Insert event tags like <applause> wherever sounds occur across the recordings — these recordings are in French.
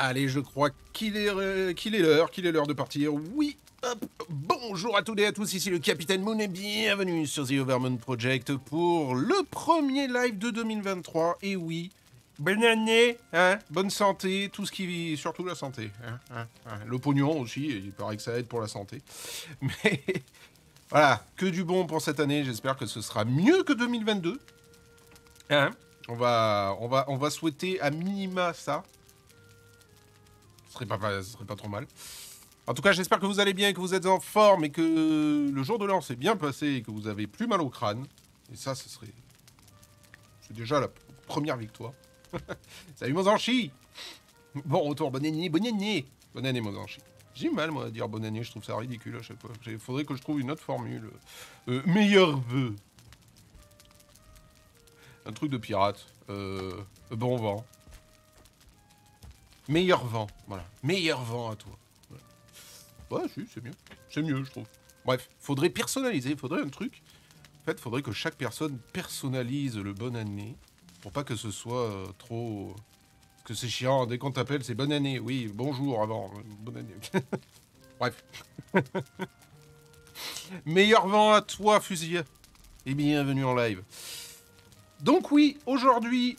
Allez, je crois qu'il est euh, qu'il est l'heure, qu'il est l'heure de partir. Oui, hop. Bonjour à toutes et à tous, ici le Capitaine Moon et bienvenue sur The Overmoon Project pour le premier live de 2023. Et oui, bonne année, hein, bonne santé, tout ce qui vit, surtout la santé. hein, hein, hein. Le pognon aussi, il paraît que ça aide pour la santé. <laughs> Mais voilà, que du bon pour cette année. J'espère que ce sera mieux que 2022. Hein on va, on va, on va souhaiter à minima ça. Serait pas, ce serait pas trop mal. En tout cas, j'espère que vous allez bien, que vous êtes en forme et que le jour de l'an s'est bien passé et que vous avez plus mal au crâne. Et ça, ce serait, c'est déjà la première victoire. <laughs> Salut Mozanchi Bon retour, bonne année, bonne année Bonne année Mozanchi. J'ai mal moi à dire bonne année, je trouve ça ridicule à chaque fois. Il faudrait que je trouve une autre formule. Euh, meilleur vœu. Un truc de pirate. Euh, bon vent. Meilleur vent, voilà. Meilleur vent à toi. Ouais, si, c'est mieux. C'est mieux, je trouve. Bref, faudrait personnaliser, faudrait un truc. En fait, faudrait que chaque personne personnalise le bonne année pour pas que ce soit euh, trop. que c'est chiant. Dès qu'on t'appelle, c'est bonne année. Oui, bonjour avant. euh, Bonne année. <laughs> Bref. <laughs> Meilleur vent à toi, fusil. Et bienvenue en live. Donc oui, aujourd'hui,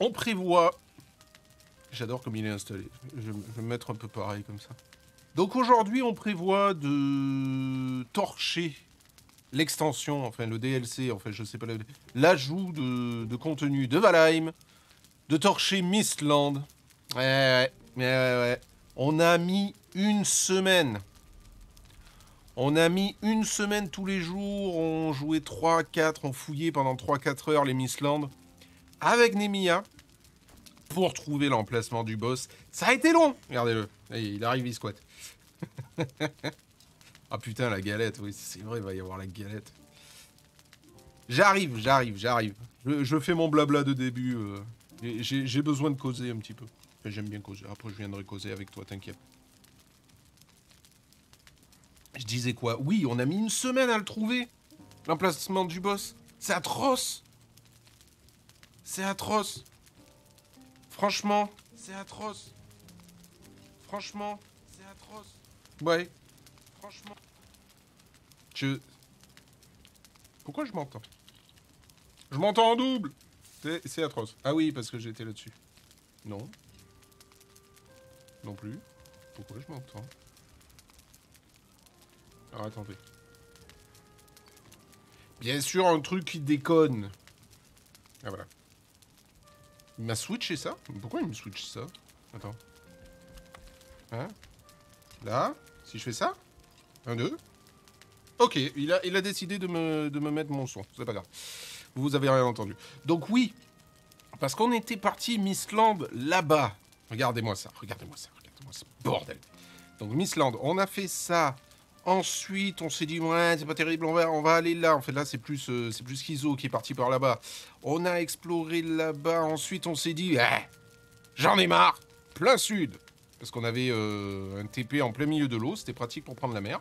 on prévoit... J'adore comme il est installé. Je vais me mettre un peu pareil comme ça. Donc aujourd'hui, on prévoit de torcher l'extension, enfin le DLC, enfin je sais pas, la- l'ajout de, contenu de Valheim, de torcher Mistland. Ouais, ouais, ouais. On a mis une semaine. On a mis une semaine tous les jours, on jouait 3, 4, on fouillait pendant 3-4 heures les Mistland avec Nemia pour trouver l'emplacement du boss. Ça a été long, regardez-le. Il arrive, il squatte. <laughs> ah putain, la galette, oui, c'est vrai, il va y avoir la galette. J'arrive, j'arrive, j'arrive. Je, fais mon blabla de début. euh, J'ai besoin de causer un petit peu. J'aime bien causer. Après, je viendrai causer avec toi, t'inquiète. Je disais quoi? Oui, on a mis une semaine à le trouver. L'emplacement du boss. C'est atroce. C'est atroce. Franchement, c'est atroce. Franchement, c'est atroce. Ouais. Franchement. Je... Pourquoi je m'entends? Je m'entends en double C'est c'est atroce. Ah oui, parce que j'étais là-dessus. Non. Non plus. Pourquoi je m'entends? Alors attendez. Bien sûr, un truc qui déconne. Ah voilà. Il m'a switché ça Pourquoi il me switch ça? Attends. Hein? Là? Si je fais ça? Un, deux. Ok, il a, décidé de me, de me mettre mon son. C'est pas grave. Vous avez rien entendu. Donc oui, parce qu'on était parti Mistland là-bas. Regardez-moi ça, regardez-moi ça, regardez-moi ce bordel. Donc Mistland, on a fait ça. Ensuite, on s'est dit ouais, c'est pas terrible, on va, on va aller là. En fait, là, c'est plus, euh, c'est plus Schizo qui est parti par là-bas. On a exploré là-bas. Ensuite, on s'est dit, j'en ai marre. Plein sud, parce qu'on avait euh, un TP en plein milieu de l'eau. C'était pratique pour prendre la mer.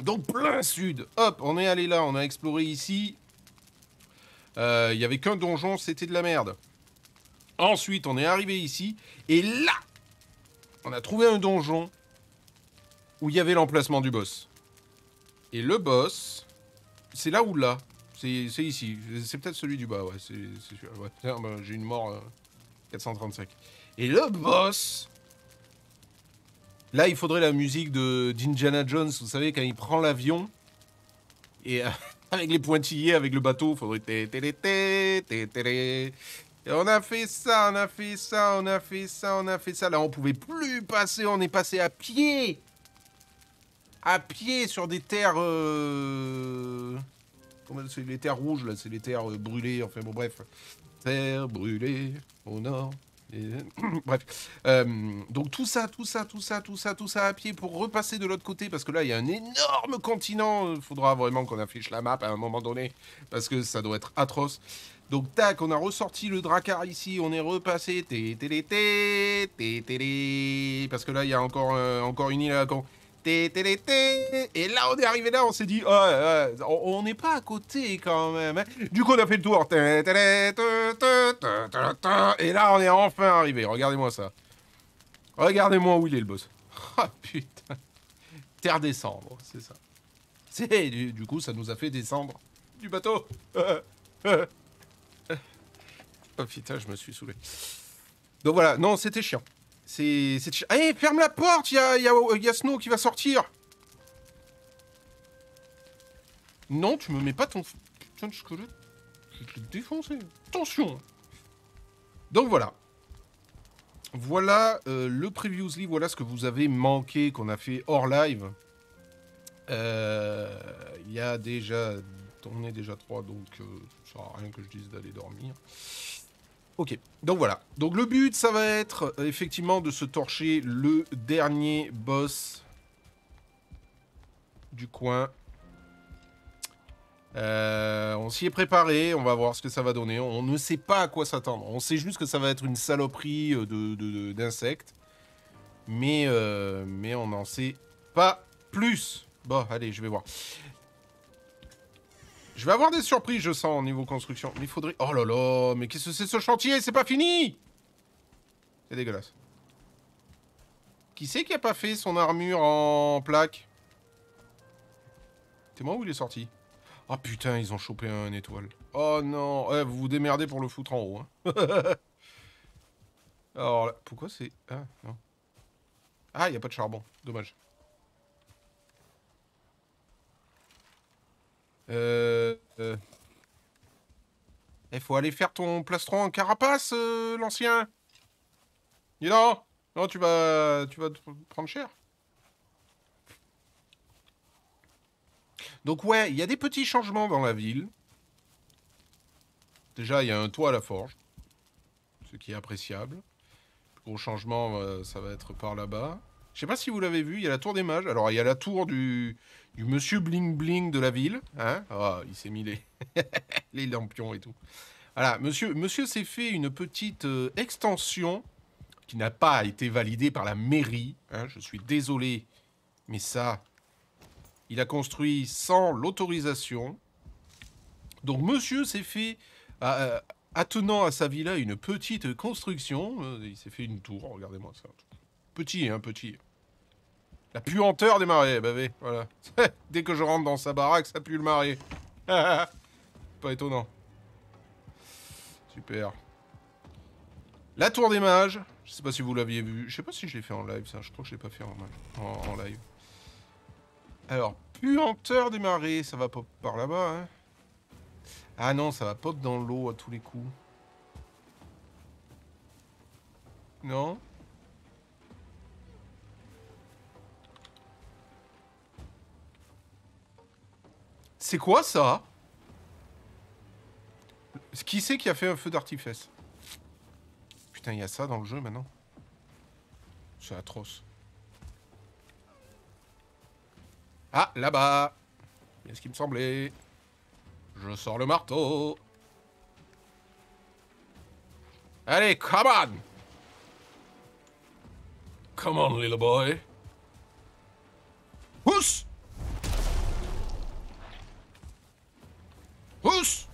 Donc plein sud. Hop, on est allé là, on a exploré ici. Euh, Il y avait qu'un donjon, c'était de la merde. Ensuite, on est arrivé ici, et là, on a trouvé un donjon où il y avait l'emplacement du boss. Et le boss, c'est là ou là C'est ici. C'est peut-être celui du bas, ouais. C'est ouais. Tiens, <laughs> bah, J'ai une mort euh, 435. Et le boss, là, il faudrait la musique d'Indiana Jones, vous savez, quand il prend l'avion. Et euh, <laughs> avec les pointillés, avec le bateau, il faudrait... Et on a fait ça, on a fait ça, on a fait ça, on a fait ça. Là, on pouvait plus passer, on est passé à pied. À pied sur des terres... euh, c'est les terres rouges, là, c'est les terres euh, brûlées, enfin bon, bref. Terres brûlées au nord. <clears throat> Bref. Euh, donc tout ça, tout ça, tout ça, tout ça, tout ça à pied pour repasser de l'autre côté, parce que là, il y a un énorme continent. Il faudra vraiment qu'on affiche la map à un moment donné, parce que ça doit être atroce. Donc tac, on a ressorti le Dracar ici, on est repassé, té, té, té, té, té, parce que là, il y a encore, euh, encore une île à la con. Et là, on est arrivé là, on s'est dit, on n'est pas à côté quand même. hein. Du coup, on a fait le tour. Et là, on est enfin arrivé. Regardez-moi ça. Regardez-moi où il est le boss. <laughs> Ah putain. Terre descendre, c'est ça. C'est du, du coup ça nous a fait descendre du bateau. <laughs> Oh putain, je me suis saoulé. Donc voilà, non, c'était chiant. C'est. Allez, ferme la porte, il y a, Snow qui va sortir. Non, tu me mets pas ton putain de squelette. Je te défoncer. Attention. Donc voilà. Voilà euh, le previously, voilà ce que vous avez manqué qu'on a fait hors live. Euh, Il y a déjà... On est déjà trois, donc euh, ça sert à rien que je dise d'aller dormir. Ok, donc voilà. Donc le but, ça va être euh, effectivement de se torcher le dernier boss du coin. Euh, on s'y est préparé, on va voir ce que ça va donner. On ne sait pas à quoi s'attendre. On sait juste que ça va être une saloperie euh, d'insectes. mais, mais on n'en sait pas plus. Bon, allez, je vais voir. Je vais avoir des surprises, je sens, au niveau construction. Mais il faudrait... Oh là là, mais qu'est-ce que c'est ce chantier? C'est pas fini C'est dégueulasse. Qui c'est qui a pas fait son armure en plaque? C'est moi où il est sorti? Oh putain, ils ont chopé un étoile. Oh non, ouais, vous vous démerdez pour le foutre en haut. Hein. <laughs> Alors là, pourquoi c'est... Ah, non. Ah, il n'y a pas de charbon, dommage. Euh... euh. Eh, faut aller faire ton plastron en carapace, euh, l'ancien Dis non Non, tu vas... Tu vas te prendre cher. Donc ouais, il y a des petits changements dans la ville. Déjà, il y a un toit à la forge. Ce qui est appréciable. Le gros changement, euh, ça va être par là-bas. Je sais pas si vous l'avez vu, il y a la tour des mages. Alors, il y a la tour du, du monsieur bling bling de la ville. Hein Ah, il s'est mis les, <laughs> les lampions et tout. Voilà, monsieur, monsieur s'est fait une petite euh, extension qui n'a pas été validée par la mairie. hein. je suis désolé, mais ça, il a construit sans l'autorisation. Donc, monsieur s'est fait, euh, attenant à sa villa, une petite construction. Euh, il s'est fait une tour, regardez-moi ça. Petit, hein, petit. La puanteur des marais, bah oui, voilà. <laughs> Dès que je rentre dans sa baraque, ça pue le marais. <laughs> Pas étonnant. Super. La tour des mages. Je sais pas si vous l'aviez vu. Je sais pas si je l'ai fait en live, ça. Je crois que je l'ai pas fait en, live. Alors, puanteur des marais, ça va pop par là-bas, hein. Ah non, ça va pop dans l'eau à tous les coups. Non? C'est quoi ça? Qui c'est qui a fait un feu d'artifice? Putain, il y a ça dans le jeu maintenant. C'est atroce. Ah, là-bas Bien ce qui me semblait. Je sors le marteau. Allez, come on Come on, little boy. Pousse Pousse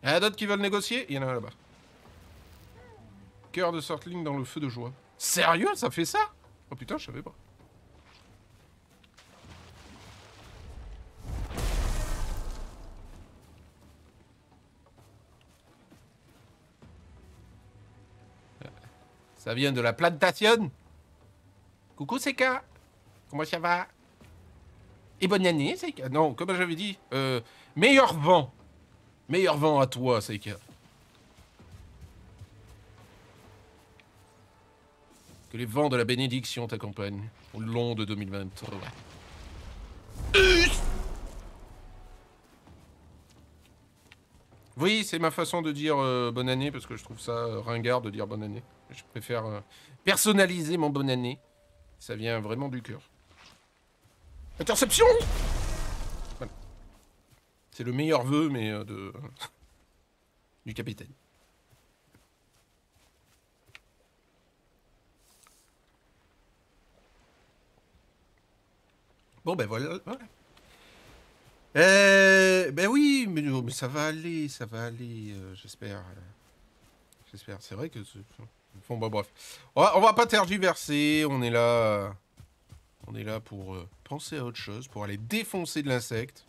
Il y en a d'autres qui veulent négocier? Il y en a là-bas. Cœur de Sortling dans le feu de joie. Sérieux? Ça fait ça? Oh putain, je savais pas. Ça vient de la plantation. Coucou Seka. Comment ça va? Et bonne année Seka. Non, comme j'avais dit, euh, meilleur vent. Meilleur vent à toi Seka. Que les vents de la bénédiction t'accompagnent au long de 2023. Oui, c'est ma façon de dire euh, bonne année parce que je trouve ça euh, ringard de dire bonne année. Je préfère personnaliser mon bonne année. Ça vient vraiment du cœur. Interception Voilà. C'est le meilleur vœu, mais euh, de <laughs> du capitaine. Bon ben voilà. Euh, ben oui, mais, mais ça va aller, ça va aller, euh, j'espère. euh. J'espère. C'est vrai que... Bon, bah bref. On va, on va pas tergiverser, on est là... On est là pour euh, penser à autre chose, pour aller défoncer de l'insecte.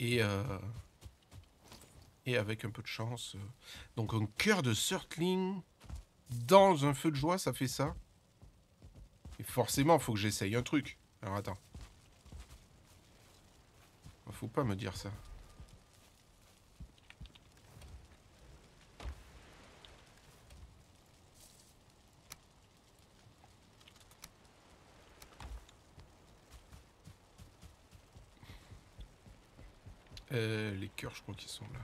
Et... euh, avec un peu de chance... euh, Donc un cœur de Surtling dans un feu de joie, ça fait ça Et forcément, faut que j'essaye un truc. Alors attends. Faut pas me dire ça. Euh, les cœurs, je crois qu'ils sont là.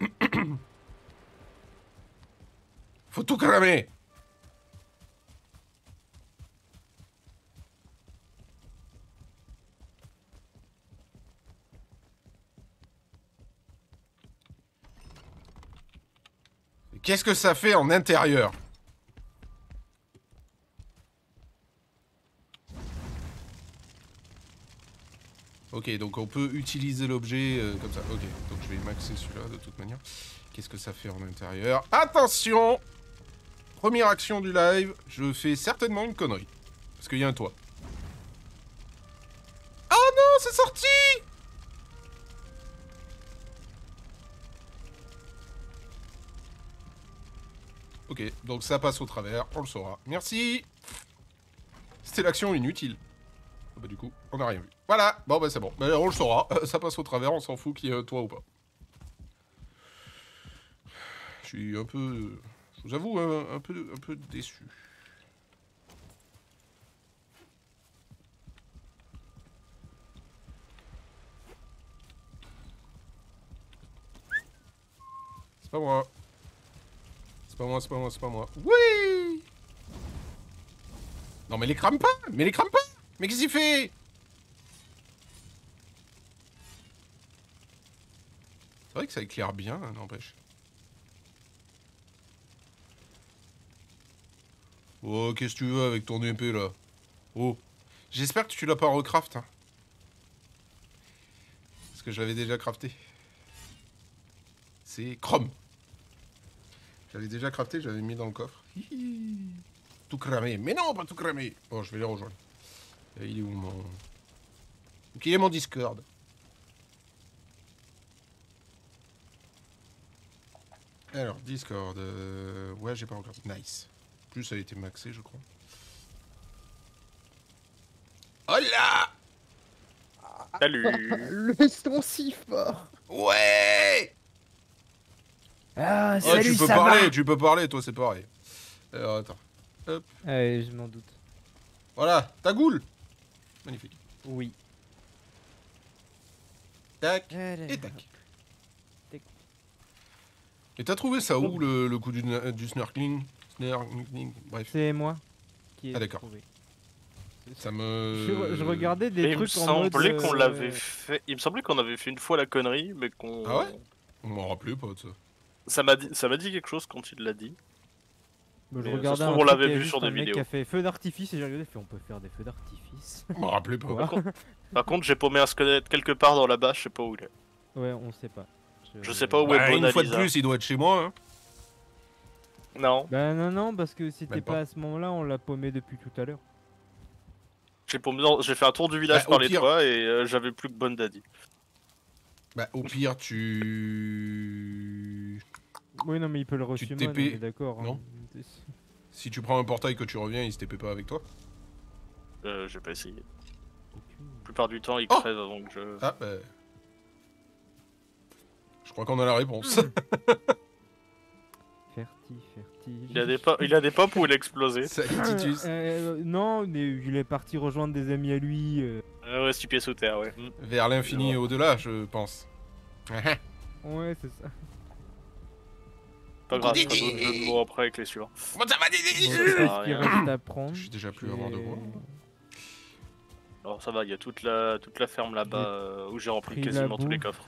<coughs> Faut tout cramer Qu'est-ce que ça fait en intérieur? Ok, donc on peut utiliser l'objet euh, comme ça. Ok, donc je vais maxer celui-là de toute manière. Qu'est-ce que ça fait en intérieur? Attention Première action du live, je fais certainement une connerie. Parce qu'il y a un toit. Oh non, c'est sorti Ok, donc ça passe au travers, on le saura. Merci C'était l'action inutile. Ah bah du coup, on n'a rien vu. Voilà, bon bah c'est bon. Bah, on le saura, <laughs> ça passe au travers, on s'en fout qu'il y ait un toit ou pas. Je suis un peu... Je vous avoue, un, un peu, un peu déçu. C'est pas moi. C'est pas moi, c'est pas moi, c'est pas moi. Oui Non mais les crame pas Mais les crame pas Mais qu'est-ce qu'il fait? Vrai que ça éclaire bien, hein, n'empêche. Oh, qu'est-ce que tu veux avec ton épée, là? Oh. J'espère que tu l'as pas recraft, hein. Parce que j'avais déjà crafté. C'est Chrome. J'avais déjà crafté, j'avais mis dans le coffre. Tout cramé. Mais non, pas tout cramé. Bon, je vais les rejoindre. Il est où mon... Donc, il est mon Discord? Alors, Discord. euh, Ouais, j'ai pas encore. Nice. Plus, ça a été maxé, je crois. Oh là Salut <laughs> Laisse ton sif fort Ouais Ah, Oh, salut, tu peux ça parler, va tu peux parler, toi, c'est pareil. Alors, attends. Ouais, je m'en doute. Voilà, ta goule Magnifique. Oui. Tac. Et Et tac. Tac. Et t'as trouvé ça où, le, le coup du, du snorkeling? Snorkeling, bref. C'est moi qui ai Ah, d'accord. trouvé. Ça me... Je, je regardais des Mais il me trucs en mode... semblait qu'on euh, l'avait fait. Il me semblait qu'on avait fait une fois la connerie, mais qu'on. Ah ouais? On m'en rappelait pas de ça. Ça m'a dit, ça m'a dit quelque chose quand il l'a dit. bah, je Mais, regardais ça se un trouve, on l'avait il y a vu sur des vidéos. qui a fait feu d'artifice et j'ai regardé, il fait on peut faire des feux d'artifice. On m'en rappelait pas. Par contre, j'ai paumé un squelette quelque part dans la base, je sais pas où il est. Ouais, on sait pas. Je sais pas où est Bah, Mona une fois de plus, il doit être chez moi. Hein. Non, Bah non, non, parce que c'était pas. pas à ce moment-là, on l'a paumé depuis tout à l'heure. j'ai paumé dans- j'ai fait un tour du village Bah, au par les pire- toits et euh, j'avais plus que bonne daddy. Bah, au pire, tu... Oui, non, mais il peut le est d'accord. non hein. Si tu prends un portail que tu reviens, il se TP pas avec toi Euh, j'ai pas essayé. La plupart du temps, il Oh crève avant que je. Ah, bah... Je crois qu'on a la réponse. Ferti, ferti. Il a des pop, il a des où il a explosé. Salut Titus. Euh, non, mais il est parti rejoindre des amis à lui. euh. Ah ouais, six pieds sous terre, ouais. Mm. Vers l'infini et au-delà, je pense. <laughs> Ouais, c'est ça. Pas grave, je ferai d'autres jeux de mots après avec les suivants. Comment ça va, Bon, Dédé c'est sert ce à qui rien. reste à prendre. Je suis déjà plus avant de J'ai moi. Alors ça va, il y a toute la, toute la ferme là-bas euh, où j'ai rempli pris la quasiment tous les coffres.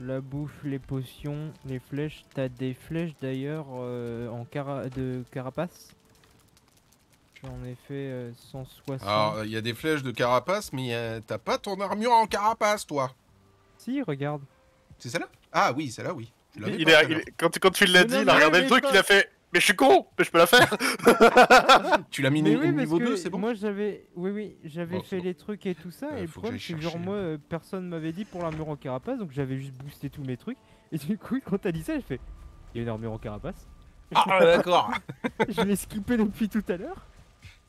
La bouffe, les potions, les flèches. T'as des flèches d'ailleurs euh, en cara de carapace? J'en ai fait euh, 160. Alors, il y a des flèches de carapace, mais euh, t'as pas ton armure en carapace, toi? Si, regarde. C'est celle-là? Ah oui, celle-là, oui. Je l'avais Il pas, est, celle-là. il est- quand, quand tu l'as dit, non, il a regardé le truc, pas- il a fait Mais je suis con, mais je peux la faire <laughs> Tu l'as mis oui, niveau que 2, c'est bon Moi j'avais, oui oui, j'avais fait bon. les trucs et tout ça. Euh, et le problème c'est que genre moi euh, personne m'avait dit pour l'armure en carapace, donc j'avais juste boosté tous mes trucs. Et du coup quand t'as dit ça, j'ai fait, il y a une armure en carapace. Ah, <laughs> d'accord je l'ai skippé depuis tout à l'heure.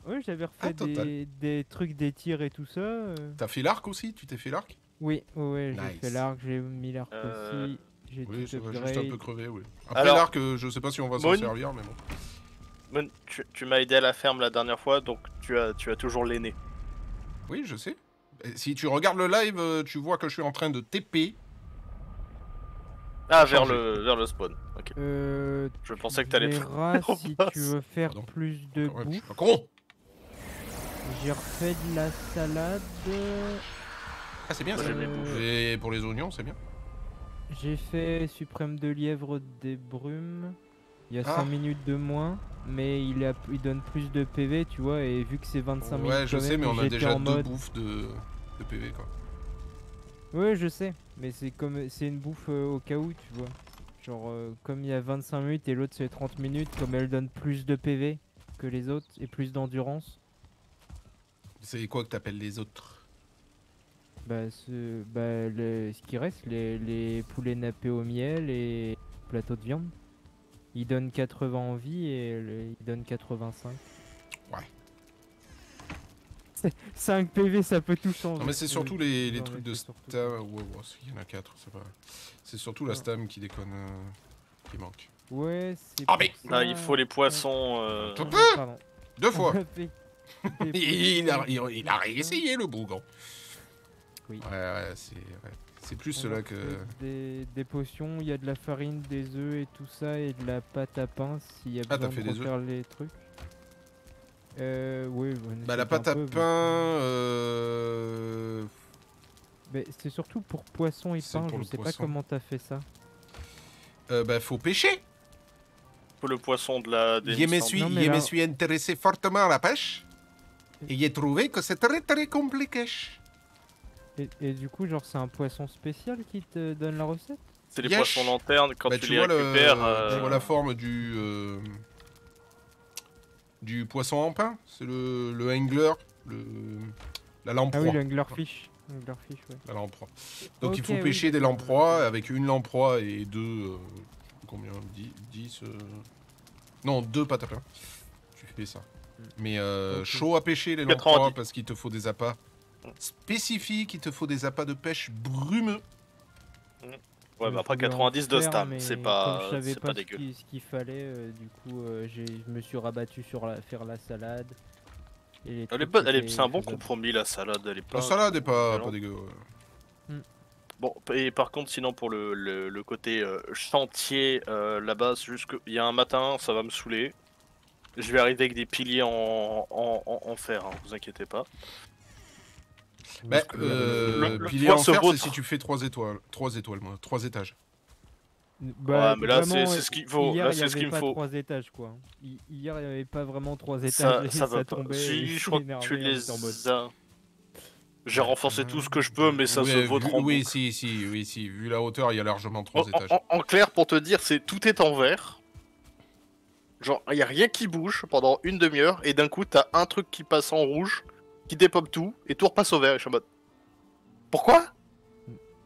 Ouais, j'avais refait Ah, des, des trucs des tirs et tout ça. euh. T'as fait l'arc aussi? Tu t'es fait l'arc? Oui, ouais, ouais, j'ai Nice. fait l'arc, j'ai mis l'arc Euh, aussi. J'ai Oui, c'est vrai, juste un peu crevé, oui. Après Alors, l'arc, euh, je sais pas si on va s'en Moon servir, mais bon. Mon, tu, tu m'as aidé à la ferme la dernière fois, donc tu as, tu as toujours l'aîné. Oui, je sais. Si tu regardes le live, euh, tu vois que je suis en train de TP. Ah, vers le, vers le spawn. Ok. Euh, Je pensais que t'allais en <laughs> si tu veux faire Pardon. plus de je suis bouffe. pas con J'ai refait de la salade. Ah, c'est bien ça. Euh, Et pour les oignons, c'est bien. J'ai fait suprême de lièvre des brumes. Il y a Ah. 5 minutes de moins, mais il, a, il donne plus de PV, tu vois, et vu que c'est 25 minutes. Ouais, je sais, même, mais on a déjà deux mode... bouffes de... de PV, quoi. Ouais, je sais, mais c'est comme c'est une bouffe euh, au cas où, tu vois. Genre, euh, comme il y a 25 minutes et l'autre c'est 30 minutes, comme elle donne plus de PV que les autres et plus d'endurance, C'est quoi que t'appelles les autres? Bah, ce, bah le- ce qui reste, les, les poulets nappés au miel et plateau de viande, ils donnent 80 en vie et le- ils donnent 85. Ouais. C'est- 5 PV, ça peut tout changer. Non, mais c'est Euh, surtout les, les non, trucs de c'est surtout- stam. Ouais, ouais, il y en a quatre, c'est pas. C'est surtout la stam qui déconne, euh, qui manque. Ouais, c'est. Ah, mais- Là, il faut les poissons. euh. Deux fois <laughs> il, a, il, il a réessayé le bougon. Oui. Ouais, ouais, c'est ouais. c'est plus On cela que. Des, des potions, il y a de la farine, des œufs et tout ça, et de la pâte à pain s'il y a Ah, t'as besoin fait de des œufs refaire les trucs. Euh, oui, Bah, la pâte à peu, pain. mais- Euh... Mais c'est surtout pour poisson et pain, pour je sais pas poisson. comment t'as fait ça. euh, bah, faut pêcher. faut le poisson de la. des Je me Nissan. suis, Non, mais je me suis intéressé fortement à la pêche. Et j'ai trouvé que c'est très très compliqué. Et, et du coup, genre, c'est un poisson spécial qui te donne la recette? C'est les Yesh. poissons lanternes quand Bah, tu, tu, les vois le- récupères. tu euh, vois la forme du. euh, du poisson en pain C'est le, le angler, le, la lamproie. Ah oui, le anglerfish. Anglerfish, ouais. La lamproie. Donc il faut oui, pêcher des lamproies avec une lamproie et deux. euh, combien? 10, Non, deux pâtes à pain. Tu fais ça. Mais euh, chaud à pêcher les 90. lamproies parce qu'il te faut des appâts spécifiques, il te faut des appâts de pêche brumeux. Ouais, bah après voulais en 90 de stam, mais c'est pas, je savais c'est pas, pas ce dégueu. ce qu'il fallait, euh, du coup, euh, j'ai- je me suis rabattu sur la, faire la salade. et les Elle est pas- c'est un bon compromis la salade, elle est pas. La salade est pas, pas dégueu. ouais. Bon, et par contre, sinon pour le, le, le côté euh, chantier euh, là-bas, qu'il y a un matin, ça va me saouler. Je vais arriver avec des piliers en, en, en- en fer, hein, vous inquiétez pas. Bah, que euh, le- pilier toit en se fer, c'est si tu fais 3 étoiles. 3 étoiles, moi. 3 étages. Bah, Ouais, mais là, c'est- ce qu'il faut, Hier, là, il y c'est ce qu'il me faut. trois étages, quoi. Hi- Hier, il n'y avait pas vraiment trois étages. Ça, et ça tombait. Si, <laughs> je crois que tu les as. J'ai renforcé tout ce que je peux, mais ça oui, se vautre vu- en Oui, si, si, oui, si. Vu la hauteur, il y a largement En, 3 étages. en- en clair, pour te dire, c'est tout est en vert. Genre, il y a rien qui bouge pendant une demi-heure, et d'un coup, t'as un truc qui passe en rouge, qui dépop tout, et tout repasse au vert. Et je suis en mode. Pourquoi?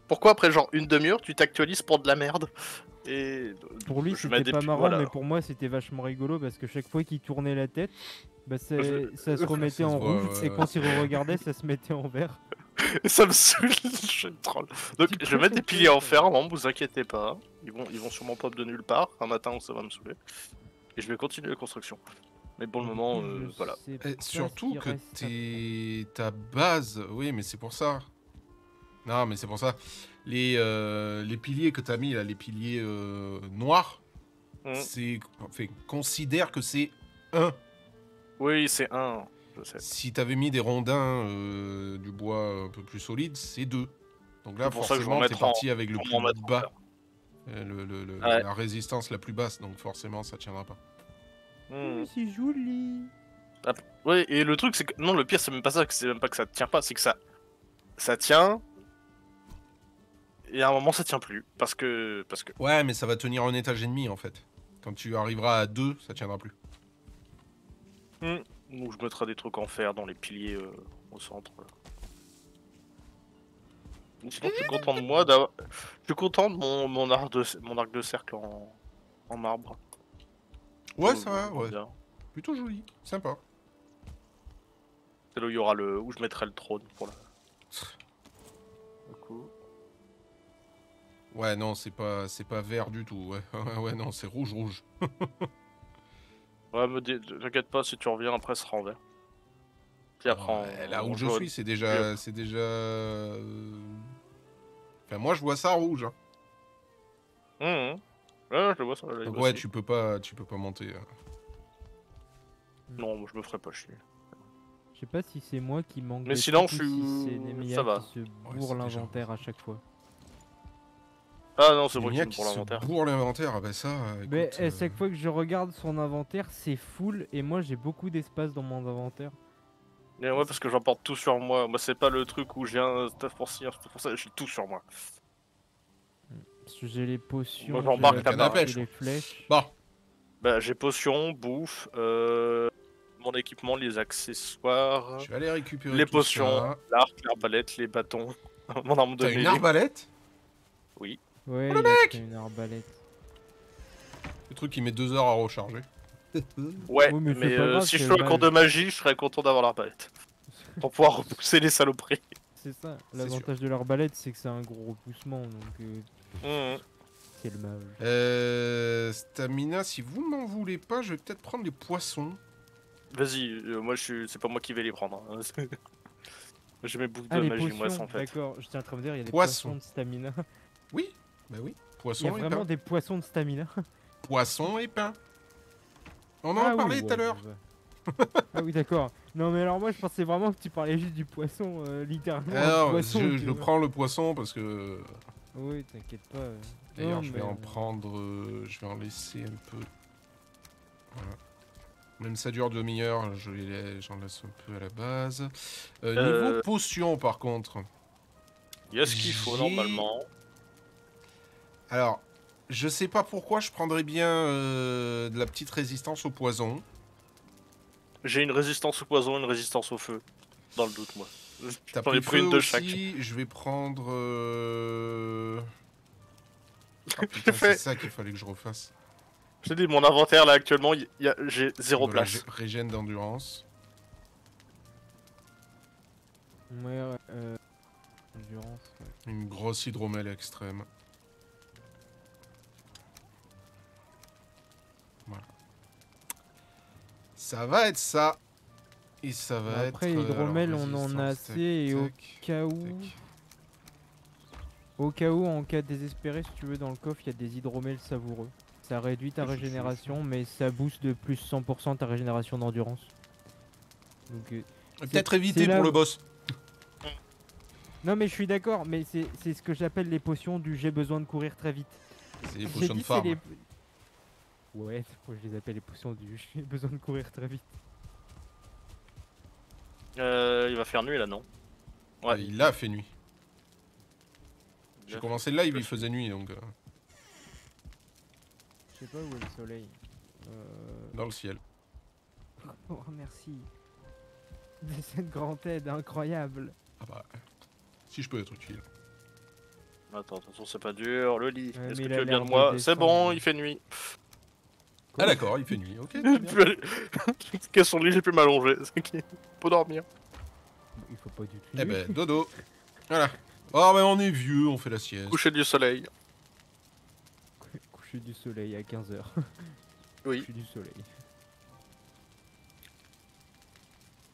Pourquoi après genre une demi-heure, tu t'actualises pour de la merde? Et Pour lui, c'était pas marrant, voilà. mais pour moi, c'était vachement rigolo parce que chaque fois qu'il tournait la tête, bah, ça, se remettait Ça se en voit, rouge ouais, et ouais. quand il regardait, ça se mettait en vert. <laughs> ça me saoule, <laughs> je troll. Donc je vais mettre des piliers en fer, non, vous inquiétez pas. Ils vont, ils vont sûrement pop de nulle part, un matin où ça va me saouler. Et je vais continuer la construction. Mais pour le moment, euh, voilà. Et surtout que t'es ta base, oui, mais c'est pour ça. Non, mais c'est pour ça. Les, euh, les piliers que t'as mis là, les piliers euh, noirs, Mhm. c'est, enfin, considère que c'est un. Oui, c'est un, je sais. Si t'avais mis des rondins, euh, du bois un peu plus solide, c'est deux. Donc là, forcément, en t'es en- parti avec le plus bas, fer. le- le- le- Ouais. la résistance la plus basse. Donc forcément, ça tiendra pas. Oh, C'est joli. Ouais, et le truc, c'est que. Non, le pire, c'est même pas ça, que c'est même pas que ça tient pas, c'est que ça. Ça tient. Et à un moment, ça tient plus. Parce que. Parce que. Ouais, mais ça va tenir en étage et demi en fait. Quand tu arriveras à 2, ça tiendra plus. Ou je mettrai des trucs en fer dans les piliers euh, au centre. là. Sinon, je suis content de moi d'avoir. Je suis content de mon, mon, arc, de... mon arc de cercle en, en marbre. Ouais, Euh, ça va, ouais. bien. Plutôt joli, sympa. C'est là où il y aura le. où je mettrai le trône pour la. Coup. Ouais, non, c'est pas, c'est pas vert du tout. Ouais, ouais, <laughs> ouais, non, c'est rouge, rouge. <laughs> Ouais, dé- t'inquiète pas, si tu reviens après, ce sera en vert. Puis après, en- Ouais, là en où je suis, c'est déjà, c'est déjà. euh, Enfin, moi, je vois ça rouge. hein. Mhm. Ouais, je le vois là, Donc il ouais, aussi. tu peux pas, tu peux pas monter. euh. Non, je me ferai pas chier. Je sais pas si c'est moi qui manque Mais sinon, je suis- ça va. qui se c'est bourre l'inventaire à chaque fois. Ah non, c'est moi qui qui pour se l'inventaire. bourre l'inventaire. Ah bah ça. euh, Mais à euh, chaque fois que je regarde son inventaire, c'est full et moi j'ai beaucoup d'espace dans mon inventaire. Mais ouais, parce que j'emporte tout sur moi. Moi, c'est pas le truc où j'ai un stuff pour ci, un stuff pour ça, j'ai tout sur moi. J'ai les potions, Moi, j'ai j'embarque la barre pêche. les flèches. Bon, Bah, j'ai potion, bouffe, euh, mon équipement, les accessoires, je vais aller récupérer les tout potions, ça. l'arc, l'arbalète, les bâtons, <laughs> mon arme de T'as une mêlée. arbalète? Ouais, Oh, il le a mec fait une arbalète. Le truc qui met deux heures à recharger. Ouais, Oui, mais mais, c'est pas euh, grave, si je c'est fais un mal. cours de magie, je serais content d'avoir l'arbalète. <laughs> pour pouvoir repousser les saloperies. C'est ça. L'avantage de l'arbalète, c'est que c'est un gros repoussement, donc euh, Mhm. c'est le mal. Euh, stamina, si vous m'en voulez pas, je vais peut-être prendre les poissons. Vas-y, euh, moi, je suis... c'est pas moi qui vais les prendre. hein. j'ai mes boucles Ah, de les magie, moi, en fait. d'accord. J'étais en train de dire, il y a des Poissons. poissons de stamina. <laughs> Oui, bah oui. Il y Poisson a et vraiment pain. des poissons de stamina. Poisson et pain. On en ah a oui, parlé ouais, tout à l'heure. ouais. ah oui, d'accord. Non, mais alors moi, je pensais vraiment que tu parlais juste du poisson, euh, littéralement. Alors, poisson, je, le prends le poisson parce que. Oui, t'inquiète pas. euh. D'ailleurs, je vais mais, en euh, prendre. euh, je vais en laisser un peu. Voilà. Même ça dure demi-heure, lai- j'en laisse un peu à la base. Euh, Niveau potion, par contre. Il y a ce qu'il faut, normalement. Alors, je sais pas pourquoi je prendrais bien euh, de la petite résistance au poison. J'ai une résistance au poison, une résistance au feu. Dans le doute, moi. T'as J'en pris ai pris une de chaque. Je vais prendre. euh, <laughs> putain, fait- c'est ça qu'il fallait que je refasse. Je t'ai dit, mon inventaire, là, actuellement, il y a... j'ai zéro place. Régène d'endurance. Ouais, ouais, euh, endurance, ouais. Une grosse hydromel extrême. Ça va être ça. Et ça va Après, être. euh, hydromel, on en a assez, et au cas où, tac. au cas où, en cas désespéré, si tu veux, dans le coffre, il y a des hydromels savoureux. Ça réduit ta je- régénération, mais ça booste de plus 100% ta régénération d'endurance. Donc, euh, Peut-être éviter pour où- le boss. Non, mais je suis d'accord, mais c'est c'est ce que j'appelle les potions du j'ai besoin de courir très vite. C'est des J'ai potions de farm. les- Ouais, <laughs> moi je les appelle les potions du j'ai besoin de courir très vite. Euh, il va faire nuit, là, non? Ouais. Ah, Il a fait nuit. J'ai commencé le live, il faisait nuit donc. euh, Je sais pas où est le soleil. Euh... dans le ciel. <laughs> Oh, merci. De cette grande aide incroyable. Ah bah. Si je peux être utile. Attends, attention, c'est pas dur. Le lit. Ouais, Est-ce mais que il tu a veux bien l'air de de moi? C'est descendre. bon, il fait nuit. Ah d'accord, il fait nuit. Ok. Qu'est-ce son lit, j'ai pu m'allonger. C'est qu'il faut dormir. Il faut pas du tout. Eh ben, dodo. Voilà. Oh, mais on est vieux, on fait la sieste. Coucher du soleil. Coucher du soleil à 15h. Oui. Coucher du soleil.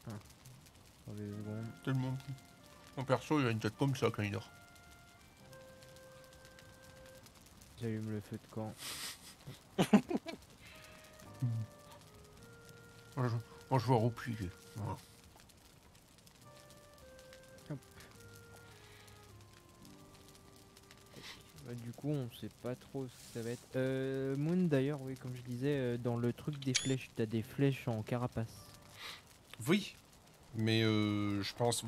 Ah. Tellement. Mon perso, il a une tête comme ça quand il dort. J'allume le feu de camp. <laughs> Moi, je, moi, je vois replier. Voilà. Bah, du coup, on sait pas trop ce que ça va être. Euh, Moon, d'ailleurs, oui, comme je disais, euh, dans le truc des flèches, t'as des flèches en carapace. Oui. Mais euh, je pense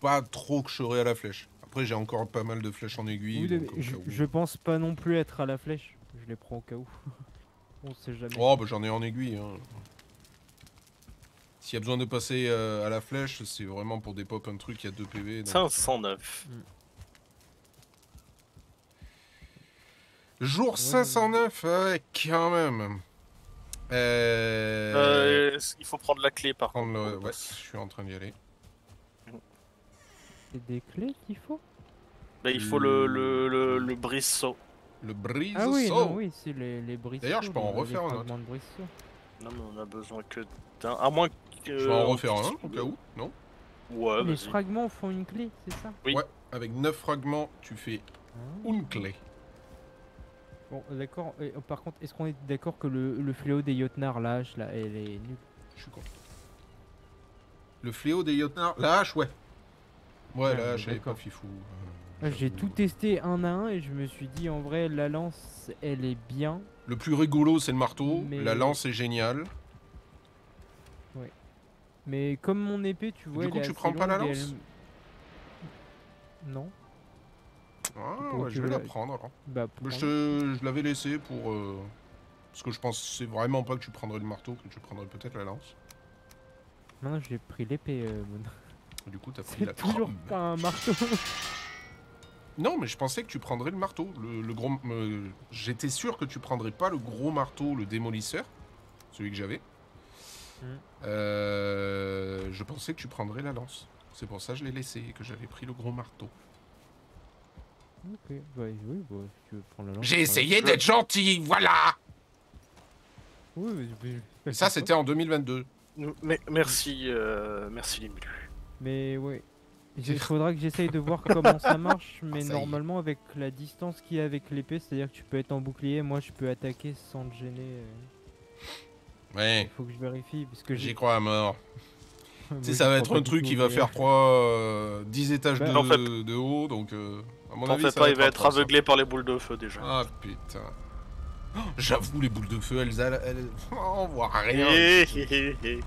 pas trop que je serai à la flèche. Après, j'ai encore pas mal de flèches en aiguille. Oui, donc, mais au je, je pense pas non plus être à la flèche. Je les prends au cas où. <laughs> On sait jamais. Oh, bah j'en ai en aiguille. Hein. S'il y a besoin de passer euh, à la flèche, c'est vraiment pour des pop un truc, il y a 2 PV. donc- 509. Jour 509, ouais, quand même. Euh... Euh, il faut prendre la clé par prendre contre. le- Ouais, je suis en train d'y aller. C'est des clés qu'il faut? Là, il faut le, le, le, le. Le brise Ah oui, non, oui, c'est les, les. D'ailleurs, je peux en les- les refaire un autre. Non, mais on a besoin que d'un. À moins que. Je vais en refaire un au cas où, non? Ouais, les vas-y. fragments font une clé, c'est ça? Oui. Ouais, avec 9 fragments, tu fais Ah. une clé. Bon, d'accord. Euh, Par contre, est-ce qu'on est d'accord que le, le fléau des Jotnar, la hache, là, elle est nulle? Je suis con. Le fléau des Jotnar, la hache, ouais. Ouais, Ah, la hache, elle est pas fifou. euh, J'ai tout testé un à un et je me suis dit, en vrai, la lance, elle est bien. Le plus rigolo, c'est le marteau. Mais- La lance est géniale. Mais comme mon épée, tu vois, coup, elle est tu prends pas la et lance elle- Non. Ah, ouais, je vais la- la prendre alors. Bah, je, prends- te- je l'avais laissé pour. euh, Parce que je pense c'est vraiment pas que tu prendrais le marteau, que tu prendrais peut-être la lance. Non, j'ai pris l'épée, euh. Du coup, t'as <laughs> pris la toujours pas un marteau. <laughs> Non, mais je pensais que tu prendrais le marteau. Le, le gros. euh, J'étais sûr que tu prendrais pas le gros marteau, le démolisseur, celui que j'avais. Hmm. Euh, je pensais que tu prendrais la lance. C'est pour ça que je l'ai laissé et que j'avais pris le gros marteau. ok, bah, oui, bah, si tu veux prendre la lance. J'ai essayé d'être gentil, voilà Oui, mais- mais- ça, c'était en 2022. Nous- mais- merci, euh, merci Limu. Mais ouais. Il faudra que j'essaye de voir comment ça <laughs> marche, mais ça normalement avec la distance qu'il y a avec l'épée, c'est-à-dire que tu peux être en bouclier, moi je peux attaquer sans te gêner. euh. Ouais, Il faut que je vérifie parce que j'y crois à mort. <laughs> Tu sais, ça va être un truc qui va faire 3, 10 étages Bah, de, en fait- de haut, donc euh, à mon T'en avis, fais ça pas, il va être aveuglé par les boules de feu déjà. Ah putain. Oh, J'avoue, les boules de feu, elles, elles, elles- <laughs> on voit rien. Hé, hé, hé, hé.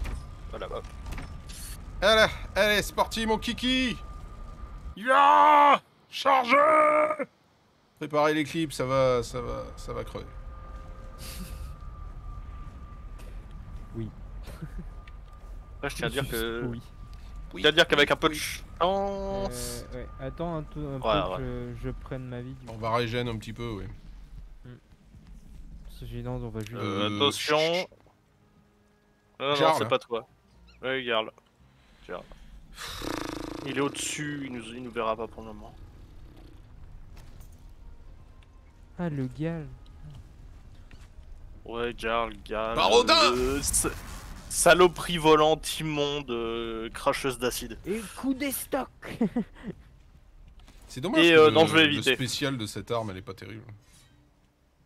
Voilà, hop. Allez, allez, c'est parti, mon kiki. Ya Charge Préparez les clips, ça va, ça va, ça va crever. Après, je tiens à dire que. Oui. Je tiens à dire qu'avec un peu de chance. Euh, ouais. Attends un, tout, un peu Ouais, que je, je prenne ma vie. Du On va régène un petit peu, oui. Que sinon, on va juste. Euh, attention. Non, non, c'est pas toi. Ouais, Il est au-dessus, il nous, il nous verra pas pour le moment. Ah, le gal. Ouais, Jarl, Jarl. Barodin le sa- Saloperie volante immonde, euh, cracheuse d'acide. Et coup des stocks <laughs> C'est dommage Et, que euh, le, non, je vais le éviter. spécial de cette arme, elle est pas terrible.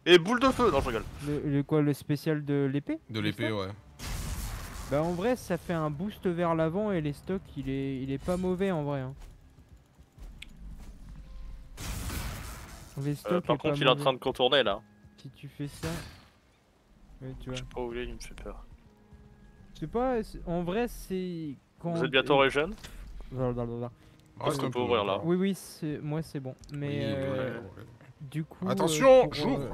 Et boule de feu Non, je rigole. le, le quoi, le spécial de l'épée? De l'épée, ouais. Bah en vrai ça fait un boost vers l'avant et les stocks il est il est pas mauvais en vrai. hein. Les stocks Euh, par est pas contre, il est en train de contourner là. Si tu fais ça. Ouais, tu Je vois. sais pas où il est, il me fait peur. C'est pas c'est- en vrai c'est quand Vous êtes bientôt régène Blablabla. Reste qu'on peut peu, ouvrir, là. Oui oui, c'est moi c'est bon. Mais Oui, euh, ouais, ouais. du coup euh, Attention, pour, j'ouvre. euh,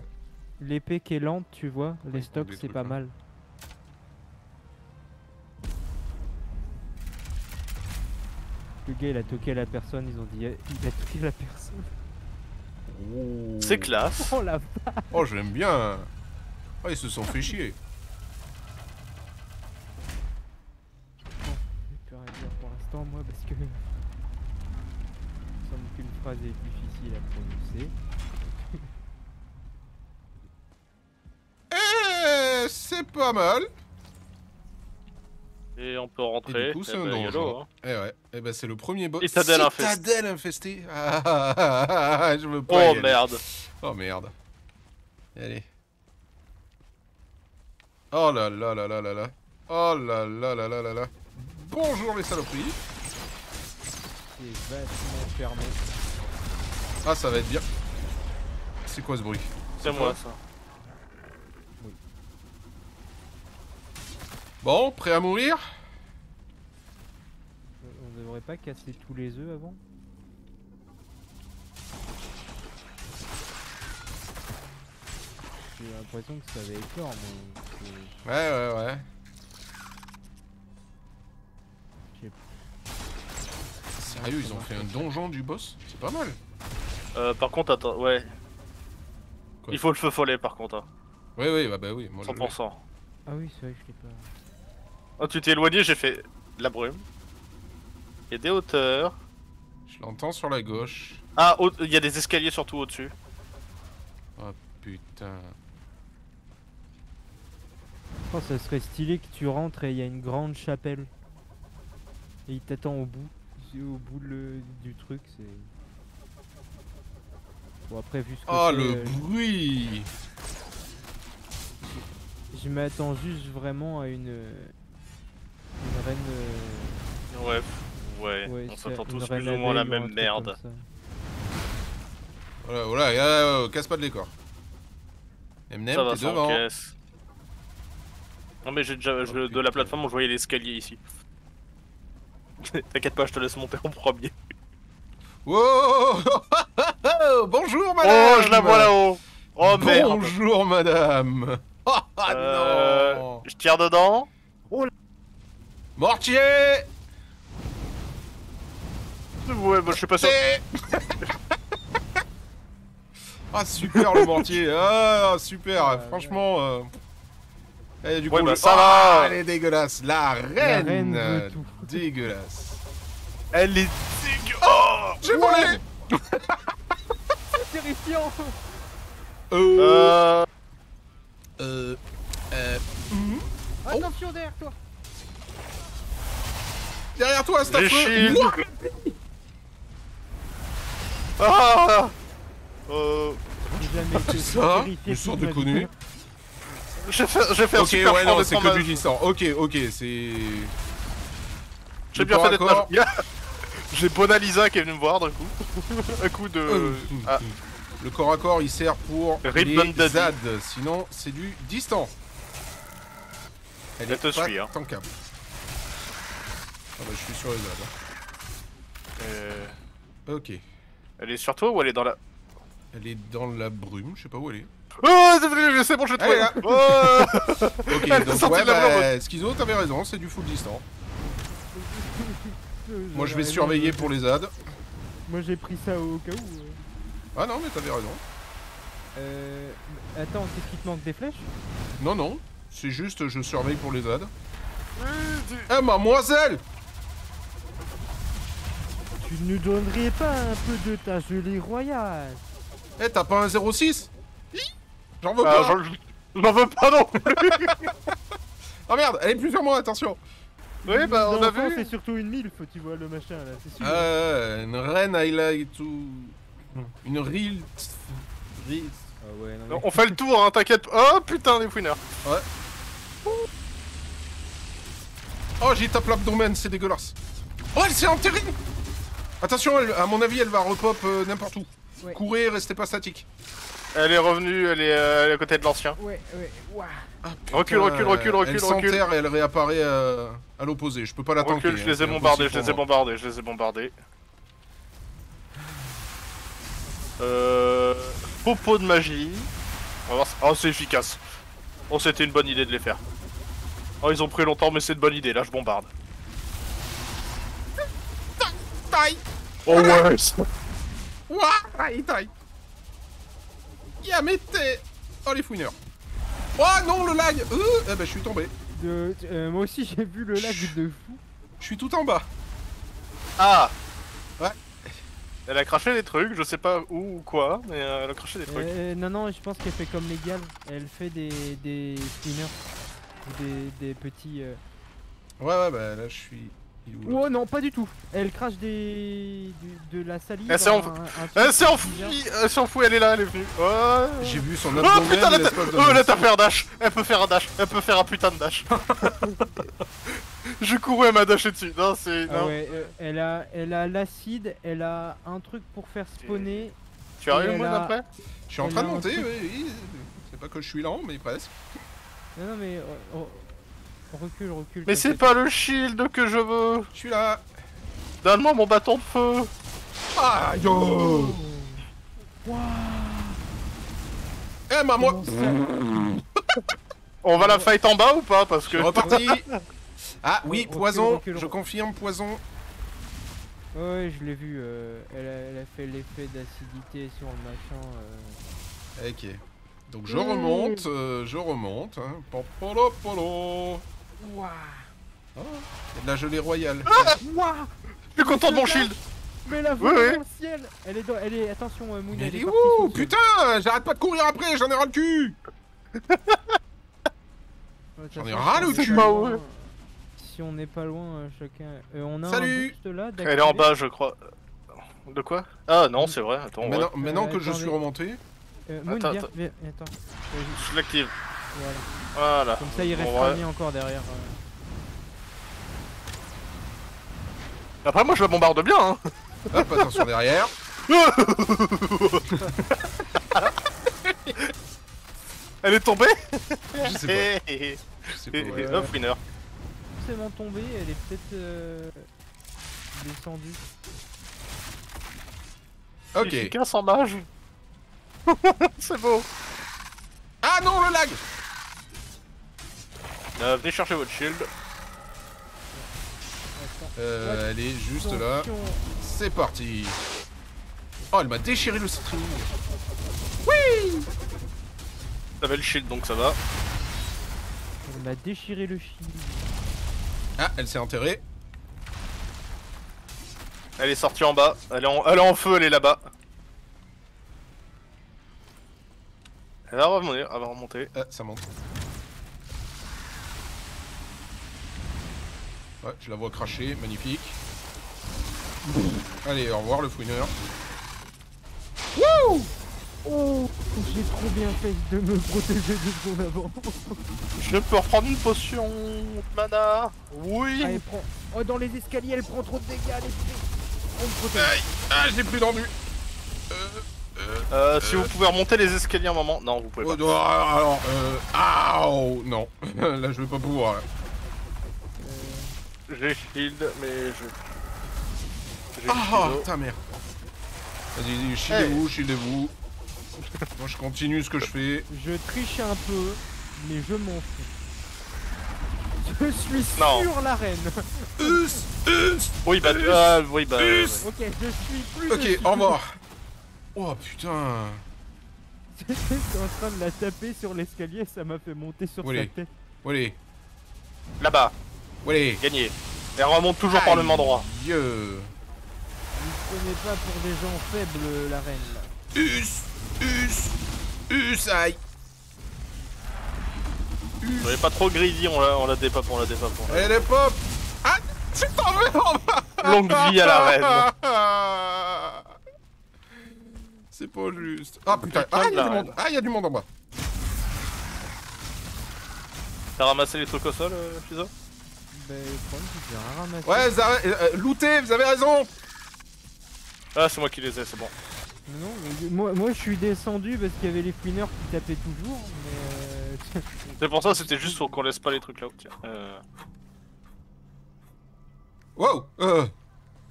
L'épée qui est lente, tu vois, Oui, les stocks c'est pas là. Le gars il a toqué la personne, ils ont dit il a toqué la personne. Oh. C'est classe. Oh la Oh, je l'aime bien. Oh, ils se sont fait chier. J'ai plus rien à dire pour l'instant moi parce que il me semble qu'une phrase est difficile à prononcer. Eh, c'est pas mal. Et on peut rentrer. Et du coup, c'est Eh un ben, donjon. YOLO, hein. Eh ouais, eh ben c'est le premier boss. Citadelle infestée. Citadelle infestée. Ah, ah, ah, ah, ah, je veux pas. y Oh aller. merde. Oh merde. Allez. Oh là là là là là là. Oh là là là là là là. Bonjour les saloperies. C'est vachement fermé. Ah, ça va être bien. C'est quoi ce bruit? C'est moi ça. Bon, prêt à mourir? T'aurais pas cassé tous les œufs avant? J'ai l'impression que ça avait éclore, mais Ouais, ouais, ouais. Sérieux, ils ont fait un donjon du boss? C'est pas mal. Euh, par contre, attends, ouais. Quoi? Il faut le feu follet par contre, hein. Oui, oui, bah, bah oui. Moi, je l'ai. 100%. Ah oui, c'est vrai que je l'ai pas. Oh, tu t'es éloigné, j'ai fait de la brume. Il y a des hauteurs. Je l'entends sur la gauche. Ah, au- il y a des escaliers surtout au-dessus. Oh putain. Je pense que ça serait stylé que tu rentres et il y a une grande chapelle. Et il t'attend au bout. C'est Au bout le- du truc, c'est. Bon, après, vu ce que Oh le euh, bruit je m'attends juste vraiment à une. Reine. euh, Ouais, ouais. ouais, on s'attend tous plus ou moins à la même merde. Voilà, voilà, ouais, casse pas de décor. Emnem, Ça va, t'es devant. Non mais j'ai déjà, je- Oh, de la plateforme, je voyais l'escalier ici. <laughs> T'inquiète pas, je te laisse monter en premier. <laughs> Wow Bonjour madame Oh, je la vois là-haut Oh merde Bonjour madame <laughs> Ah Euh, non Je tire dedans Mortier Ouais, bah je suis pas sûr. C'est- <laughs> Ah super le mortier. Ah super. Ah, Franchement euh, eh, du Ouais, coup, bah, le- ça Ah, va. Elle est dégueulasse. La La reine, tout. Dégueulasse. Elle est dégueu Oh J'ai volé. <laughs> Terrifiant. Euh... Euh... Euh... Euh... Attention derrière toi Derrière toi, c'est affreux shields. Ouah Ah Euh... J'ai jamais ça terrifié Mais toute sans ma vie. déconner. J'ai fait, j'ai fait un Ok, super ouais, non, de c'est que du distant. Ok, ok, c'est... J'ai bien fait d'être mage. <laughs> J'ai Bona Lisa qui est venue me voir d'un coup. <laughs> un coup de... Euh, Ah, Le corps à corps, il sert pour Rip les. ZAD, sinon c'est du distant. Elle Elle est te pas suit, hein. tankable. Ah bah, je suis sur les euh, hein. Ok. Elle est sur toi ou elle est dans la... Elle est dans la brume, je sais pas où elle est. Oh, c'est bon, j'ai trouvé. Est là. Oh <laughs> Ok, Elle donc ouais, bah, Schizo, t'avais raison, c'est du full distant. <laughs> Moi, je vais surveiller pour les ZAD. Moi j'ai pris ça au cas où. euh. Ah non, mais t'avais raison. Euh... Attends, c'est qu'il te manque des flèches? Non, non, c'est juste je surveille pour les ZAD. Eh, mademoiselle Tu ne donnerais pas un peu de ta gelée royale? Eh, t'as pas un 06 Hi? J'en veux Ah, pas j'en- veux pas non plus <laughs> Oh merde, elle est plus sur moi, attention Oui, bah, on a vu C'est surtout une faut tu vois le machin là, c'est sûr. Euh, une reine highlight tout. Une real. real- Ah ouais, non, mais- On fait le tour, hein, t'inquiète. Oh putain, des fouineurs Oh, j'ai tape l'abdomen, c'est dégueulasse. Oh, elle s'est enterrée Attention, elle- à mon avis, elle va repop euh, n'importe où. Ouais. Courez, restez pas statique. Elle est revenue, elle est, euh, elle est à côté de l'ancien. Ouais, ouais, ouah. Recule, recule, recule, recule, elle recule. s'enterre et elle réapparaît euh, à l'opposé. Je peux pas la tanker. Recule, je les ai bombardés, je les ai bombardés, je les ai bombardés. Euh... Popo de magie. On va voir si- Oh, c'est efficace. Oh, c'était une bonne idée de les faire. Oh, ils ont pris longtemps, mais c'est une bonne idée. Là, je bombarde. Taille Oh ouais Ouah Taille, taille Yamete Oh, les fouineurs. Oh non, le lag euh, Eh ben, je suis tombé. De- euh, moi aussi j'ai vu le lag de fou. Je suis tout en bas. Ah Ouais. Elle a craché des trucs, je sais pas où ou quoi, mais euh, elle a craché des trucs. Euh, non, non, je pense qu'elle fait comme les gals. Elle fait des, des spinners. Des, des petits. euh, Ouais, ouais, bah là, je suis... Oh non, pas du tout. Elle crache des. de la salive. Elle s'est enf- Elle enfuie, elle s'est enfuie, elle est là, elle est venue. Oh, J'ai vu son Oh abdomen, putain, l'espace ta- d'un oh, tape un dash Elle peut faire un dash, elle peut faire un putain de dash <laughs> Je courais, elle m'a dashé dessus. Non, c'est. Ah non. ouais, euh, elle a, elle a l'acide, elle a un truc pour faire spawner. Tu arrives, elle moi, a- d'après Je suis en Elle train de monter, oui. C'est pas que je suis lent, mais presque. Non, non, mais. oh, oh, recule, recule. Mais c'est pas le shield que je veux Je suis là. Donne-moi mon bâton de feu Aïe oh. Eh maman <laughs> On va la fight en bas ou pas Parce que... Reparti Ah oui, Recule, poison, recule, je confirme, poison. Ouais, je l'ai vu. euh, elle, a, elle a fait l'effet d'acidité sur le machin. euh. Ok. Donc je remonte, euh, je remonte. Hein. Popolo, polo. Il y a de la gelée royale. Ouah Je suis content de mon shield Mais la voix dans le ciel Elle est dans... Elle est... Attention, euh, Moon, elle elle est où. Putain J'arrête pas de courir après, j'en ai ras le cul Ouais, J'en ai ras le si on est cul. pas loin- ouais. Si on n'est pas loin, euh, chacun... euh, on a Salut. un boost là Elle est en bas, je crois. De quoi Ah non, c'est vrai, attends, ouais. Maintenant, maintenant Euh, que je suis remonté, Euh, Moon, Attends, viens, attends. viens, attends. Vas-y, Je l'active. Voilà. Voilà. Comme ça, il Bon, reste ouais. ramené encore derrière. euh. Après, moi, je la bombarde bien, hein hop, attention derrière. Elle est tombée? Je sais pas, je sais pas. ouais. et hop, winner. forcément tombée, elle est peut-être euh, descendue. Ok. En mage. <laughs> c'est beau. Ah non, le lag Euh, venez chercher votre shield. Euh, Elle est juste là. C'est parti. Oh, elle m'a déchiré le string. T'avais le shield, donc ça va. Elle m'a déchiré le shield. Ah, elle s'est enterrée. Elle est sortie en bas. Elle est en, elle est en feu, elle est là-bas. Elle va remonter. Elle va remonter. Ah, ça monte. Ouais, je la vois cracher, magnifique. Allez, au revoir le fouineur. Oh J'ai trop bien fait de me protéger deux secondes avant. Je peux reprendre une potion mana. Oui. Ah, elle prend... Oh, dans les escaliers, elle prend trop de dégâts, les filles. On me protège. Aïe Ah, j'ai plus d'endu. Euh, si vous pouvez remonter les escaliers un moment. Non, vous pouvez Oh, pas. non, alors, euh... Aouh Non, <laughs> là je vais pas pouvoir. Là. Euh, J'ai shield, mais je. J'ai Ah, shield. putain, merde. Vas-y, shieldez-vous, shieldez-vous. <laughs> Moi je continue ce que je fais. je triche un peu, mais je m'en fous. Je suis Non. sur l'arène. <laughs> Us Us Oui, bah. ah, oui, bah. Ouais. Ok, je suis plus. Ok, dessus. au revoir. Oh putain. <laughs> J'étais en train de la taper sur l'escalier, ça m'a fait monter sur sa tête. Allez, Là-bas, allez. gagné. Elle remonte toujours par le même endroit. Dieu. Vous prenez pas pour des gens faibles la reine là. Us Us Us Aïe Soyez pas trop greedy, on la, on la dépop, on la dépop. on la- Elle est pop Ah Tu t'en veux en bas Longue vie à la reine. <laughs> C'est pas juste. Ah putain, Putain ah il y a du monde, ah il y a du monde en bas. T'as ramassé les trucs au sol, euh, Fizo? Bah, le problème c'est. Ouais, vous avez, euh, euh, lootez, vous avez raison Ah, c'est moi qui les ai, c'est bon. Non, mais moi, moi je suis descendu parce qu'il y avait les fouineurs qui tapaient toujours, mais euh, <laughs> C'est pour ça, c'était juste pour qu'on laisse pas les trucs là-haut. Tiens. Euh... Wow euh...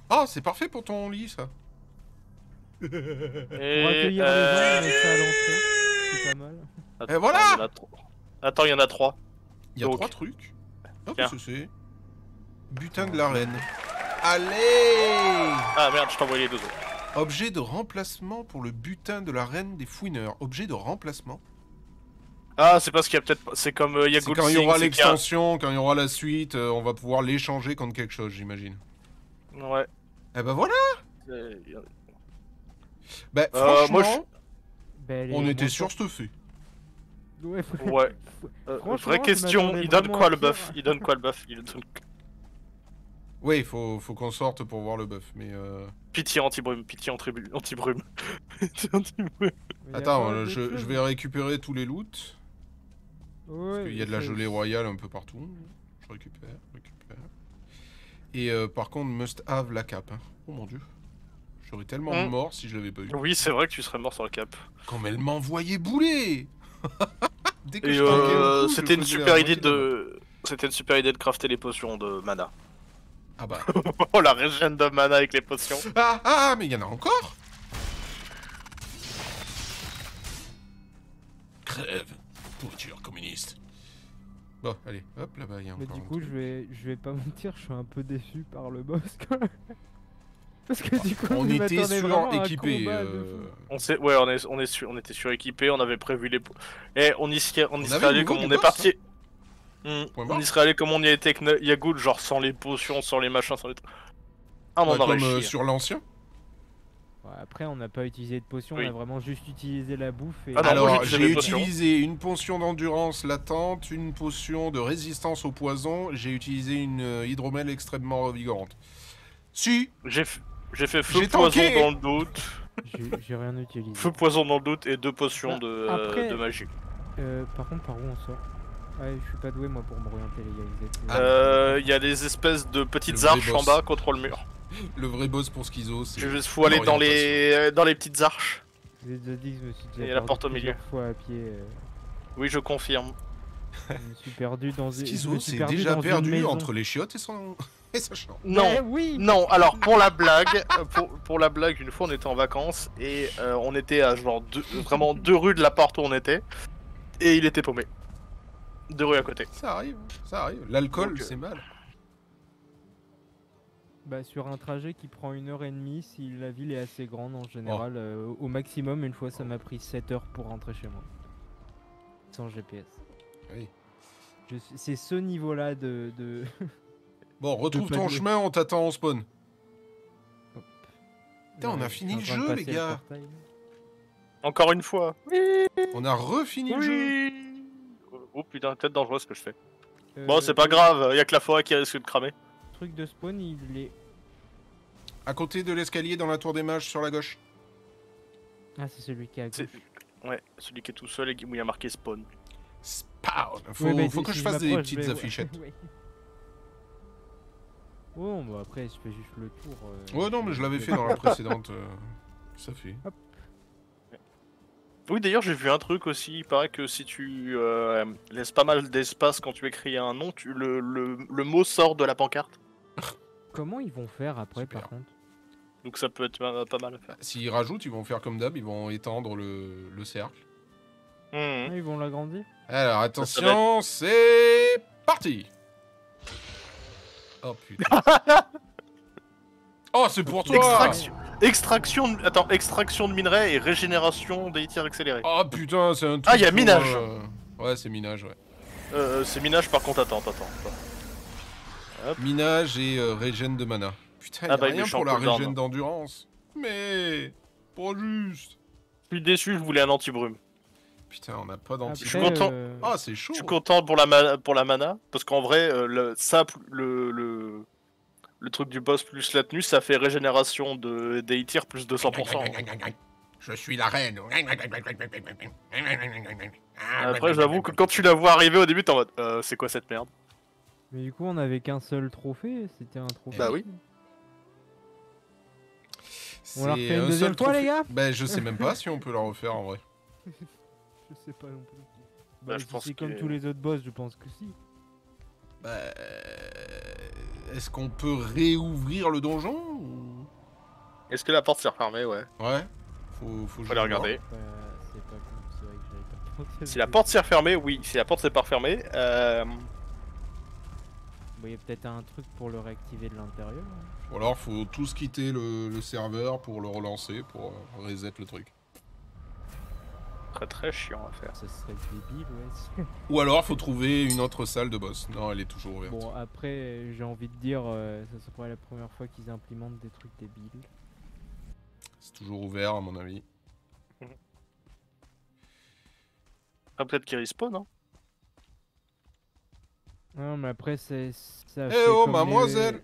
Oh, c'est parfait pour ton lit, ça. pour Et, accueillir euh, les gens, ça à l'entrée, c'est pas mal. attends, Et voilà il y en a trois. Attends, il y en a trois. Il y a Donc. trois trucs. Tiens. qu'est-ce que c'est? Butin de la reine. Allez Ah merde, je t'ai envoyé les deux autres. Objet de remplacement pour le butin de la reine des fouineurs. Objet de remplacement. Ah, c'est parce qu'il y a peut-être. C'est comme euh, Yagoul quand il y aura l'extension, quand il y aura la suite, euh, on va pouvoir l'échanger contre quelque chose, j'imagine. Ouais. Eh ben voilà Bah Euh, franchement, moi, je- Bah, est on était sur ce fait. Ouais, Ouais. <laughs> Euh, vraie question, il donne quoi le buff Il donne quoi le buff Il donne Oui, faut, faut qu'on sorte pour voir le buff, mais... Euh... pitié anti-brume, pitié anti-brume. <laughs> Anti-brume. Attends, euh, je, vais récupérer tous les loots. Ouais, Il y a de la gelée royale un peu partout. Je récupère, récupère. Et euh, par contre, must have la cape. hein. Oh mon dieu. J'aurais tellement Hmm. mort si je l'avais pas eu. Oui, c'est vrai que tu serais mort sur le cap. Comme elle m'envoyait bouler <laughs> Dès que Et euh, c'était une la super idée la de. C'était une super idée de crafter les potions de mana. Ah bah. <laughs> Oh la régène de mana avec les potions. Ah, ah, mais il y en a encore Crève, pourriture communiste. Bon, allez, hop, là-bas, il y a Mais encore du un coup, je vais, je vais pas mentir, je suis un peu déçu par le boss quand même. <laughs> Parce que du coup, On était de euh. On sait, ouais, on est, on est, sur- on était suréquipés, on avait prévu les. po- Eh, on y serait, on y On avait comme du on est parti. Hmm, On y serait allé comme on y était avec Yagoul, genre sans les potions, sans les machins, sans les trucs. Ah, on bah, en aurait comme euh, sur l'ancien. Ouais, après, on n'a pas utilisé de potion, Oui. on a vraiment juste utilisé la bouffe. Et... Ah non, Alors, j'ai potions. utilisé une potion d'endurance latente, une potion de résistance au poison, j'ai utilisé une euh, hydromel extrêmement revigorante. Si, J'ai, f- fait feu poison tanké. dans le doute, J'ai rien utilisé. feu poison dans le doute et deux potions Bah, de, euh, après- de magie. Euh, par contre, par où on sort? Ouais, je suis pas doué moi pour m'orienter, les gars. Vous êtes... Ah. Euh, il y a des espèces de petites Le arches en bas contre le mur. <laughs> le vrai boss pour Schizo, c'est... Je vais faut aller dans les, dans les petites arches. Je vous ai déjà dit que je me suis déjà Et la porte au milieu. fois à pied. euh, Oui, je confirme. je me suis perdu dans Schizo, c'est déjà perdu entre les chiottes et son... <laughs> et sa chambre. Non, Ouais, oui. Non, alors pour la blague, euh, pour, pour la blague, une fois on était en vacances et euh, on était à genre deux, vraiment deux rues de la porte où on était et il était paumé. Deux rues à côté. Ça arrive, ça arrive. L'alcool, euh, c'est mal. Bah, sur un trajet qui prend une heure et demie, si la ville est assez grande en général, euh, au maximum, une fois ça m'a pris 7 heures pour rentrer chez moi. Sans GPS. Oui. C'est ce niveau-là de. de... <laughs> Bon, retrouve ton chemin, on t'attend en spawn. Putain, on a Ouais, fini le jeu, les le gars. Encore une fois. On a refini le jeu. Oh putain, peut-être dangereux ce que je fais. Bon, Euh, c'est pas grave, y a que la forêt qui risque de cramer. Le truc de spawn, il est. À côté de l'escalier dans la tour des mages sur la gauche. Ah, c'est celui qui est à gauche. Ouais, celui qui est tout seul et qui- où il y a marqué spawn. Spawn. Faut, Ouais, bah, faut que si je fasse des petites vais- affichettes. <laughs> ouais. Bon, bah après, je fais juste le tour. euh, Ouais, non, mais je l'avais vais- fait dans la précédente. euh, Ça fait. Oui, d'ailleurs, j'ai vu un truc aussi. Il paraît que si tu euh, laisses pas mal d'espace quand tu écris un nom, tu, le, le, le mot sort de la pancarte. <laughs> Comment ils vont faire après, Super. par contre? Donc ça peut être pas, pas mal à faire. S'ils rajoutent, ils vont faire comme d'hab, ils vont étendre le, le cercle. Mhm. Ah, Ils vont l'agrandir? Alors, attention, c'est parti Oh putain. <laughs> oh, c'est pour toi Extraction. Extraction de... Attends, extraction de minerais et régénération des tirs accélérés. Oh putain, c'est un truc. Ah, y a pour, minage. euh, Ouais, c'est minage, ouais. Euh, c'est minage par contre, attends, attends. attends. Minage et euh, régène de mana. Putain, Ah y a bah, il est rien pour la régène d'endurance. Mais. Pas juste. Je suis déçu, je voulais un anti-brume. Putain, on n'a pas d'anti. suis content. euh, Ah, c'est chaud. Je suis content pour la, ma- pour la mana, parce qu'en vrai, euh, le, ça, le, le truc du boss plus la tenue, ça fait régénération de, des tirs plus 200%. Je suis la reine. Après, j'avoue que quand tu la vois arriver au début, t'es en mode euh, c'est quoi cette merde? Mais du coup, on avait qu'un seul trophée. C'était un trophée. Bah oui. On la C'est refait une un deuxième seul fois, trophée. les gars Ben, je sais <laughs> même pas si on peut la refaire en vrai. <laughs> Je sais pas non plus. Bah, Bah, je si pense c'est comme que- tous les autres boss, je pense que si. Bah, Est-ce qu'on peut réouvrir le donjon ou- Est-ce que la porte s'est refermée Ouais. Ouais. Faut, faut, Faut aller regarder. Bah, c'est pas con, c'est vrai que j'avais pas Si la porte s'est refermée, oui. Si la porte s'est pas refermée, euh... Bon, y a peut-être un truc pour le réactiver de l'intérieur. hein. Ou alors faut tous quitter le, le serveur pour le relancer, pour euh, reset le truc. Très très chiant à faire. Ça serait débile, ouais. <laughs> Ou alors faut trouver une autre salle de boss. Non, elle est toujours ouverte. bon, après, j'ai envie de dire, euh, ça serait la première fois qu'ils implémentent des trucs débiles. C'est toujours ouvert à mon avis. Ah, peut-être qu'il respawn, hein Non, mais après, c'est. ça Eh fait oh, comme mademoiselle les-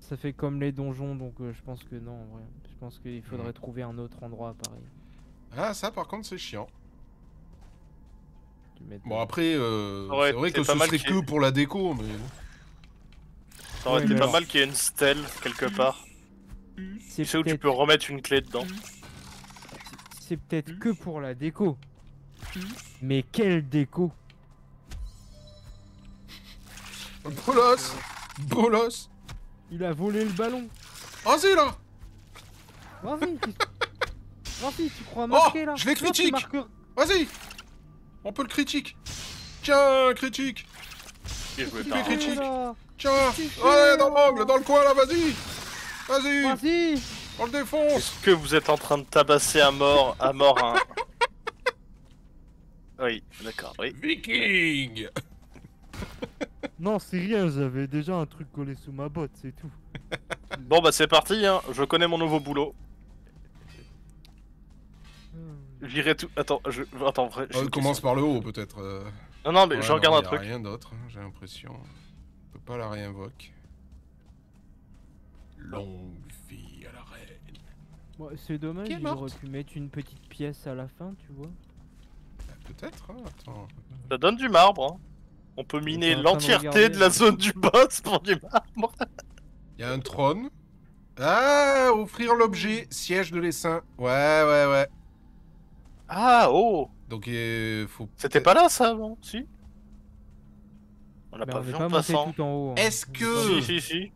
Ça fait comme les donjons, donc euh, je pense que non, en vrai. Je pense qu'il faudrait trouver un autre endroit pareil. Ah, ça par contre c'est chiant. Bon après, euh, Ouais, c'est vrai que pas ce mal serait que pour la déco, mais... Ça aurait Ouais, été mais pas alors- mal qu'il y ait une stèle quelque part. c'est Tu sais où tu peut-être peux remettre une clé dedans. c'est peut-être que pour la déco. Mais quelle déco Bolos Bolos Il a volé le ballon. Vas-y là Vas-y. Tu- Vas-y, tu crois marquer là Oh, je tu critique. Vas-y On peut le critique Tiens, critique Bien joué, par- critique. Tiens Ouais, dans l'angle, dans le coin là, vas-y Vas-y Vas-y. On le défonce Est-ce que vous êtes en train de tabasser à mort, à mort un... <laughs> Oui, d'accord, oui. Viking Non, c'est rien, j'avais déjà un truc collé sous ma botte, c'est tout. Bon bah c'est parti, hein. je connais mon nouveau boulot. J'irai tout... Attends, je... Attends, vrai... Euh, Commence par le haut peut-être. euh. Non, non, mais Ouais, je non, regarde y un a truc. rien d'autre, hein, j'ai l'impression. On peut pas la réinvoquer. Longue vie à la reine. Ouais, c'est dommage, aurait pu mettre une petite pièce à la fin, tu vois. Bah, peut-être, hein, attends. Ça donne du marbre, hein. On peut miner de l'entièreté de la zone du boss pour du marbre. Il y a un trône. Ah, offrir l'objet, siège de l'essaim. Ouais, ouais, ouais. Ah, oh Donc, il faut. C'était pas là ça avant, si On l'a pas on vu en passant. tout en haut. hein. Est-ce que- Si, si, si.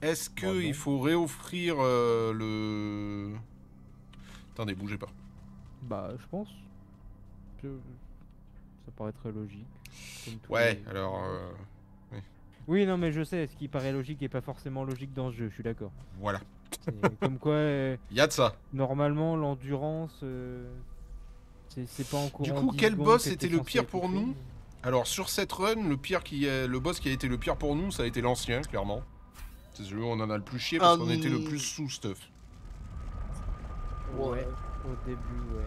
Est-ce que il faut réoffrir euh, le. Attendez, bougez pas. Bah, je pense. que Ça paraît très logique. Ouais, les- alors. euh, Oui, non, mais je sais, ce qui paraît logique est pas forcément logique dans ce jeu, je suis d'accord. voilà. Comme quoi, euh, <laughs> Il y a de ça. normalement, l'endurance, euh, c'est c'est pas en courant. coup, 10 quel boss était le pire pour nous Alors, sur cette run, le, pire qui est... le boss qui a été le pire pour nous, ça a été l'ancien, clairement. C'est celui où on en a le plus chié parce Ah, qu'on était le plus sous stuff. Ouais, au début, ouais.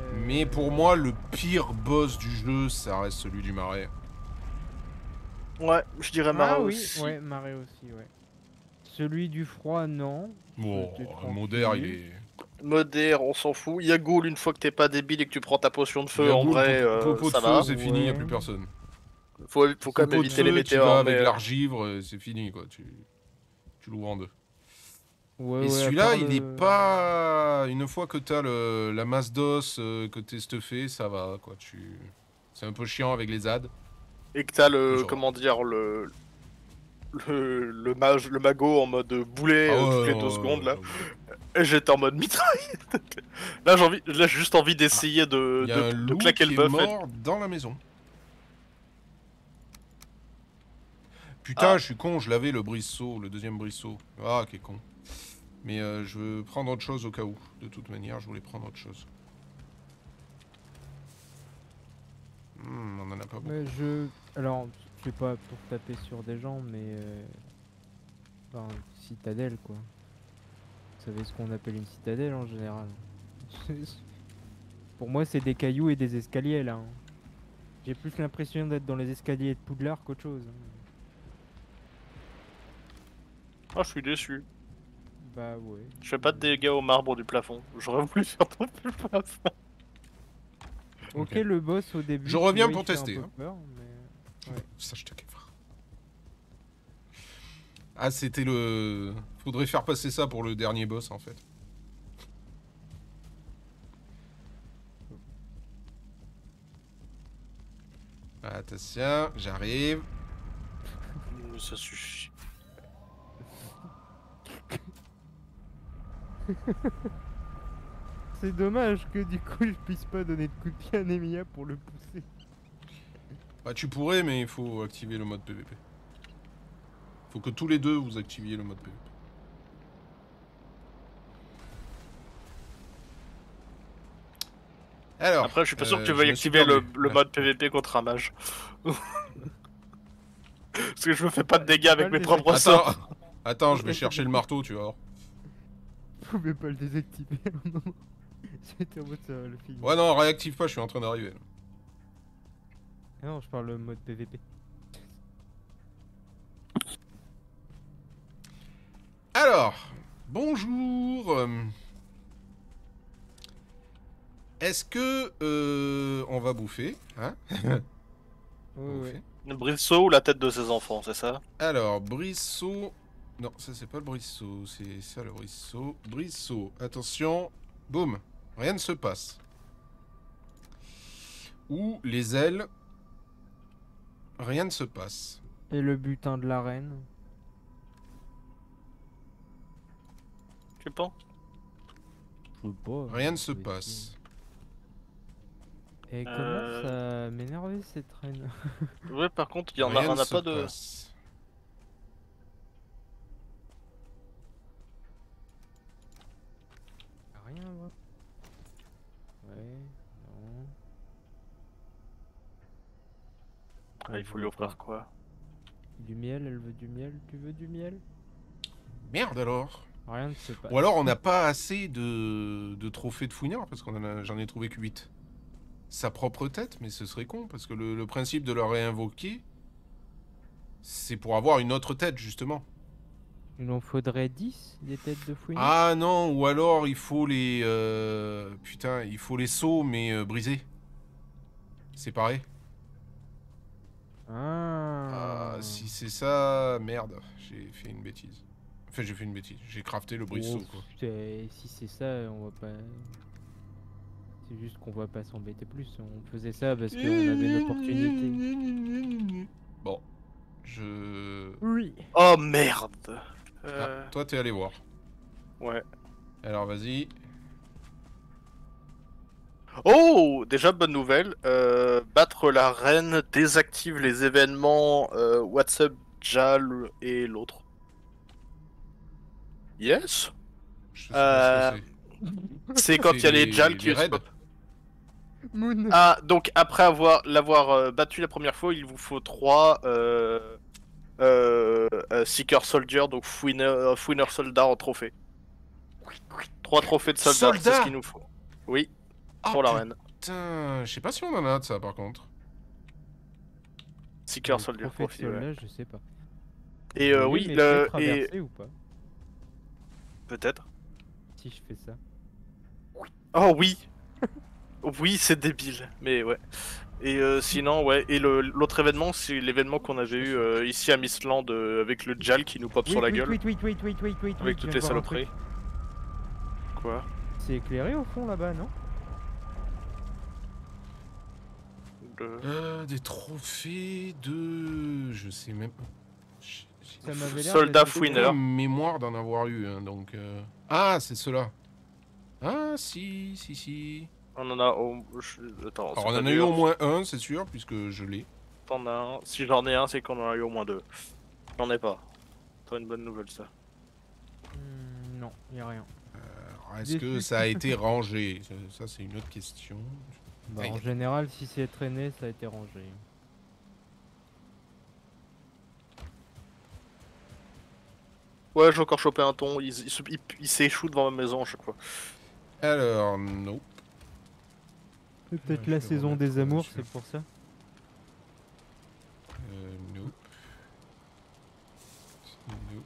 Euh, Mais pour moi, le pire boss du jeu, ça reste celui du marais. Ouais, je dirais Ah oui, aussi. ouais, Marais aussi, ouais. Celui du froid, non. Bon, modère, il est. Modère, on s'en fout. Yagoul, une fois que t'es pas débile et que tu prends ta potion de feu, en vrai, po- euh, Popo de ça feu, va. c'est fini, y a plus personne. Faut, faut quand même éviter les feu, tu vas météores. avec mais, l'argivre, euh, c'est fini, quoi. Tu, tu l'ouvres en deux. Ouais, Et ouais, celui-là, il le- est pas. Une fois que t'as le... la masse d'os, euh, que t'es stuffé, ça va, quoi. Tu... C'est un peu chiant avec les ZAD. Et que t'as le. Genre. Comment dire, le. Le, le mage, le mago en mode boulet Ah euh, toutes les deux secondes là. J'étais en mode mitraille. <laughs> là j'ai envie, là j'ai juste envie d'essayer de, Il y a un de, de loup claquer qui le est buff. et- mort dans la maison. Putain, Ah. je suis con, je l'avais le brisseau, le deuxième brisseau. Ah, quel con. Mais euh, je veux prendre autre chose au cas où. De toute manière, je voulais prendre autre chose. Hmm, on en a pas beaucoup. Ouais, je. Alors, je sais pas pour taper sur des gens, mais. euh, Enfin, citadelle quoi. Vous savez ce qu'on appelle une citadelle en général. <laughs> pour moi, c'est des cailloux et des escaliers là. hein. J'ai plus l'impression d'être dans les escaliers de Poudlard qu'autre chose. Ah, je suis déçu. Bah ouais. Je fais pas de dégâts au marbre du plafond. J'aurais voulu faire trop <laughs> plus plafond. Ok, Ok. le boss au début. Je reviens vois, pour tester, hein. peur, mais- Ça, je te. Ah, c'était le. Faudrait faire passer ça pour le dernier boss en fait. Attention, j'arrive. Ça suffit. <laughs> C'est dommage que du coup je puisse pas donner de coup de pied à Nemia pour le pousser. Bah, tu pourrais, mais il faut activer le mode PVP. Faut que tous les deux vous activiez le mode PVP. Alors. Après, je suis pas sûr que euh, tu je veuilles activer le, perdu. le Ouais. mode PVP contre un mage. <laughs> Parce que je me fais pas de dégâts avec mes propres sorts. Attends, je vais chercher le marteau, tu vas voir. Vous pouvez pas le désactiver. <laughs> non. J'étais en mode ça va le finir. Ouais, non, réactive pas, je suis en train d'arriver. Ah Non, je parle le mode PVP. Alors, bonjour. Est-ce que euh, on va bouffer hein <laughs> oui, ou la tête de ses enfants, c'est ça? Alors, Brisseau... Non, ça c'est pas le Brisseau, c'est ça le Brisseau. Brisseau, attention, boum, rien ne se passe. Ou les ailes, rien ne se passe. Et le butin de la reine Je sais pas. Rien ne se passe. Et comment Euh. ça m'énerver cette traîne <laughs> Ouais, par contre, il y en a, on pas de. passe. Rien à voir. Ouais, non. Ah, il faut lui offrir quoi Du miel, elle veut du miel, tu veux du miel? Merde alors. Rien ne se passe. Ou alors on n'a pas assez de, de trophées de fouineur parce qu'on j'en ai trouvé que 8. Sa propre tête, mais ce serait con parce que le, le principe de le réinvoquer, c'est pour avoir une autre tête justement. Il en faudrait 10 des têtes de fouine Ah non, ou alors il faut les. euh, putain, il faut les sauts mais euh, brisés. Séparés. Ah, Ah, si c'est ça, merde, j'ai fait une bêtise. Enfin, j'ai fait une bêtise. J'ai crafté le brise-saut Oh, quoi. c'est- Si c'est ça, on va pas. C'est juste qu'on va pas s'embêter plus. On faisait ça parce qu'on avait une opportunité. Bon, je. Oui. Oh merde Ah, Euh, toi, t'es allé voir. Ouais. Alors, vas-y. Oh Déjà, bonne nouvelle. euh, battre la reine désactive les événements euh, WhatsApp, JAL et l'autre. Yes Euh, C'est quand il y a les JAL qui les. Moon. Ah, donc après avoir l'avoir euh, battu la première fois, il vous faut 3 euh, euh, euh, Seeker Soldier, donc Fouiner, Fouiner Soldat en trophée. 3 trophées de soldats, c'est ce qu'il nous faut. Oui, Ah, pour la reine. Putain, je sais pas si on en a de ça par contre. Seeker Le Soldier, trophée de profil, ouais. soldat, je sais pas. Et euh, oui, le, et ou pas? Peut-être. Si je fais ça. Oh oui Oui, c'est débile, mais ouais. Et euh, sinon, ouais, et le- l'autre événement, c'est l'événement qu'on avait eu euh, ici à Mistland euh, avec le JAL qui nous pop sur la Oui, gueule, oui, oui, oui, oui, oui, oui, avec toutes les saloperies. Quoi? C'est éclairé au fond là-bas, non? Le- Euh, des trophées de. Je sais même Ça m'avait l'air Soldat fouineur. pas mémoire d'en avoir eu, hein, donc. euh. Ah, c'est cela. Ah, si, si, si. On en a au... je- Attends, Alors, c'est on pas en a eu au moins un, c'est sûr, puisque je l'ai. T'en as un. Si j'en ai un, c'est qu'on en a eu au moins deux. J'en ai pas. C'est une bonne nouvelle ça. Hmm, Non, y a rien. Alors, est-ce que ça a été <laughs> rangé? Ça, c'est une autre question. Bah, en général, si c'est traîné, ça a été rangé. Ouais, j'ai encore chopé un ton. Il, il se- il- il s'échoue devant ma maison à chaque fois. Alors, non. C'est peut-être je la saison des amours, c'est pour ça. Euh, nope. Nope.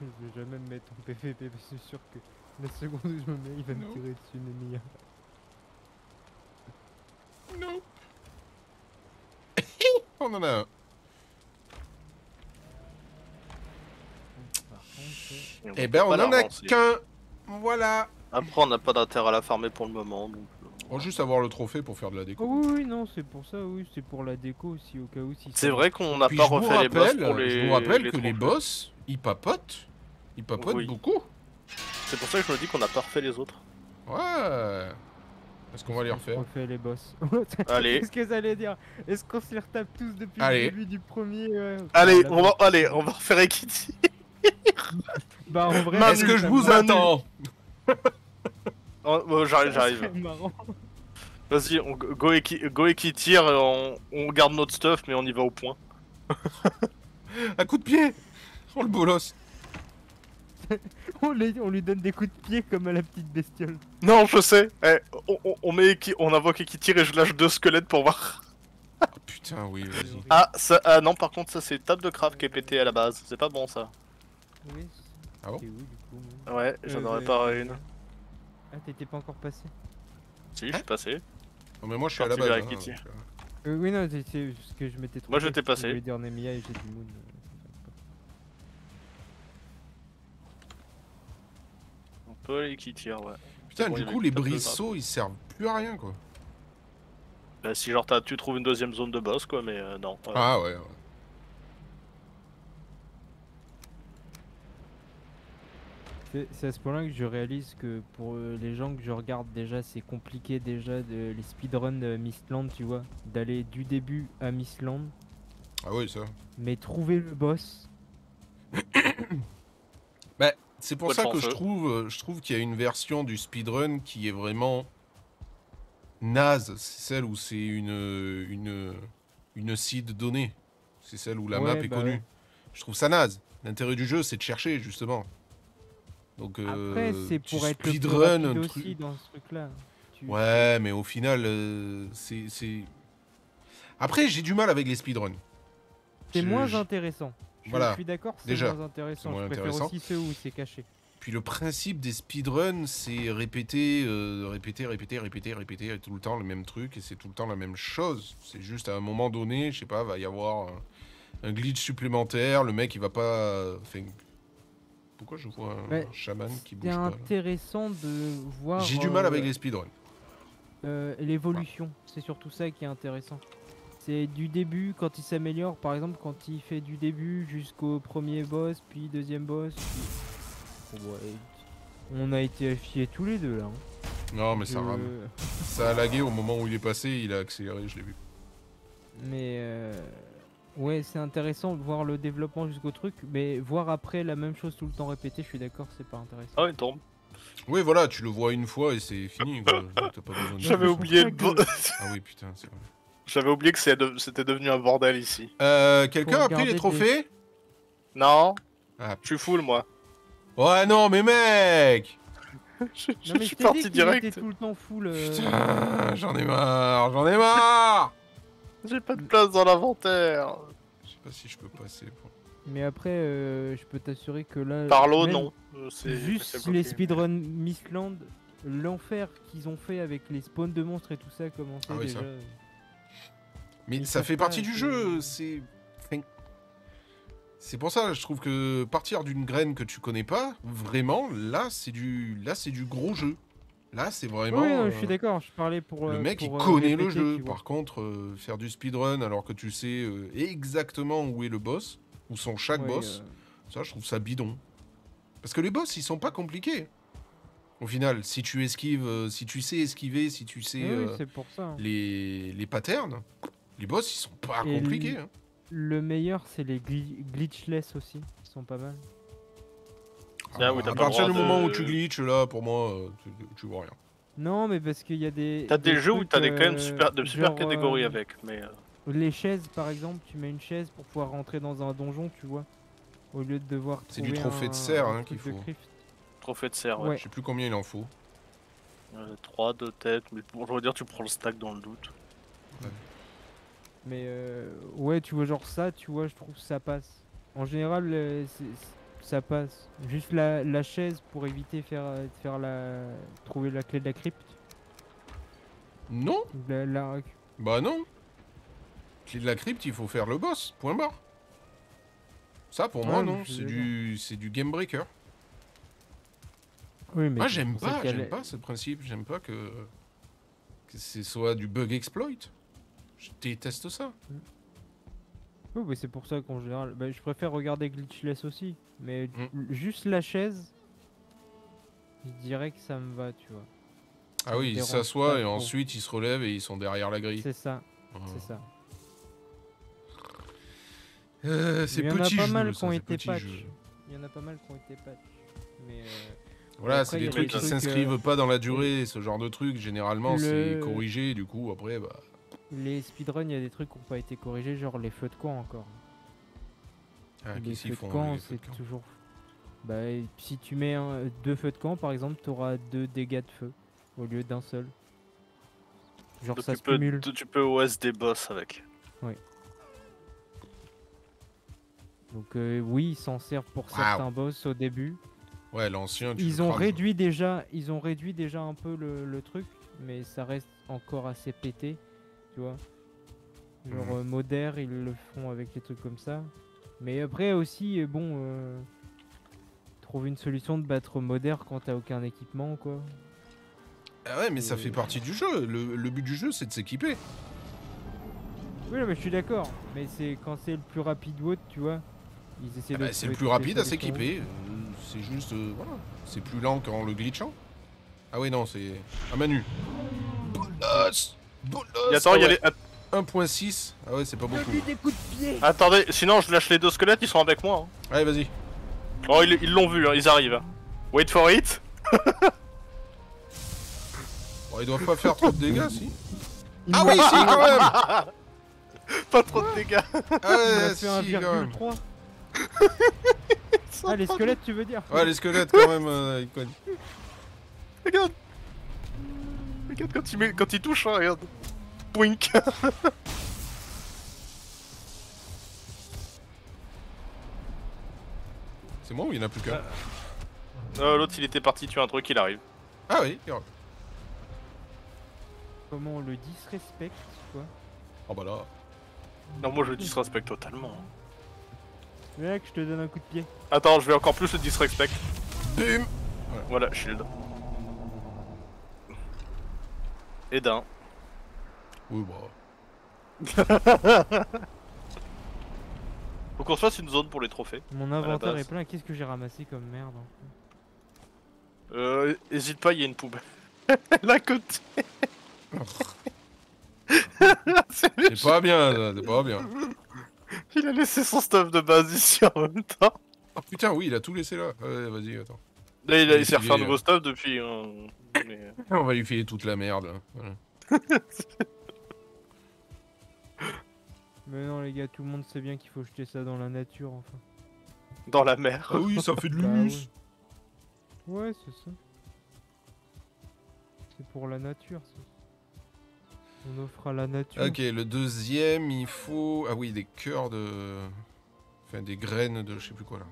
Je vais jamais me mettre en PVP parce que c'est sûr que la seconde où je me mets, il va me tirer dessus, Nemia. Nope. <coughs> on en a un. Par contre, Et on Eh ben, on en a qu'un. Voilà. Après, on n'a pas d'intérêt à la farmer pour le moment. Donc... euh, On va juste avoir le trophée pour faire de la déco. Oh oui, oui, non, c'est pour ça, oui, c'est pour la déco aussi, au cas où si C'est vrai qu'on n'a pas refait les boss rappelle, pour les. je vous rappelle les que les boss, ils papotent. Ils papotent Oui. beaucoup. C'est pour ça que je me dis qu'on n'a pas refait les autres. Ouais. Est-ce qu'on va les On refaire refait les boss. <laughs> Allez. Qu'est-ce que ça allait dire Est-ce qu'on se les retape tous depuis Allez. le début du premier ouais. Allez, on va, allez, on va refaire Ekiti. <laughs> Bah en vrai, Est-ce que je vous attends <laughs> Oh, oh, j'arrive, j'arrive. Vas-y, on go Eki, go Ekiti, on, on garde notre stuff, mais on y va au point. <laughs> Un coup de pied Oh le bolos <laughs> on, les- on lui donne des coups de pied comme à la petite bestiole. Non, je sais. Eh, on, on, on met Eki- on invoque Ekiti et je lâche deux squelettes pour voir. Oh, <laughs> Putain, oui, vas-y. Ah, ça, ah non, par contre, ça c'est table de craft qui est pété à la base. C'est pas bon ça. Oui. Ah bon? T'es où du coup moi? Ouais, j'en Euh, aurais pas ouais. une. Ah, t'étais pas encore passé Si, je suis passé. Non, mais moi je suis à la Parti base. vers hein, donc, euh. euh, Oui, non, c'est c'est ce que je m'étais trompé. Moi, j'étais parce passé. Je dire Nemia et j'ai dit Moon. euh, On peut aller Ekiti, ouais. Putain, du coup, les brisseaux ils servent plus à rien quoi. Bah, si genre t'as- tu trouves une deuxième zone de boss, quoi, mais euh, non. Ah ouais, ouais. C'est à ce point-là que je réalise que pour euh, les gens que je regarde déjà, c'est compliqué déjà de les speedruns de Mistland, tu vois, d'aller du début à Mistland, Ah oui, ça. mais trouver le boss, <coughs> Bah, c'est pour ça que je trouve, euh, je trouve qu'il y a une version du speedrun qui est vraiment naze. C'est celle où c'est une, une, une seed donnée. C'est celle où la map est bah connue. ouais. Je trouve ça naze. L'intérêt du jeu, c'est de chercher, justement. Donc, Après, euh, c'est pour être le plus speedrun rapide un aussi truc. dans ce truc-là. Tu- Ouais, mais au final, euh, c'est. Après, j'ai du mal avec les speedruns. C'est moins intéressant. Je, Voilà, suis d'accord, c'est moins intéressant. moins je préfère intéressant. aussi ceux où c'est caché. Puis le principe des speedruns, c'est répéter, euh, répéter, répéter, répéter, répéter tout le temps le même truc et c'est tout le temps la même chose. C'est juste à un moment donné, je sais pas, va y avoir un, un glitch supplémentaire, le mec il va pas. euh, pourquoi je vois un, Ouais, chaman qui C'est bouge pas là intéressant de voir. J'ai du mal euh, avec les speedruns. euh, l'évolution. C'est surtout ça qui est intéressant. C'est du début quand il s'améliore, par exemple quand il fait du début jusqu'au premier boss, puis deuxième boss. puis- ouais, on a été affiés tous les deux là. hein. Non, mais ça Je- rame. Ça a lagué au moment où il est passé, il a accéléré, je l'ai vu. Mais euh, ouais, c'est intéressant de voir le développement jusqu'au truc, mais voir après la même chose tout le temps répété, je suis d'accord, c'est pas intéressant. Ah, il tombe. Oui, voilà, tu le vois une fois et c'est fini. quoi. T'as pas besoin de- J'avais oublié. de- Ah oui, putain, c'est vrai. J'avais oublié que c'était devenu un bordel ici. Euh, Quelqu'un a pris les trophées? Non, Ah, je suis full moi. Ouais, non, mais mec je je Non, mais suis je parti direct. était tout le temps full. euh, Putain, j'en ai marre, j'en ai marre J'ai pas de place dans l'inventaire. Je sais pas si je peux passer. Pour... Mais après, euh, je peux t'assurer que là. Par l'eau, non. Euh, Juste bloqué. les speedrun Mistland, l'enfer qu'ils ont fait avec les spawns de monstres et tout ça a commencé Ah oui, ça. déjà. Mais Ils ça fait pas, partie du c'est- jeu, c'est... C'est pour ça, je trouve que partir d'une graine que tu connais pas, vraiment, là, c'est du... Là, c'est du gros jeu. Là, c'est vraiment... Oui, je euh, suis d'accord, je parlais pour. Le euh, mec, pour, il euh, connaît le jeu. Par contre, faire du speedrun alors que tu sais exactement où est le boss, où sont chaque boss, Ça, je trouve ça bidon. Parce que les boss, ils sont pas compliqués. Au final, si tu esquives, si tu sais esquiver, si tu sais oui, pour ça. les, les patterns, les boss, ils sont pas Et compliqués. hein. Le meilleur, c'est les gli- glitchless aussi, ils sont pas mal. Ah t'as à pas le partir droit du moment de- où tu glitches, là, pour moi, euh, tu, tu vois rien. Non, mais parce qu'il y a des. T'as des, jeux où trucs, t'as des quand même euh, super, de super genre, catégories euh, avec, mais euh, Les chaises, par exemple, tu mets une chaise pour pouvoir rentrer dans un donjon, tu vois. Au lieu de devoir. C'est du trouver trophée de un- cerf, un hein, truc qu'il de faut. crypte. trophée de cerf, ouais. Ouais. Je sais plus combien il en faut. Euh, 3, 2 têtes, mais bon, je veux dire, tu prends le stack dans le doute. Mais euh, ouais, tu vois, genre ça, tu vois, je trouve que ça passe. En général, euh, c'est- c'est- ça passe. Juste la, la chaise pour éviter faire, euh, de faire la. trouver la clé de la crypte. Non La, la récu- Bah non. Clé de la crypte, il faut faire le boss. Point barre. Ça, pour moi, non. C'est du, c'est du game breaker. Oui, mais Moi, c'est j'aime pas, j'aime pas ce principe. J'aime pas que, que ce soit du bug exploit. Je déteste ça. Oui, mais c'est pour ça qu'en général, bah, je préfère regarder glitchless aussi. Mais Mm. juste la chaise, je dirais que ça me va, tu vois. Ah oui, ils s'assoient et trop. ensuite ils se relèvent et ils sont derrière la grille. C'est ça, Ah. c'est ça. Euh, c'est Il y en a pas mal qui ont été patch. jeu. Il y en a pas mal qui ont été patch. Mais euh, Voilà, c'est des trucs qui trucs, s'inscrivent euh, pas dans la durée, ce genre de trucs. Généralement, c'est corrigé. Du coup, après, bah. Les speedruns, il y a des trucs qui n'ont pas été corrigés, genre les feux de camp encore. Ah, les feux font de camp, les feux de c'est toujours. Bah, si tu mets un- deux feux de camp, par exemple, tu auras deux dégâts de feu au lieu d'un seul. Genre Donc ça tu, se peux, cumule. tu peux OS des boss avec. Donc euh, oui, ils s'en servent pour certains boss au début. Ouais, l'ancien, Ils ont crames. réduit déjà, ils ont réduit déjà un peu le, le truc, mais ça reste encore assez pété, tu vois. Genre Mhm. euh, modère, ils le font avec les trucs comme ça. Mais après aussi, euh, bon, euh, trouve une solution de battre modère quand t'as aucun équipement, quoi. Ah ouais, mais ça fait partie du jeu. Le, le but du jeu, c'est de s'équiper. Oui, mais je suis d'accord. Mais c'est quand c'est le plus rapide ou autre, tu vois. Ils essaient Ah de bah, c'est le plus rapide à s'équiper. Euh, c'est juste. euh, voilà. C'est plus lent qu'en le glitchant. Ah oui, non, c'est. Ah, Manu. Bolos attends, Ah il y a ouais, les... att- 1.6. Ah ouais, c'est pas beaucoup. des coups de pied Attendez, sinon je lâche les deux squelettes, ils sont avec moi. hein. Allez, vas-y. Oh, ils ils l'ont vu, hein, ils arrivent. Wait for it. Bon, <laughs> ils doivent pas faire trop de dégâts, si. <laughs> Ah oui, si, quand même <laughs> Pas trop de dégâts. Ah Il a ouais, fait si, quand même. 1,3 Ah les squelettes tu veux dire Ouais, les squelettes, quand même, euh. Regarde. Regarde quand il, met... quand il touche, hein, regarde. Poink. <laughs> C'est moi ou il y en a plus qu'un Euh, L'autre il était parti tuer un truc, il arrive. Ah oui. Comment on le disrespecte quoi Oh bah là. Non, moi je le disrespecte totalement. Là que je te donne un coup de pied. Attends, je vais encore plus le disrespect. Bum Voilà, shield. Et d'un. Oui, bah. Faut qu'on se fasse une zone pour les trophées. Mon inventaire est plein, qu'est-ce que j'ai ramassé comme merde hein Euh, hésite pas, il y a une poubelle. <laughs> Là, côté. <laughs> C'est pas bien, ça, c'est pas bien. Il a laissé son stuff de base ici en même temps. Oh putain, oui, il a tout laissé là. Ouais, vas-y, attends. Là, il, a, Il s'est refait un nouveau stuff depuis. hein, mais- <laughs> On va lui filer toute la merde. Voilà. <laughs> Mais non les gars, tout le monde sait bien qu'il faut jeter ça dans la nature enfin. Dans la mer. Ah oui, ça fait de <laughs> Bah l'humus. ouais. Ouais c'est ça. C'est pour la nature ça. On offre à la nature. Ok, le deuxième, il faut. Ah oui, des cœurs de. Enfin, des graines de je sais plus quoi là.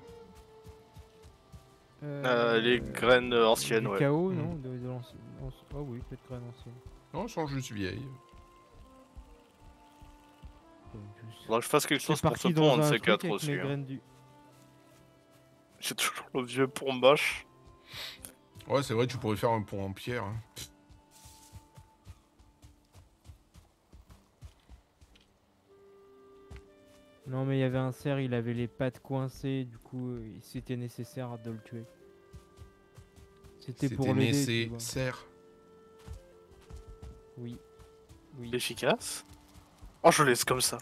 Euh, les graines euh, anciennes, du ouais. chaos, non de, de l'ancien- l'ancien- Oh oui, peut-être graines anciennes. Non, elles sont juste vieilles. Faudra que je fasse quelque C'est chose pour ce parti pont, un de ces truc quatre avec aussi. mes hein. graines du... J'ai toujours le vieux pont moche. Ouais, c'est vrai, tu pourrais faire un pont en pierre. hein. Non mais il y avait un cerf, il avait les pattes coincées, du coup euh, c'était nécessaire de le tuer. C'était pour l'aider, nécessaire. Oui. Oui. Efficace. Oh, je laisse comme ça.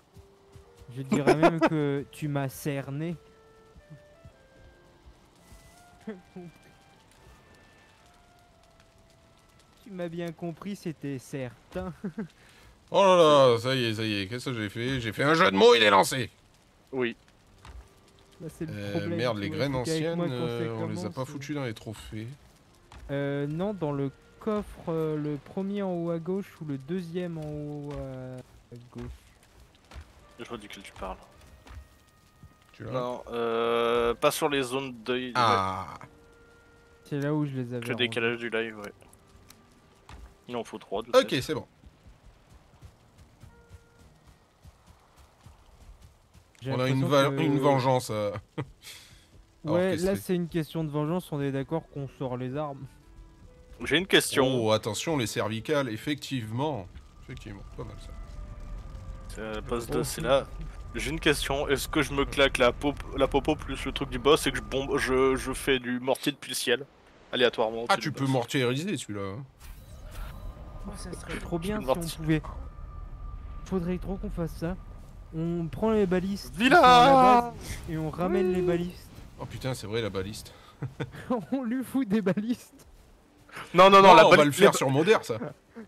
Je dirais même <laughs> que tu m'as cerné. <laughs> tu m'as bien compris, c'était certain. <laughs> Oh là là, ça y est, ça y est, qu'est-ce que j'ai fait? J'ai fait un jeu de mots, il est lancé Oui. Là, c'est le Euh, problème, Merde, les graines anciennes, moi, euh, on les a pas foutues dans les trophées. Euh, non, dans le coffre, euh, le premier en haut à gauche ou le deuxième en haut à gauche. Je vois duquel tu parles. Tu l'as? Non, euh, pas sur les zones de. Ah C'est là où je les avais. le décalage du live, ouais. Il en faut trois. de Ok, fait. c'est bon. On a une, l'impression va- que- une vengeance à... à <laughs> Ouais, là c'est une question de vengeance, on est d'accord qu'on sort les armes. J'ai une question. Oh, attention, les cervicales, effectivement. Effectivement, pas mal ça. C'est la pose Oh, de c'est là. J'ai une question. Est-ce que je me claque la, pop, la popo plus le truc du boss et que je, bombe, je, je fais du mortier depuis le ciel? Aléatoirement. Ah, tu peux boss. mortiériser celui-là. hein. Oh, ça serait <laughs> trop bien si on pouvait. Faudrait trop qu'on fasse ça. On prend les balistes Villa et on ramène les balistes. Oh putain, c'est vrai, la baliste. <laughs> on lui fout des balistes. Non, non, non, la on va le faire sur Modère, ça.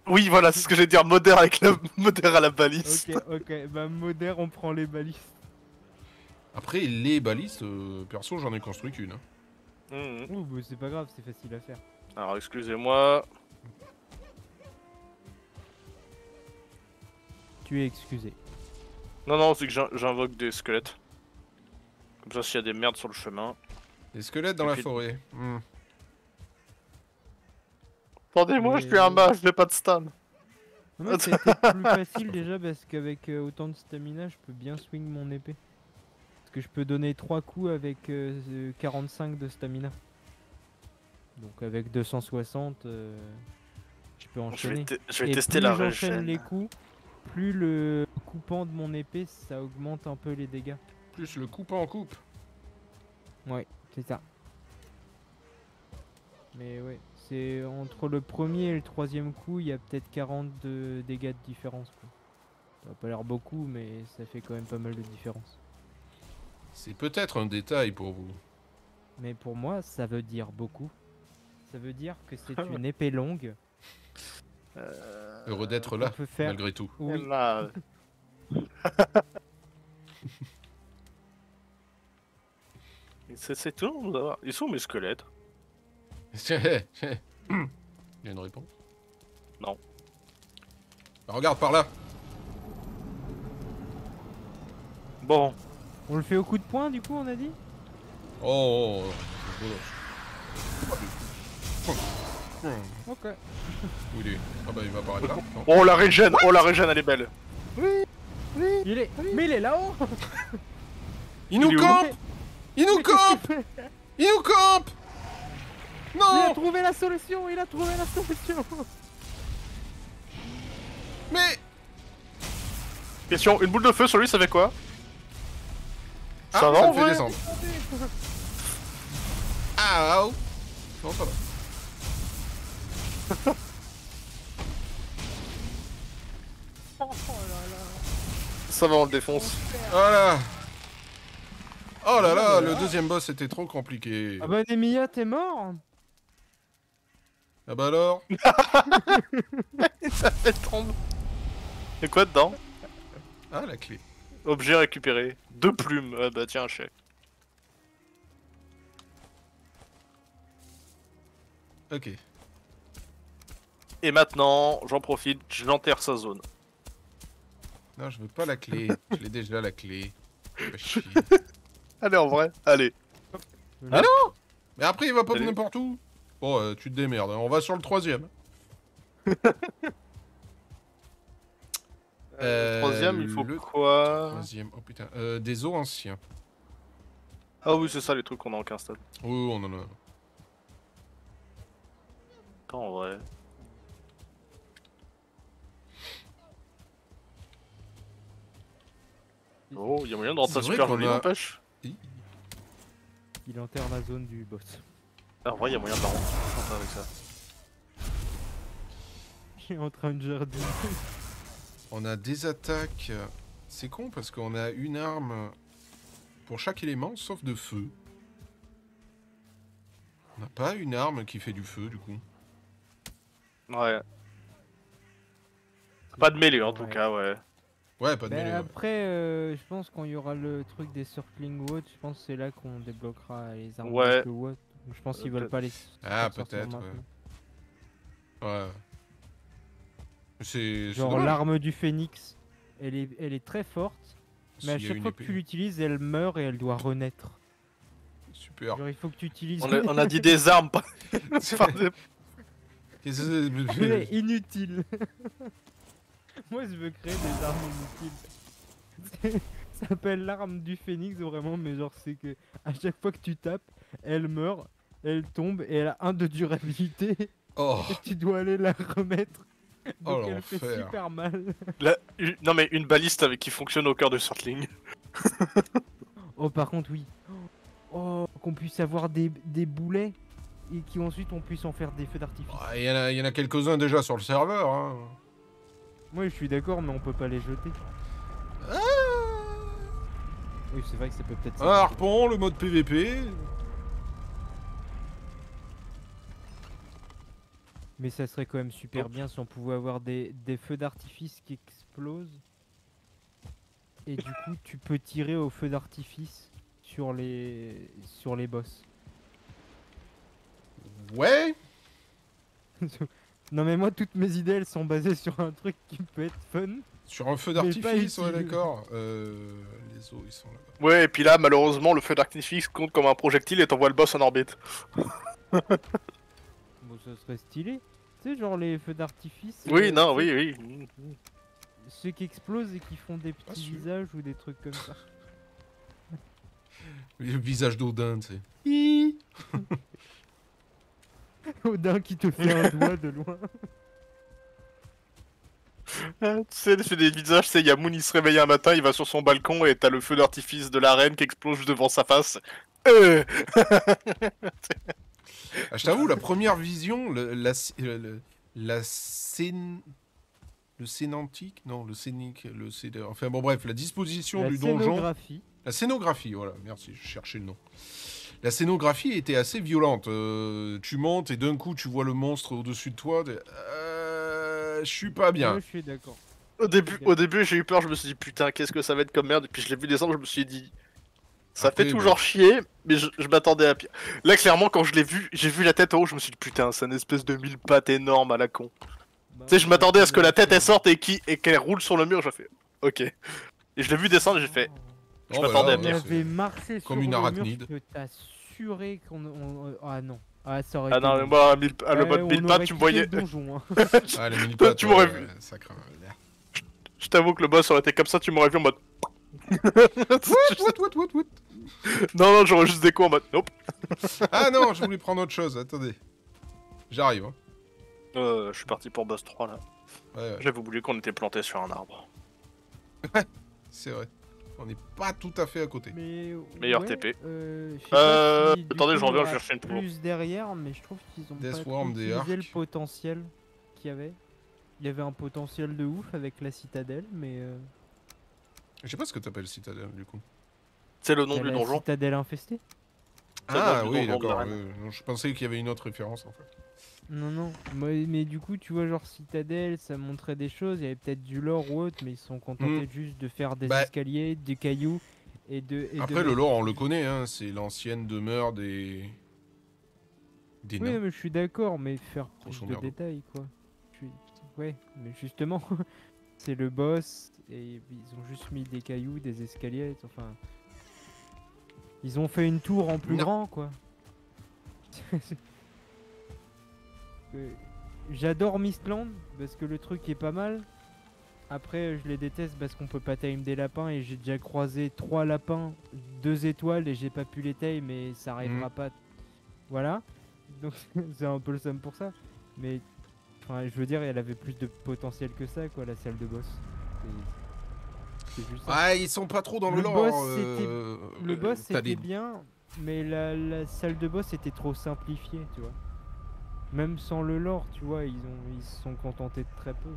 Oui, voilà, c'est ce que j'ai dire. Modère avec la <laughs> modère à la baliste. Ok, ok, bah modère, on prend les balistes. Après, les balistes, euh, perso, j'en ai construit qu'une. hein. Mhm. Ouh, bah, c'est pas grave, c'est facile à faire. Alors, excusez-moi. Tu es excusé. Non, non, c'est que j'in- j'invoque des squelettes. Comme ça, s'il y a des merdes sur le chemin. Des squelettes dans Et la puis- forêt. Hmm. Attendez-moi, Mais- je suis un mage, je n'ai pas de stun. Non, mais c'était plus <laughs> facile déjà parce qu'avec euh, autant de stamina, je peux bien swing mon épée. Parce que je peux donner 3 coups avec euh, euh, 45 de stamina. Donc avec 260, euh, je peux Je vais, enchaîner. te- je vais Et tester plus la j'enchaîne régène. les coups, plus le coupant de mon épée, ça augmente un peu les dégâts. Plus le coupe en coupe. Ouais, c'est ça. Mais ouais, c'est entre le premier et le troisième coup, il y a peut-être 40 de dégâts de différence. Quoi. Ça a pas l'air beaucoup, mais ça fait quand même pas mal de différence. C'est peut-être un détail pour vous. Mais pour moi, ça veut dire beaucoup. Ça veut dire que c'est une épée longue. Euh, Heureux d'être là, faire. malgré tout. Oui, là. <laughs> C'est tout. là. Ils sont mes squelettes. <laughs> Il y a une réponse? Non. Bah, regarde par là. Bon, On le fait au coup de poing, du coup, on a dit? Oh, oh, oh. Ok. Où il est Ah bah il va apparaître là. non. Oh la régène, oh la régène, elle est belle. Il est... Mais il est là-haut. Il nous campe. Il nous campe. Il nous campe. Il a Non trouvé la solution. Il a trouvé la solution. Mais Question, une boule de feu sur lui, ça fait quoi Ah, Ça va, ça en me fait vrai descendre. Ah, oh. Non, ça va. <laughs> Ça va, on le défonce. Voilà Oh là là, le deuxième boss était trop compliqué. Ah bah Nemia, t'es mort Ah bah alors <laughs> ça fait tomber. Et quoi dedans? Ah, la clé. Objet récupéré. Deux plumes. Ah bah tiens, un chèque. Ok. Et maintenant, j'en profite, j'enterre sa zone. Non, je veux pas la clé. je l'ai déjà, la clé. <laughs> Allez, en vrai, allez. Ah Mais après, il va pas n'importe où. Bon, euh, tu te démerdes. On va sur le troisième. <laughs> Euh, Troisième, il faut le quoi? Troisième. Oh putain. Euh, des os anciens. Ah oui, c'est ça les trucs qu'on a en 15 stade. Oh, on en a. Attends, en Oh, il y a moyen de vrai super joli, a- n'empêche. Il enterre la zone du boss. Ah, en vrai, il y a moyen de la rendre sympa avec ça. Il est en train de jardiner. On a des attaques. C'est con parce qu'on a une arme pour chaque élément sauf de feu. On n'a pas une arme qui fait du feu du coup. Ouais. Pas de mêlée en tout cas, ouais. Ouais, pas de Bah, mêlée. après, euh, je pense quand il y aura le truc des circling watch, je pense que c'est là qu'on débloquera les armes Ouais. watt. Je pense Euh, qu'ils veulent pas les Ah, peut-être, ouais. C'est. Genre l'arme du phénix, elle est, elle est très forte, mais à chaque fois que tu l'utilises, elle meurt et elle doit renaître. Super. Genre il faut que tu utilises. On a, on a dit <laughs> des armes, pas, <laughs> inutile. <laughs> Moi je veux créer des armes inutiles. <laughs> Ça s'appelle l'arme du phénix vraiment, mais genre c'est que à chaque fois que tu tapes, elle meurt, elle tombe et elle a un de durabilité Oh, <laughs> et tu dois aller la remettre. Oh, Donc elle fait super mal. <laughs> La- non mais une baliste avec qui fonctionne au cœur de Surtling. Oh par contre oui. Oh qu'on puisse avoir des, des boulets et qui ensuite on puisse en faire des feux d'artifice. Ah, il y en a, il y en a quelques-uns déjà sur le serveur. Hein. Moi je suis d'accord mais on peut pas les jeter. Ah, Oui c'est vrai que ça peut peut-être... un harpon, le mode PVP. Mais ça serait quand même super bien si on pouvait avoir des, des feux d'artifice qui explosent. Et du coup, tu peux tirer au feu d'artifice sur les sur les boss. Ouais. <laughs> non mais moi toutes mes idées elles sont basées sur un truc qui peut être fun. Sur un feu d'artifice, ouais, d'accord. Euh, les os, ils sont là-bas. Ouais, et puis là, malheureusement, le feu d'artifice compte comme un projectile et t'envoies le boss en orbite. <laughs> Bon ça serait stylé. Tu sais genre les feux d'artifice. Oui, euh, non, oui, oui. Ceux qui explosent et qui font des petits visages ou des trucs comme ça. <laughs> Le visage d'Odin, tu sais. <laughs> <laughs> Odin qui te fait un doigt de loin. <laughs> tu sais, il fait des visages, tu sais, Yamoun il se réveille un matin, il va sur son balcon et t'as le feu d'artifice de la reine qui explose devant sa face. Euh Ah, je t'avoue, la première vision, le- la, le- le- la scène... Le scénantique Non, le scénique, le Enfin bon, bref, la disposition La du donjon... scénographie. La scénographie, voilà, merci, je cherchais le nom. La scénographie était assez violente. euh, tu montes et d'un coup, tu vois le monstre au-dessus de toi. Euh, je suis pas bien. Je suis d'accord. Au début, Ok. au début j'ai eu peur, je me suis dit putain, qu'est-ce que ça va être comme merde. Et puis je l'ai vu descendre, je me suis dit. Ça Après, fait bon. toujours chier, mais je, je m'attendais à pire. Là, clairement, quand je l'ai vu, j'ai vu la tête en haut, je me suis dit putain, c'est une espèce de mille pattes énorme à la con. Bah, Tu sais, je m'attendais à ce que la tête elle sorte et qui et qu'elle roule sur le mur, j'ai fait ok. Et je l'ai vu descendre et j'ai fait Je Oh, bah m'attendais à ouais, pire. marché sur comme une le mur, arachnide. Je peux t'assurer qu'on. on- Ah non. Ah, ça aurait Ah été non, mais moi, à mille- à le Ouais, mode on mille aurait pattes, tu me voyais. donjon, hein. <laughs> Ah, les mini Toi, tu m'aurais ouais, vu. Ça craint l'air. Je t'avoue que le boss aurait été comme ça, tu m'aurais vu en mode. What, what, what, what non, non, j'aurais juste des coups en mode nope. Ah non, je voulais prendre autre chose, attendez. J'arrive. Hein. Euh, je suis parti pour boss 3 là. Ouais, ouais, J'avais oublié qu'on était planté sur un arbre. <laughs> c'est vrai. On n'est pas tout à fait à côté. Mais Meilleur ouais, TP. euh, Euh, si, attendez, coup, je reviens, il y je aura cherche une. Plus derrière, mais je trouve qu'ils ont Death pas Worm, des utilisé le potentiel qu'il y avait. Il y avait un potentiel de ouf avec la citadelle, mais euh, Je sais pas ce que t'appelles citadelle du coup. C'est le nom du donjon. citadelle infestée. Ah oui, d'accord. euh, je pensais qu'il y avait une autre référence en fait. Non, non. Mais, mais du coup, tu vois, genre citadelle, ça montrait des choses. Il y avait peut-être du lore ou autre, mais ils sont contentés juste de faire des Bah. escaliers, des cailloux et de. et de Après, le lore, on le connaît, hein, c'est l'ancienne demeure des. des Oui, nains. mais je suis d'accord, mais faire plus de détails, quoi. Je suis... Ouais, mais justement, <laughs> c'est le boss, et ils ont juste mis des cailloux, des escaliers, enfin... Ils ont fait une tour en plus Non. grand, quoi. <laughs> Euh, J'adore Mistland, parce que le truc est pas mal. Après, je les déteste parce qu'on peut pas time des lapins, et j'ai déjà croisé trois lapins, deux étoiles, et j'ai pas pu les time, mais ça arrivera Mhm. pas. Voilà. Donc <laughs> c'est un peu le somme pour ça. Mais enfin, je veux dire, elle avait plus de potentiel que ça, quoi, la salle de boss. C'est- C'est juste ça. Ah, ils sont pas trop dans le, Le lore. boss, euh, le euh, boss t'as c'était des- bien, mais la, la salle de boss était trop simplifiée, tu vois. Même sans le lore, tu vois, ils ont ils se sont contentés de très peu.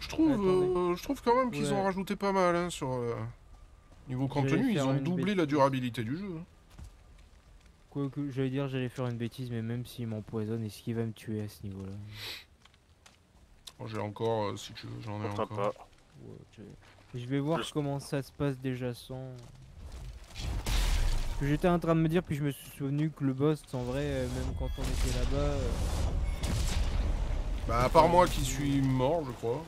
Je trouve, euh, je trouve quand même qu'ils Ouais. ont rajouté pas mal hein, sur. euh, Niveau contenu, ils ont doublé la durabilité du jeu. hein. Quoi que j'allais dire, j'allais faire une bêtise, mais même s'il m'empoisonne, est-ce qu'il va me tuer à ce niveau-là? Bon, J'ai encore, euh, si tu veux, j'en ai encore. pas. Ouais, je- vais voir comment ça se passe déjà sans. J'étais en train de me dire, puis je me suis souvenu que le boss, en vrai, euh, même quand on était là-bas, euh, Bah, à part moi qui suis mort, je crois.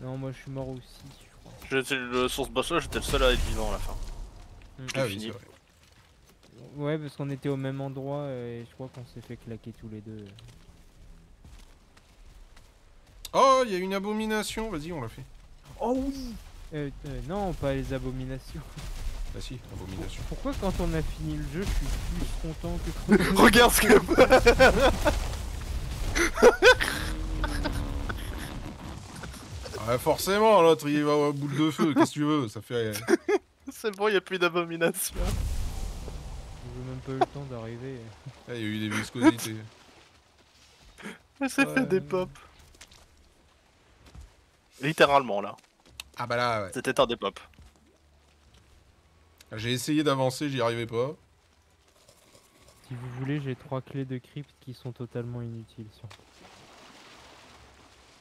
non, moi je suis mort aussi, je crois. J'étais le sur ce boss là, j'étais le seul à être vivant à la fin. Mm. l'ai Ah oui, vrai. Ouais, parce qu'on était au même endroit euh, et je crois qu'on s'est fait claquer tous les deux. Oh, il y a une abomination, vas-y, on l'a fait. Oh oui euh, euh, Non, pas les abominations. <laughs> Bah si, abomination. Pourquoi quand on a fini le jeu, je suis plus content que <laughs> quand on- Regarde ce que. <laughs> Ah, forcément, l'autre, il va à boule de feu, qu'est-ce que tu veux, ça fait... <laughs> C'est bon, y a plus d'abomination. J'ai même pas eu le temps d'arriver. Ah, il y a eu des viscosités. Mais c'est fait Ouais. des pop. Littéralement là. Ah bah là, ouais. C'était un des pop. J'ai essayé d'avancer, j'y arrivais pas. Si vous voulez, j'ai trois clés de crypte qui sont totalement inutiles. Sur...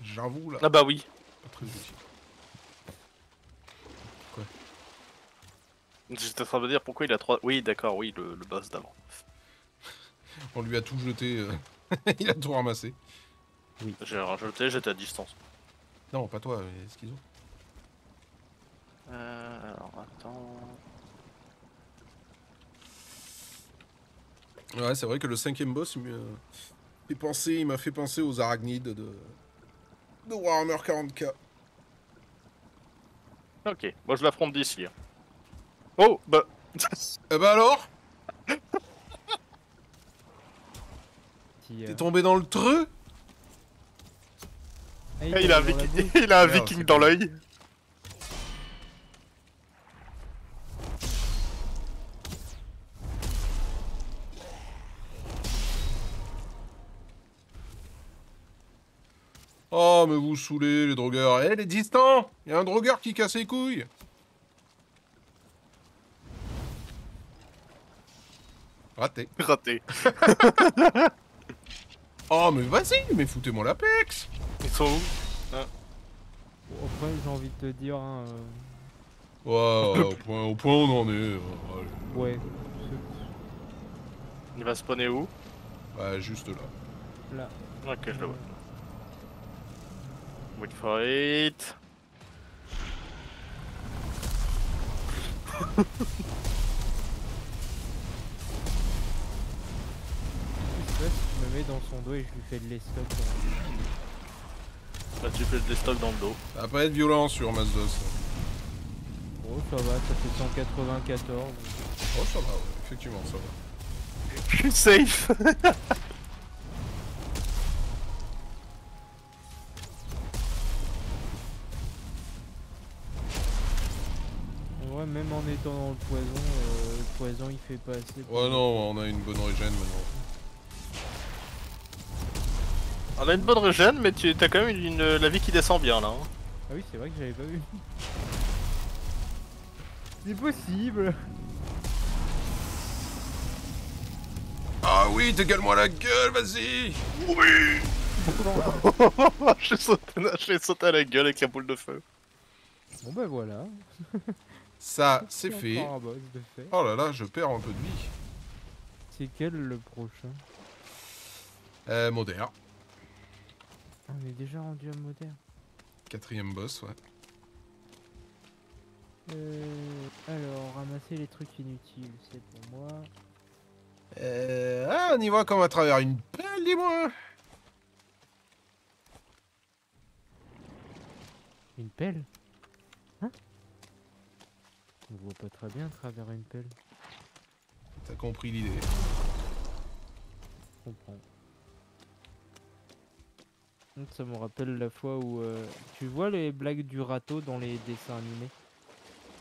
J'avoue, là, Ah bah oui. pas très utile. J'étais en train de me dire pourquoi il a trois. Oui, d'accord, oui, le, le boss d'avant. On lui a tout jeté, euh, <laughs> il a tout ramassé. J'ai rajouté, j'étais à distance. Non, pas toi, mais Schizo. Euh, alors attends. Ouais, c'est vrai que le cinquième boss, il m'a fait penser, il m'a fait penser aux arachnides de, de Warhammer 40k. Ok, moi je l'affronte d'ici. hein. Oh, bah. <laughs> Eh bah alors? Euh, T'es tombé dans le treux ah, il, a un viking, bouche. <laughs> il a un viking dans l'œil. Oh, mais vous saoulez, les drogueurs. Eh, les distants Il y a un drogueur qui casse les couilles Raté. Raté. Oh, <laughs> mais vas-y, mais foutez-moi l'apex Ils sont où? Bon, après, j'ai envie de te dire, hein, euh, Ouais, au point, au point où on en est. euh, allez. ouais, Il va spawner où? Ouais, juste là. là. Ok, je le vois. Wait for it. Je me mets dans son dos et je lui fais de l'estoc. euh, Bah, tu fais des stocks dans le dos. Ça va pas être violent sur Mazdos. Bon, ça va, ça fait 194. Oh, ça va, ouais, effectivement, ça va. Je suis safe. <laughs> même en étant dans le poison, euh, le poison il fait pas assez. Ouais, non, on a une bonne régène maintenant. On a une bonne régène, mais tu as quand même une, la vie qui descend bien là. hein. Ah oui, c'est vrai que j'avais pas vu. <laughs> C'est possible Ah oui, dégale-moi la gueule, vas-y <laughs> J'ai sauté, j'ai sauté à la gueule avec la boule de feu. Bon bah voilà. <laughs> Ça, c'est fait. Oh là là, je perds un peu de vie. C'est quel le prochain? Euh, Modère. On est déjà rendu à moderne. Quatrième boss, ouais. Euh, alors, ramasser les trucs inutiles, c'est pour moi. Euh, ah, on y voit comme à travers une pelle, dis-moi Une pelle? On voit pas très bien à travers une pelle. T'as compris l'idée. Je comprends. Donc, Ça me rappelle la fois où euh, tu vois les blagues du râteau dans les dessins animés?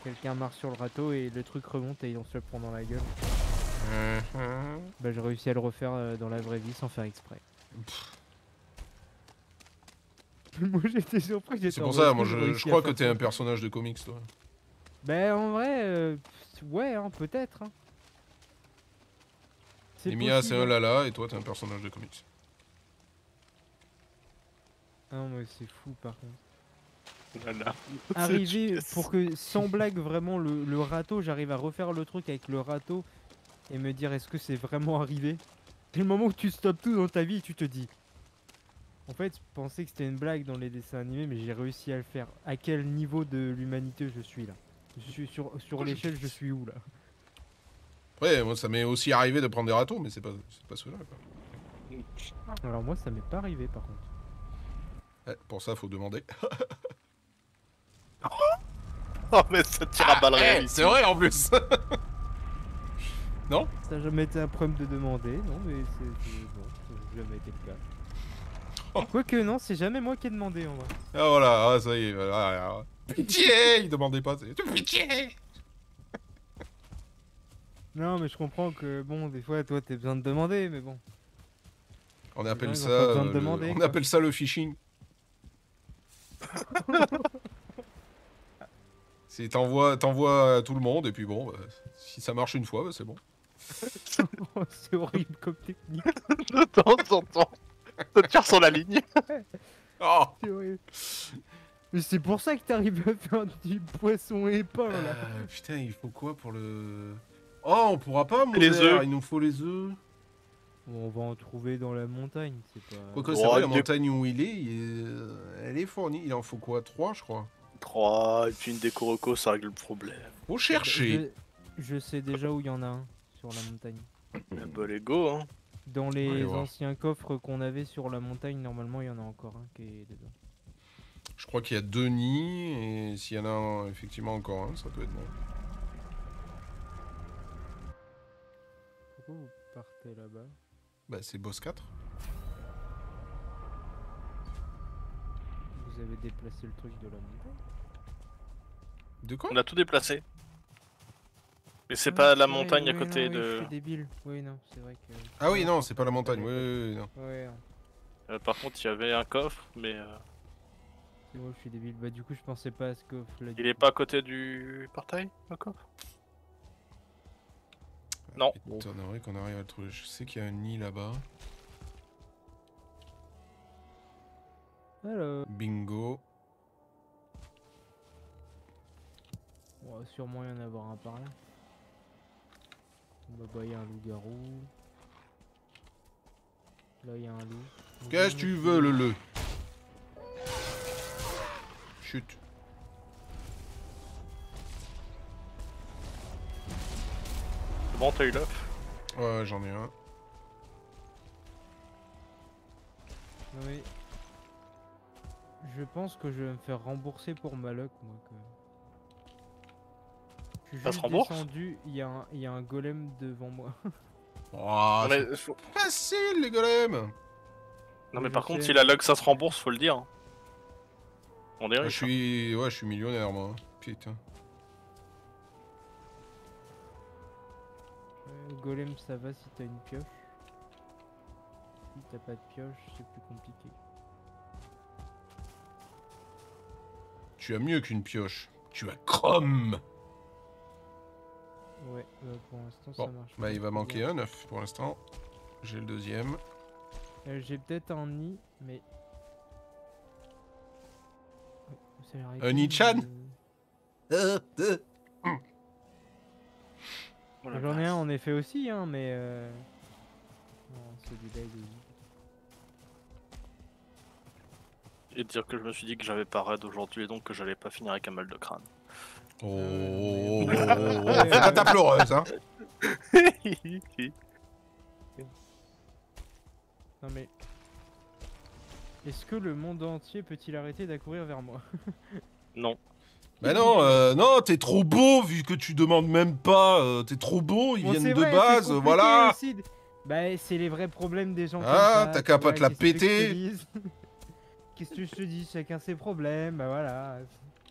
Quelqu'un marche sur le râteau et le truc remonte et on se le prend dans la gueule. Mhm. Bah j'ai réussi à le refaire euh, dans la vraie vie sans faire exprès. <laughs> moi j'étais surpris. C'est pour ça, moi je, crois que t'es un personnage de comics, toi. Bah en vrai, euh, ouais, hein, peut-être. Hein. C'est Emiya, c'est possible, un hein. lala, et toi, t'es un personnage de comics. Ah non mais c'est fou par contre. Voilà. <laughs> Arriver pour que sans blague vraiment le, le râteau, j'arrive à refaire le truc avec le râteau et me dire est-ce que c'est vraiment arrivé? C'est le moment où tu stoppes tout dans ta vie et tu te dis. En fait, je pensais que c'était une blague dans les dessins animés, mais j'ai réussi à le faire. À quel niveau de l'humanité je suis là? Je suis sur, sur l'échelle, je suis où là? Ouais, moi ça m'est aussi arrivé de prendre des râteaux, mais c'est pas, c'est pas cela. Quoi. Alors moi, ça m'est pas arrivé par contre. Ouais, pour ça, faut demander. <laughs> Oh, mais ça tire à balles réelles. Eh, c'est vrai en plus <laughs> Ça n'a jamais été un problème de demander, non, mais c'est. Bon, ça n'a jamais été le cas. Oh. Quoique, non, c'est jamais moi qui ai demandé en vrai. Ah voilà, ah, ça y est. voilà, voilà. Pitié Il demandait pas, c'est pitié Non, mais je comprends que, bon, des fois, toi, t'as besoin de demander, mais bon. On appelle ça. de le- on appelle ça le phishing. <laughs> C'est t'envoies, t'envoies à tout le monde et puis bon, bah, si ça marche une fois, bah, c'est bon. Oh, <laughs> c'est horrible comme technique. De temps en temps. Ça tire sur la ligne. Oh C'est horrible. Mais c'est pour ça que t'arrives à faire du poisson épais, là. Euh, Putain, il faut quoi pour le. Oh, on pourra pas Les Moser, œufs. Il nous faut les œufs. Bon, on va en trouver dans la montagne, c'est pas. Quoique Oh, c'est vrai, la montagne où il est, il est- euh, elle est fournie. Il en faut quoi 3 je crois. 3, et puis une déco reco, ça règle le problème. Faut chercher. Je, je sais déjà où il y en a un sur la montagne. Eh bah, les go, hein. Dans Allez les voir. anciens coffres qu'on avait sur la montagne, normalement, il y en a encore un qui est dedans. Je crois qu'il y a deux nids et s'il y en a un, effectivement encore un, ça peut être bon. Pourquoi vous partez là-bas? Bah, c'est boss 4. Vous avez déplacé le truc de la montagne De quoi? On a tout déplacé. Mais c'est Ah, pas la vrai, montagne à oui, côté non, oui, de. suis débile. Oui, non, c'est vrai que. Ah oui, non, c'est pas la montagne. Oui, oui, oui, non. Ouais. Euh, par contre, il y avait un coffre, mais euh, C'est moi, je suis débile. Bah, du coup, je pensais pas à ce coffre là. il est pas à côté du portail, le coffre Non. Étonnerait qu'on arrive à le trouver. Je sais qu'il y a un nid là-bas. Alors, Bingo. on va sûrement y en avoir un par là. Bah, bah, il y a un loup-garou. Là, il y a un loup. Qu'est-ce que tu veux, le le Chut. C'est bon, t'as eu l'œuf Ouais, j'en ai un. Oui. Je pense que je vais me faire rembourser pour ma luck, moi. Que... Je suis Ça se juste rembourse descendu, il y, a un- il y a un golem devant moi. Oh, facile, les golems non, mais Je par contre, sais. si la log ça se rembourse, faut le dire. Hein. On est Je riche. hein. suis... Ouais, je suis millionnaire, moi. Putain. Euh, golem, ça va si t'as une pioche. Si t'as pas de pioche, c'est plus compliqué. Tu as mieux qu'une pioche. Tu as Chrome Ouais, bah, pour l'instant Bon, ça marche. bah il va manquer bien. un œuf pour l'instant. J'ai le deuxième. Euh, J'ai peut-être un nid, mais. Nid-chan mais- Oh la J'en ai un en effet aussi, hein, mais. Euh... Non, est. Et dire que je me suis dit que j'avais pas raid aujourd'hui et donc que j'allais pas finir avec un mal de crâne. Oh, Euh, oh, mais- oh, oh, fais pas ta pleureuse, hein <laughs> Non mais. Est-ce que le monde entier peut-il arrêter d'accourir vers moi <laughs> non. Bah non, euh, non, t'es trop beau vu que tu demandes même pas. euh, t'es trop beau, ils Bon, viennent de vrai, base, voilà. aussi Bah, c'est les vrais problèmes des gens. Ah, t'as tu qu'à pas te la péter. <laughs> Qu'est-ce que je te dis Chacun ses problèmes, bah voilà.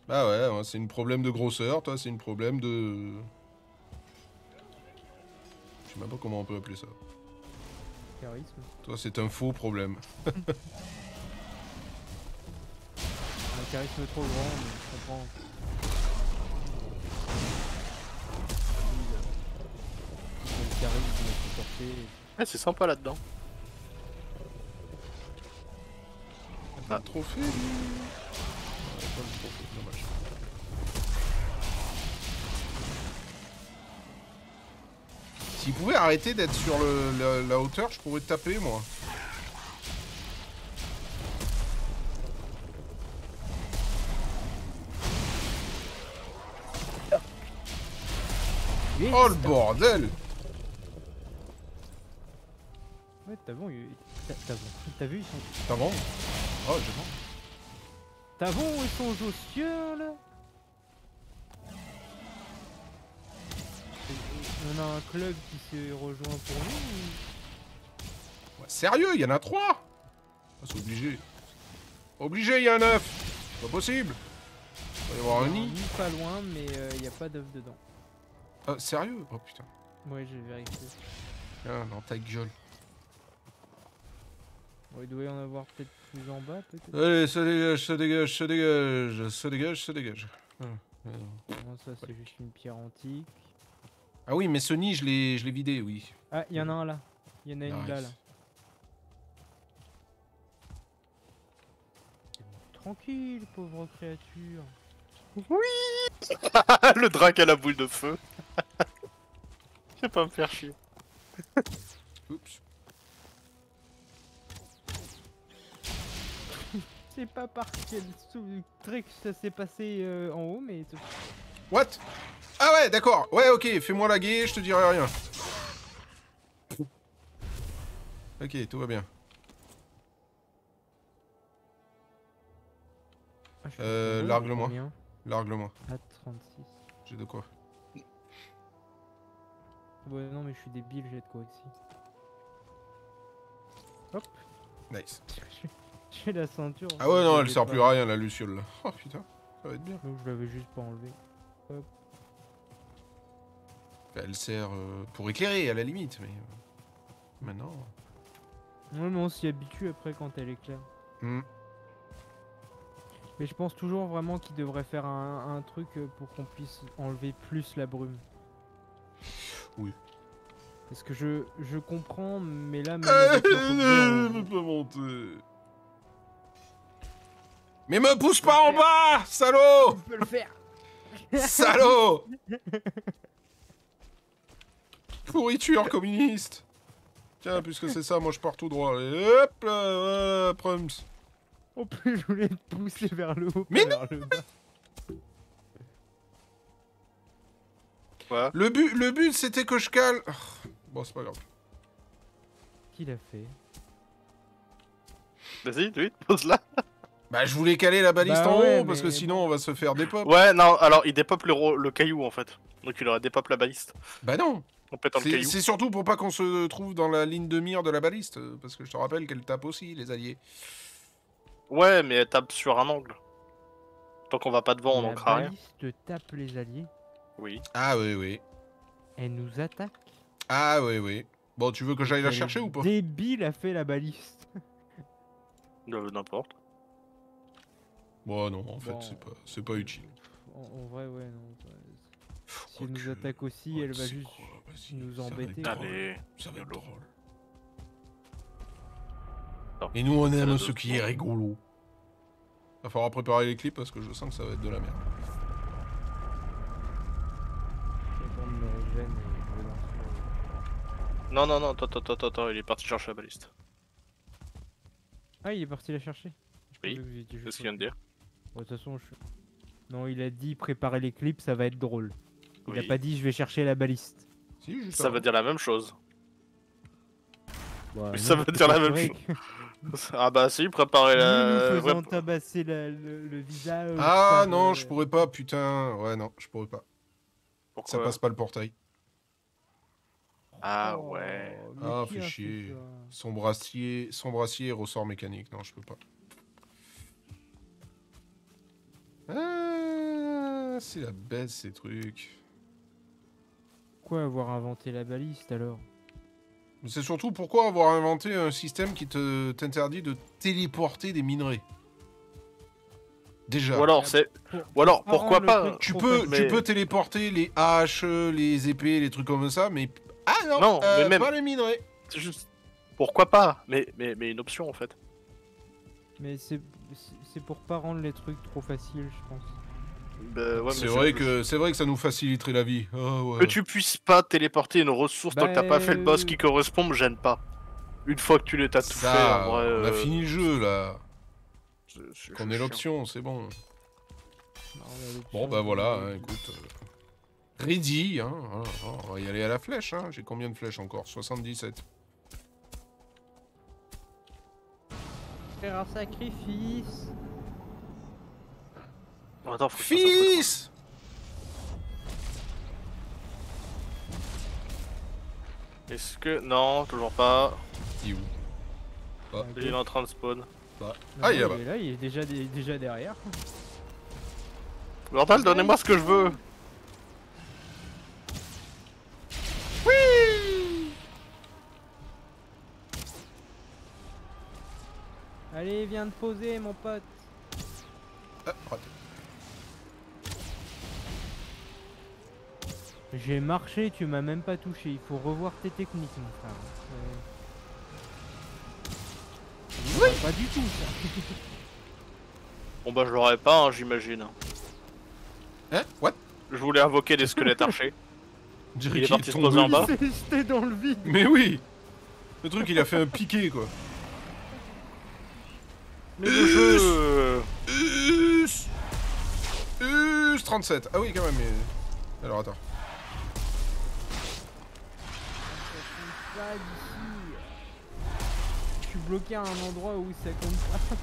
Bah ouais, ouais, c'est une problème de grosseur, toi, c'est une problème de. Je sais même pas comment on peut appeler ça. Charisme. Toi, c'est un faux problème. <laughs> Charisme trop grand, mais je comprends. Le charisme, il supporter. Ouais, c'est sympa là-dedans. Ah, trophée lui pas le trophée, dommage. S'il pouvait arrêter d'être sur le, la, la hauteur, je pourrais taper moi. Oh le bordel Ouais, t'as bon, il- t'as vu, ils sont... T'as bon Oh, j'ai bon. T'as bon, ils sont jossieurs, là? On a un club qui s'est rejoint pour nous ou- Ouais, sérieux, il y en a trois? Ah, C'est obligé. Obligé, il y a un œuf Pas possible Il va y avoir un Il y a nid. pas loin, mais il n'y a pas d'œuf dedans. Ah, sérieux? Oh putain. Ouais, j'ai vérifié. Ah, dans ta gueule. Bon, il doit y en avoir peut-être plus en bas, peut-être. Allez, ça dégage, ça dégage, ça dégage, ça dégage, ça dégage. Ah. Non, ça c'est juste une pierre antique. Ah oui, mais ce nid, je l'ai je l'ai vidé, oui. Ah, il y en a un là. Il y en a une là, là. Tranquille, pauvre créature. <laughs> le drac à la boule de feu. <laughs> Je vais pas me faire chier. Oups. Je sais pas par quel trick ça s'est passé euh, en haut, mais. What? Ah ouais, d'accord. Ouais, ok, fais-moi la guée, je te dirai rien. Ok, tout va bien. Ah, Euh, largue-le-moi. Largue-le-moi. Ah, 36. J'ai de quoi. Ouais, non, mais je suis débile, j'ai de quoi aussi. Hop, Nice. <laughs> j'ai la ceinture. Ah ouais, non, elle sert pas. plus à rien, la luciole, là. Oh putain, ça va être bien. Donc je l'avais juste pas enlevé. Elle sert euh, pour éclairer, à la limite, mais... euh, Maintenant... Ouais, mais on s'y habitue après quand elle éclaire. Hmm. Mais je pense toujours vraiment qu'il devrait faire un, un truc euh, pour qu'on puisse enlever plus la brume. Oui. Parce que je, je comprends, mais là, Euh, avec le ne peux pas monter. Mais me pousse pas en bas, salaud on peut le faire. <laughs> <laughs> Salaud <laughs> Pourriture communiste Tiens, puisque c'est ça, moi je pars tout droit. Hop là, voilà, Prums. En plus, je voulais te pousser vers le haut, Mais le bas. Quoi Le but, le but c'était que je cale. Oh, Bon, c'est pas grave. Qu'il a fait? Vas-y, vite, pose là. Bah, je voulais caler la baliste Bah en ouais, haut parce que sinon on va se faire des pop. Ouais, non, alors il dépop le, le caillou en fait. Donc il aurait dépop la baliste. Bah non En C'est caillou. c'est surtout pour pas qu'on se trouve dans la ligne de mire de la baliste. euh, Parce que je te rappelle qu'elle tape aussi, les alliés. Ouais, mais elle tape sur un angle. Tant qu'on va pas devant, on La n'ancra rien. baliste tape les alliés. Oui. Ah oui, oui. Elle nous attaque. Ah oui, oui. Bon, tu veux que j'aille la chercher ou pas? Débile a fait la baliste. Euh, N'importe. Bon, non, en fait, Bon. c'est pas, c'est pas utile. En, en vrai, ouais, non. ouais. Si elle nous attaque aussi, ouais, elle va juste quoi, nous embêter. drôle, Allez. Ça va être Yolo. drôle. Non. Et nous, on aime ce qui est rigolo. Va falloir préparer les clips parce que je sens que ça va être de la merde. le temps de me régène et je relance le- Non, non, non, attends, attends, attends, attends, il est parti chercher la baliste. Ah, il est parti la chercher. Oui, C'est ce qu'il vient de dire. Ouais, De toute façon, je... Non, il a dit préparer les clips, ça va être drôle. Il a pas dit je vais chercher la baliste. Si, juste Ça veut dire la même chose. Bah, Mais ça veut dire la même chose. <laughs> Ah bah si, préparer la... Nous nous faisant ouais, tabasser la- le, le visage. Ah non, euh, je pourrais pas, putain. Ouais, non, je pourrais pas. Ça Pourquoi? passe pas le portail. Ah Oh, ouais. Ah, fait chier. Son brassier, son brassier ressort mécanique. Non, je peux pas. Ah, c'est la baisse ces trucs. Pourquoi avoir inventé la baliste alors? C'est surtout pourquoi avoir inventé un système qui te t'interdit de téléporter des minerais. Déjà. Ou alors, c'est... Pour- Ou alors, pourquoi pas truc Tu peux. Mais- tu peux téléporter les haches, les épées, les trucs comme ça, mais ah non, Non, euh, mais même- pas les minerais. C'est juste... Pourquoi pas mais, mais, mais une option en fait. Mais c'est pour pas rendre les trucs trop faciles, je pense. Bah, ouais, c'est mais vrai plus- que c'est vrai que ça nous faciliterait la vie. Ah ouais. Que tu puisses pas téléporter une ressource tant que t'as pas fait le boss Bah, qui correspond me gêne pas. Une fois que tu les t'as tout Ça, fait, en vrai... on a euh, fini le jeu là. Qu'on ait l'option, c'est bon. Non, Bon bah voilà, hein, écoute. euh, Ready, hein. voilà, voilà, on va y aller à la flèche. Hein. J'ai combien de flèches encore? 77. Faire un sacrifice. chiant. Attends, faut Fils. Est-ce que... Non, toujours pas. Il est où? Ah, Il est en train de spawn. Ah, il est là-bas. est là, il est déjà, dé- déjà derrière. Bordel, donnez-moi ce que je veux Allez, viens de poser, mon pote. Ah, raté. J'ai marché, tu m'as même pas touché. Il faut revoir tes techniques, mon frère. Euh, va Pas du tout, ça. Bon bah je l'aurais pas, hein, j'imagine. Hein? What? Je voulais invoquer des squelettes archers. <laughs> On dirait Il est parti se tombé. poser en bas. J'étais dans le vide. Mais oui Le truc, il a fait un piqué quoi. Mais le jeu... euh, Us Us 37. Ah oui, quand même. Mais... Alors attends. Pas d'ici. Je suis bloqué à un endroit où ça compte pas.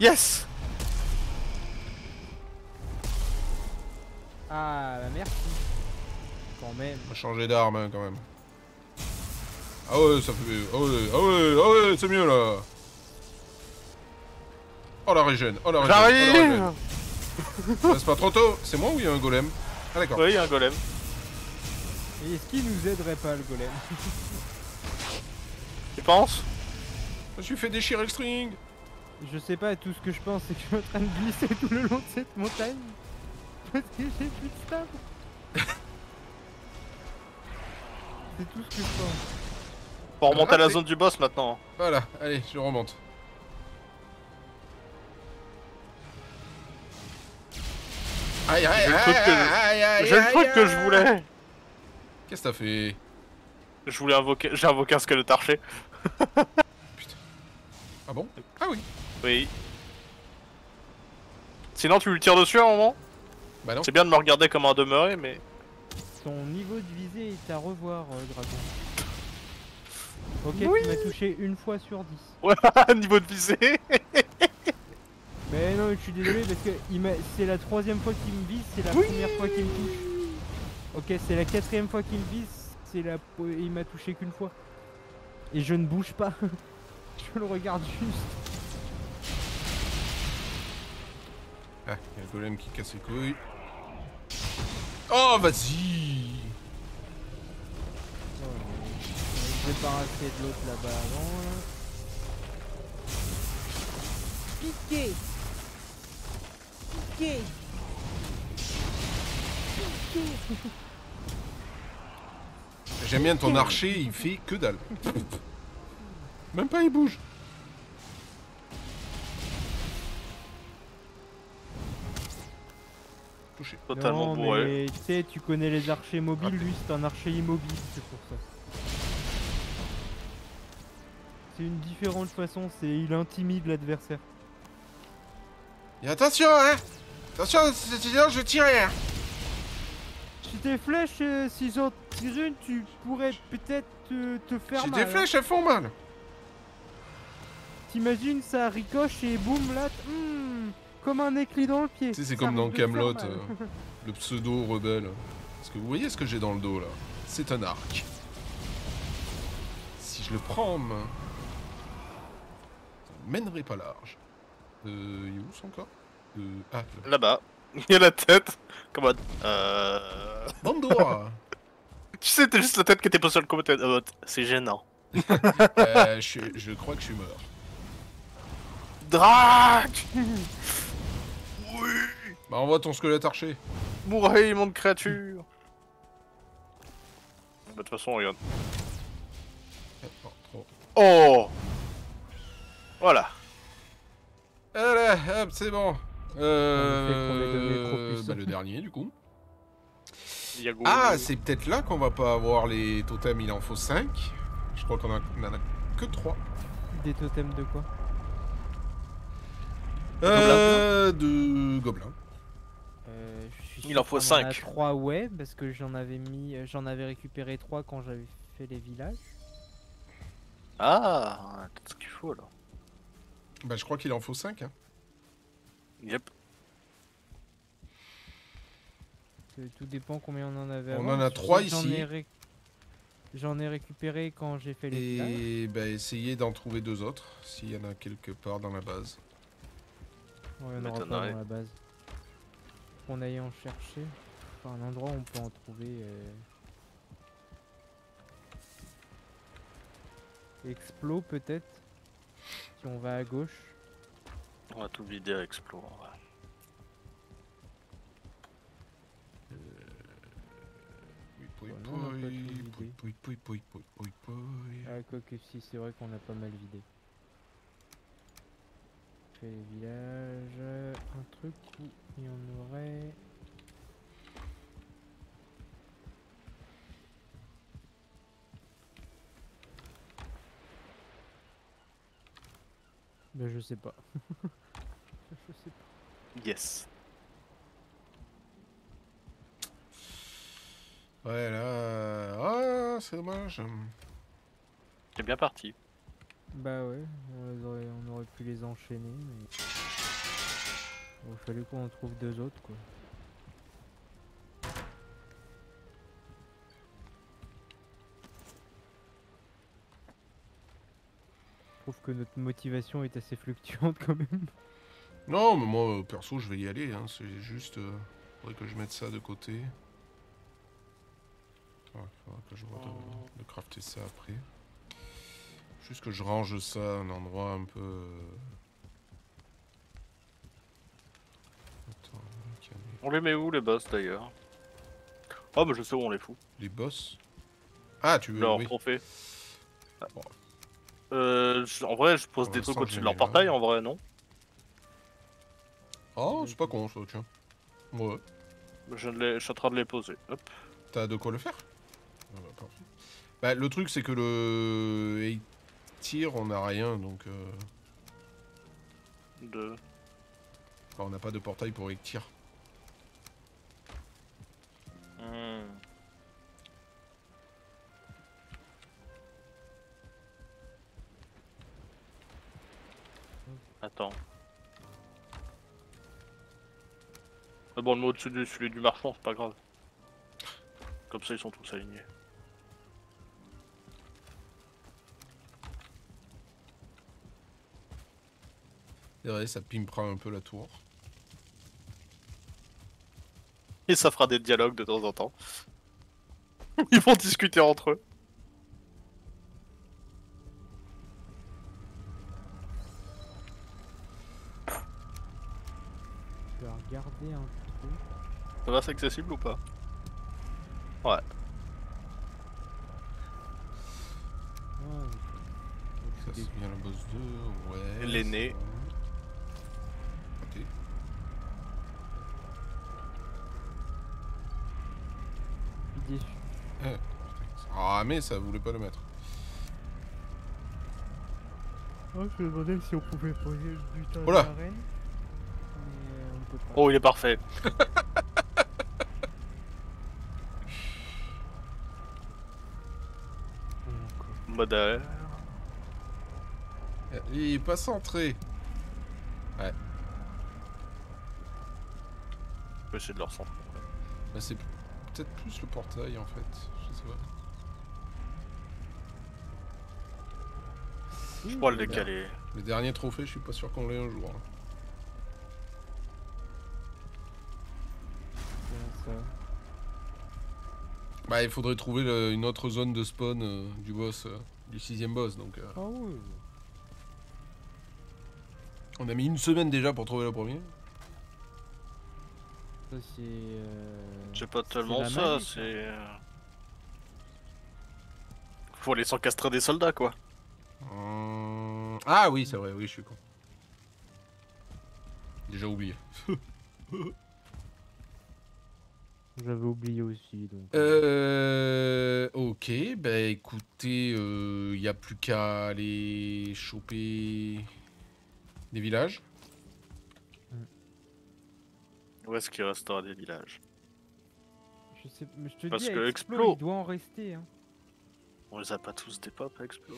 Yes Ah, bah merci. Quand même. On va changer d'arme hein, quand même. Ah ouais, ça fait. Ah ouais, ah ouais, ah ouais, c'est mieux là. Oh la régène, oh la régène. oh. C'est pas trop tôt. C'est moi ou il y a un golem? Ah d'accord. Oui, un golem. Et est-ce qu'il nous aiderait pas, le golem? <laughs> Tu penses? Je suis fait déchirer le string Je sais pas, tout ce que je pense, c'est que je suis en train de glisser tout le long de cette montagne. Parce que j'ai plus de stable. <laughs> c'est tout ce que je pense. Faut remonter à la zone du boss maintenant. Voilà, allez, je remonte. Aïe aïe J'ai le aïe truc que- aïe aïe J'ai le truc que je voulais. Qu'est-ce que t'as fait? Je voulais invoquer. J'ai invoqué un squelette archer. <laughs> Ah bon? Ah oui Oui. Sinon, tu lui tires dessus à un moment? Bah non. C'est bien de me regarder comme un demeuré, mais. Ton niveau de visée est à revoir, euh, Dragon. Ok, Oui. tu m'as touché une fois sur 10. <laughs> Niveau de visée <laughs> Mais non, je suis désolé parce que il m'a- c'est la troisième fois qu'il me vise, c'est la Oui. première fois qu'il me touche. Ok, c'est la quatrième fois qu'il me vise, c'est la il m'a touché qu'une fois. Et je ne bouge pas. <laughs> je le regarde juste. Ah, y'a le golem qui casse les couilles. Oh, vas-y je vais débarrasser de l'autre là-bas avant. Là. Piqué Piqué Piqué J'aime bien ton archer, il fait que dalle. Même pas il bouge. Touché. Totalement non, bourré. mais tu sais, tu connais les archers mobiles, lui c'est un archer immobile, c'est pour ça. C'est une différente façon, c'est il intimide l'adversaire. Et attention, hein Attention, sinon je tirerai, hein Si tes flèches, euh, s'ils en tirent une, tu pourrais peut-être te, te faire J'ai mal. des hein. flèches, elles font mal. T'imagines, ça ricoche et boum là, hmm, comme un éclit dans le pied. Tu sais, c'est comme dans Camelot, euh, le pseudo rebelle. Parce que vous voyez ce que j'ai dans le dos là? C'est un arc. Si je le prends en main, ça ne mènerait pas large. Euh, il est où encore euh, Ah, là. Là-bas. <laughs> Il y a la tête. Comme un... Euh... Bandora <laughs> Tu sais, t'as juste la tête qui était pas sur le commentaire. Euh, c'est gênant. Euh, je, je crois que je suis mort. Drac <laughs> Bah envoie ton squelette archer. Mourir, monde créature Bah, De toute façon, regarde. Trop. Oh Voilà. Allez, hop, c'est bon. Euh, bah, le dernier du coup. Yago. Ah, c'est peut-être là qu'on va pas avoir les totems, il en faut 5. Je crois qu'on en a, on en a que 3. Des totems de quoi? Euh, de gobelins. Il en faut qu'on a cinq. trois, ouais, parce que j'en avais mis, euh, j'en avais récupéré trois quand j'avais fait les villages. Ah, tout ce qu'il faut là. Bah, je crois qu'il en faut 5. Hein. Yep. Euh, Tout dépend combien on en avait. On avant, en a parce que trois J'en ici. ai, ré- j'en ai récupéré quand j'ai fait les villages. Et bah, essayez d'en trouver deux autres, s'il y en a quelque part dans la base. Ouais, on aura pas dans la base. Qu'on aille en chercher. Enfin, un endroit où on peut en trouver. euh, Explo peut-être? Si on va à gauche. On va tout vider à Explo. Oui. Ah, quoi que si, c'est vrai qu'on a pas mal vidé. Fait les villages. Un truc où il y en aurait. Ben je sais pas. <laughs> je sais pas. Yes. Ouais, là. Ah, c'est dommage. C'est bien parti. Bah ouais, on, les aurait, on aurait pu les enchaîner, mais... Il aurait fallu qu'on en trouve deux autres, quoi. Je trouve que notre motivation est assez fluctuante quand même. Non, mais moi, perso, je vais y aller. Hein. C'est juste. euh, faudrait que je mette ça de côté. Ouais, faudra que je vois de, de crafter ça après. Juste que je range ça à un endroit un peu... euh, Attends, On les met où les boss d'ailleurs? Oh bah je sais où on les fout. les boss? Ah, tu veux... Leur oui. trophée. Bon. Euh, en vrai, je pose des trucs au-dessus de leur portail, en vrai, non? Oh, c'est pas con ça, tiens. Ouais. je, les- je suis en train de les poser. Hop. T'as de quoi le faire? Ah bah. Bah, le truc, c'est que le... tir, on n'a rien, donc... euh, De... enfin, on n'a pas de portail pour tir. Hmm. Attends. Ah bon, le mot au-dessus de celui du marchand, c'est pas grave. Comme ça, ils sont tous alignés. C'est vrai, ça pimpera un peu la tour. Et ça fera des dialogues de temps en temps. <laughs> Ils vont discuter entre eux. Je vais regarder un truc. Ça va, c'est accessible ou pas? Ouais. Ah, Ça, c'est bien le boss 2, ouais. L'aîné. ça déçu. Ah, mais ça voulait pas le mettre. Oh, je me demandais si on pouvait poser le butin Oh de l'arène. Mais euh, on peut pas. Oh, il est parfait. <laughs> Modèle. Il est pas centré. Je vais essayer de leur centrer. Bah, c'est peut-être plus le portail en fait. Je sais pas. Je pourrais le décaler. Le dernier trophée, je suis pas sûr qu'on l'ait un jour. hein. Ça Bah, il faudrait trouver le- une autre zone de spawn euh, du boss, euh, du sixième boss. Donc, euh, Ah ouais. on a mis une semaine déjà pour trouver le premier. Ça c'est. Euh... C'est pas tellement ça, c'est. euh, Faut aller s'encastrer des soldats, quoi. Hum, Ah oui, c'est vrai. Oui, je suis con. Déjà oublié. <laughs> J'avais oublié aussi donc. Euh, ok, bah écoutez, il n'y a plus qu'à aller choper des villages. Où est-ce qu'il restera des villages Je sais, mais je te Parce dis, que Explo- Explo, il doit en rester. Hein. On les a pas tous des pop à Explo.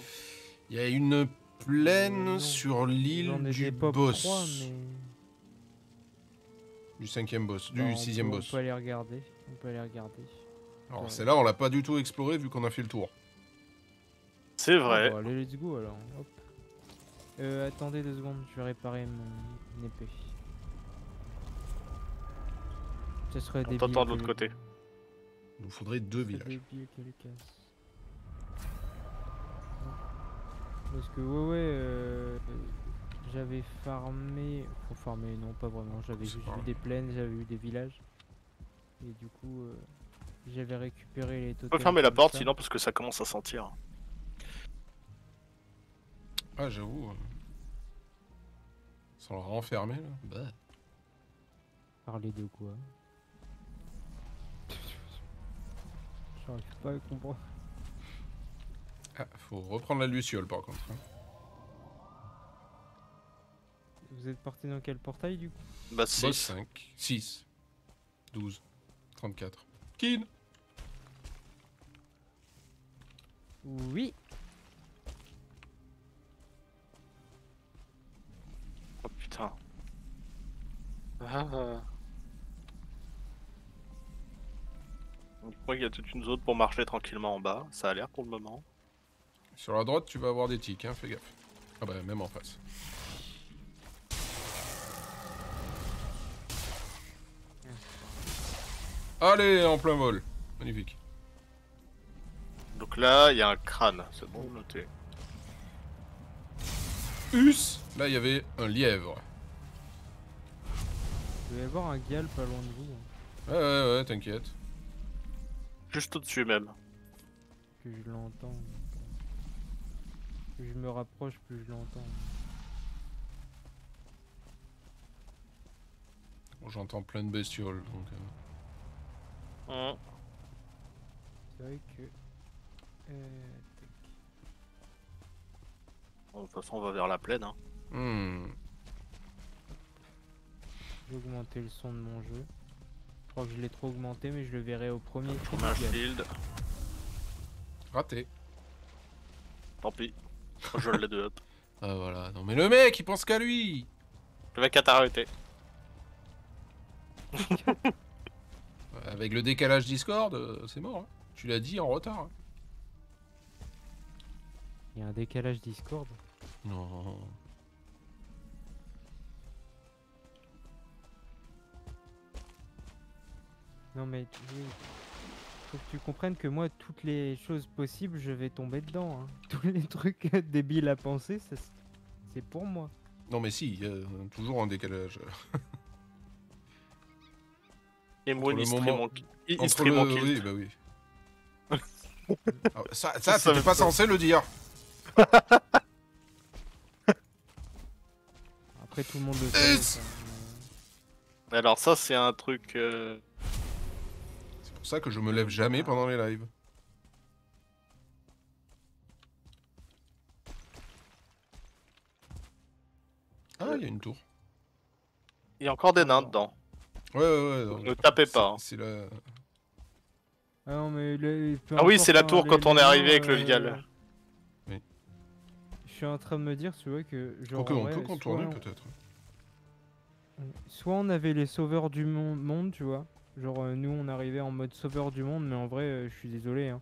Il y a une plaine non. sur l'île du boss. 3, mais. Du cinquième boss, Bah, du on sixième peut- boss. On peut aller regarder. On peut aller regarder. Alors ouais. celle-là, on l'a pas du tout exploré vu qu'on a fait le tour. C'est vrai. Ah, bah, allez, let's go alors. Hop. Euh, attendez deux secondes, je vais réparer mon, mon épée. Ce serait On t'entend de l'autre côté. Il nous faudrait deux villages. Parce que ouais ouais, euh, j'avais farmé, faut farmer non pas vraiment, j'avais juste vu des plaines, j'avais vu des villages. Et du coup, euh, j'avais récupéré les On totems. peut fermer la porte ça. sinon parce que ça commence à sentir. Ah j'avoue. euh, Sans le renfermer là. Bah. Parler de quoi? J'arrive pas à comprendre. Ah, faut reprendre la luciole par contre. hein. Vous êtes parti dans quel portail du coup? Bah Boss 6. 5, 6, 12, 34. Kin Oui Oh putain. Ah. Je crois qu'il y a toute une zone pour marcher tranquillement en bas. Ça a l'air pour le moment. Sur la droite, tu vas avoir des tics, hein, fais gaffe. Ah bah, même en face. Allez, en plein vol. Magnifique. Donc là, il y a un crâne. C'est bon de noter. us. Là, il y avait un lièvre. Il doit y avoir un gal pas loin de vous. hein, Ouais, ouais, ouais, t'inquiète. Juste au-dessus même. que je l'entends. Plus je me rapproche, plus je l'entends. J'entends plein de bestioles, donc... euh, Hum. C'est vrai que. euh, Bon, De toute façon, on va vers la plaine. Hein. hmm. J'ai augmenté le son de mon jeu. Je crois que je l'ai trop augmenté, mais je le verrai au premier gal. shield. Raté. Tant pis. Je l'ai de hop. Ah voilà, non mais le mec, il pense qu'à lui Le mec a arrêté. <laughs> Avec le décalage Discord, euh, c'est mort. hein. Tu l'as dit en retard. hein. Il y a un décalage Discord. Non. Non mais tu- oui. Faut que tu comprennes que moi, toutes les choses possibles, je vais tomber dedans. hein. <laughs> Tous les trucs débiles à penser, ça, c'est- pour moi. Non mais si, il y a toujours un décalage. <laughs> Et moi, le il stream moment- en ki- il- il Entre stream le- kill. Oui, bah oui. <laughs> Ah, ça, ça, Ça t'étais pas censé le dire. Après, tout le monde le sait. c'est- ça, mais- Alors ça, c'est un truc... euh, pour ça que je me lève jamais pendant les lives. Ah, il y a une tour. Il y a encore des nains dedans. Ouais, ouais, ouais. non. Ne tapez C'est- pas. hein. C'est la... Ah non, mais le- peu Ah oui, c'est la hein, tour les- quand on est arrivé avec le euh, Lial. Oui. Je suis en train de me dire, tu vois, que genre. Ok, en on peut soit contourner on- peut-être. Soit on avait les sauveurs du mon- monde, tu vois. Genre, euh, nous, on arrivait en mode sauveur du monde, mais en vrai, euh, je suis désolé. Hein.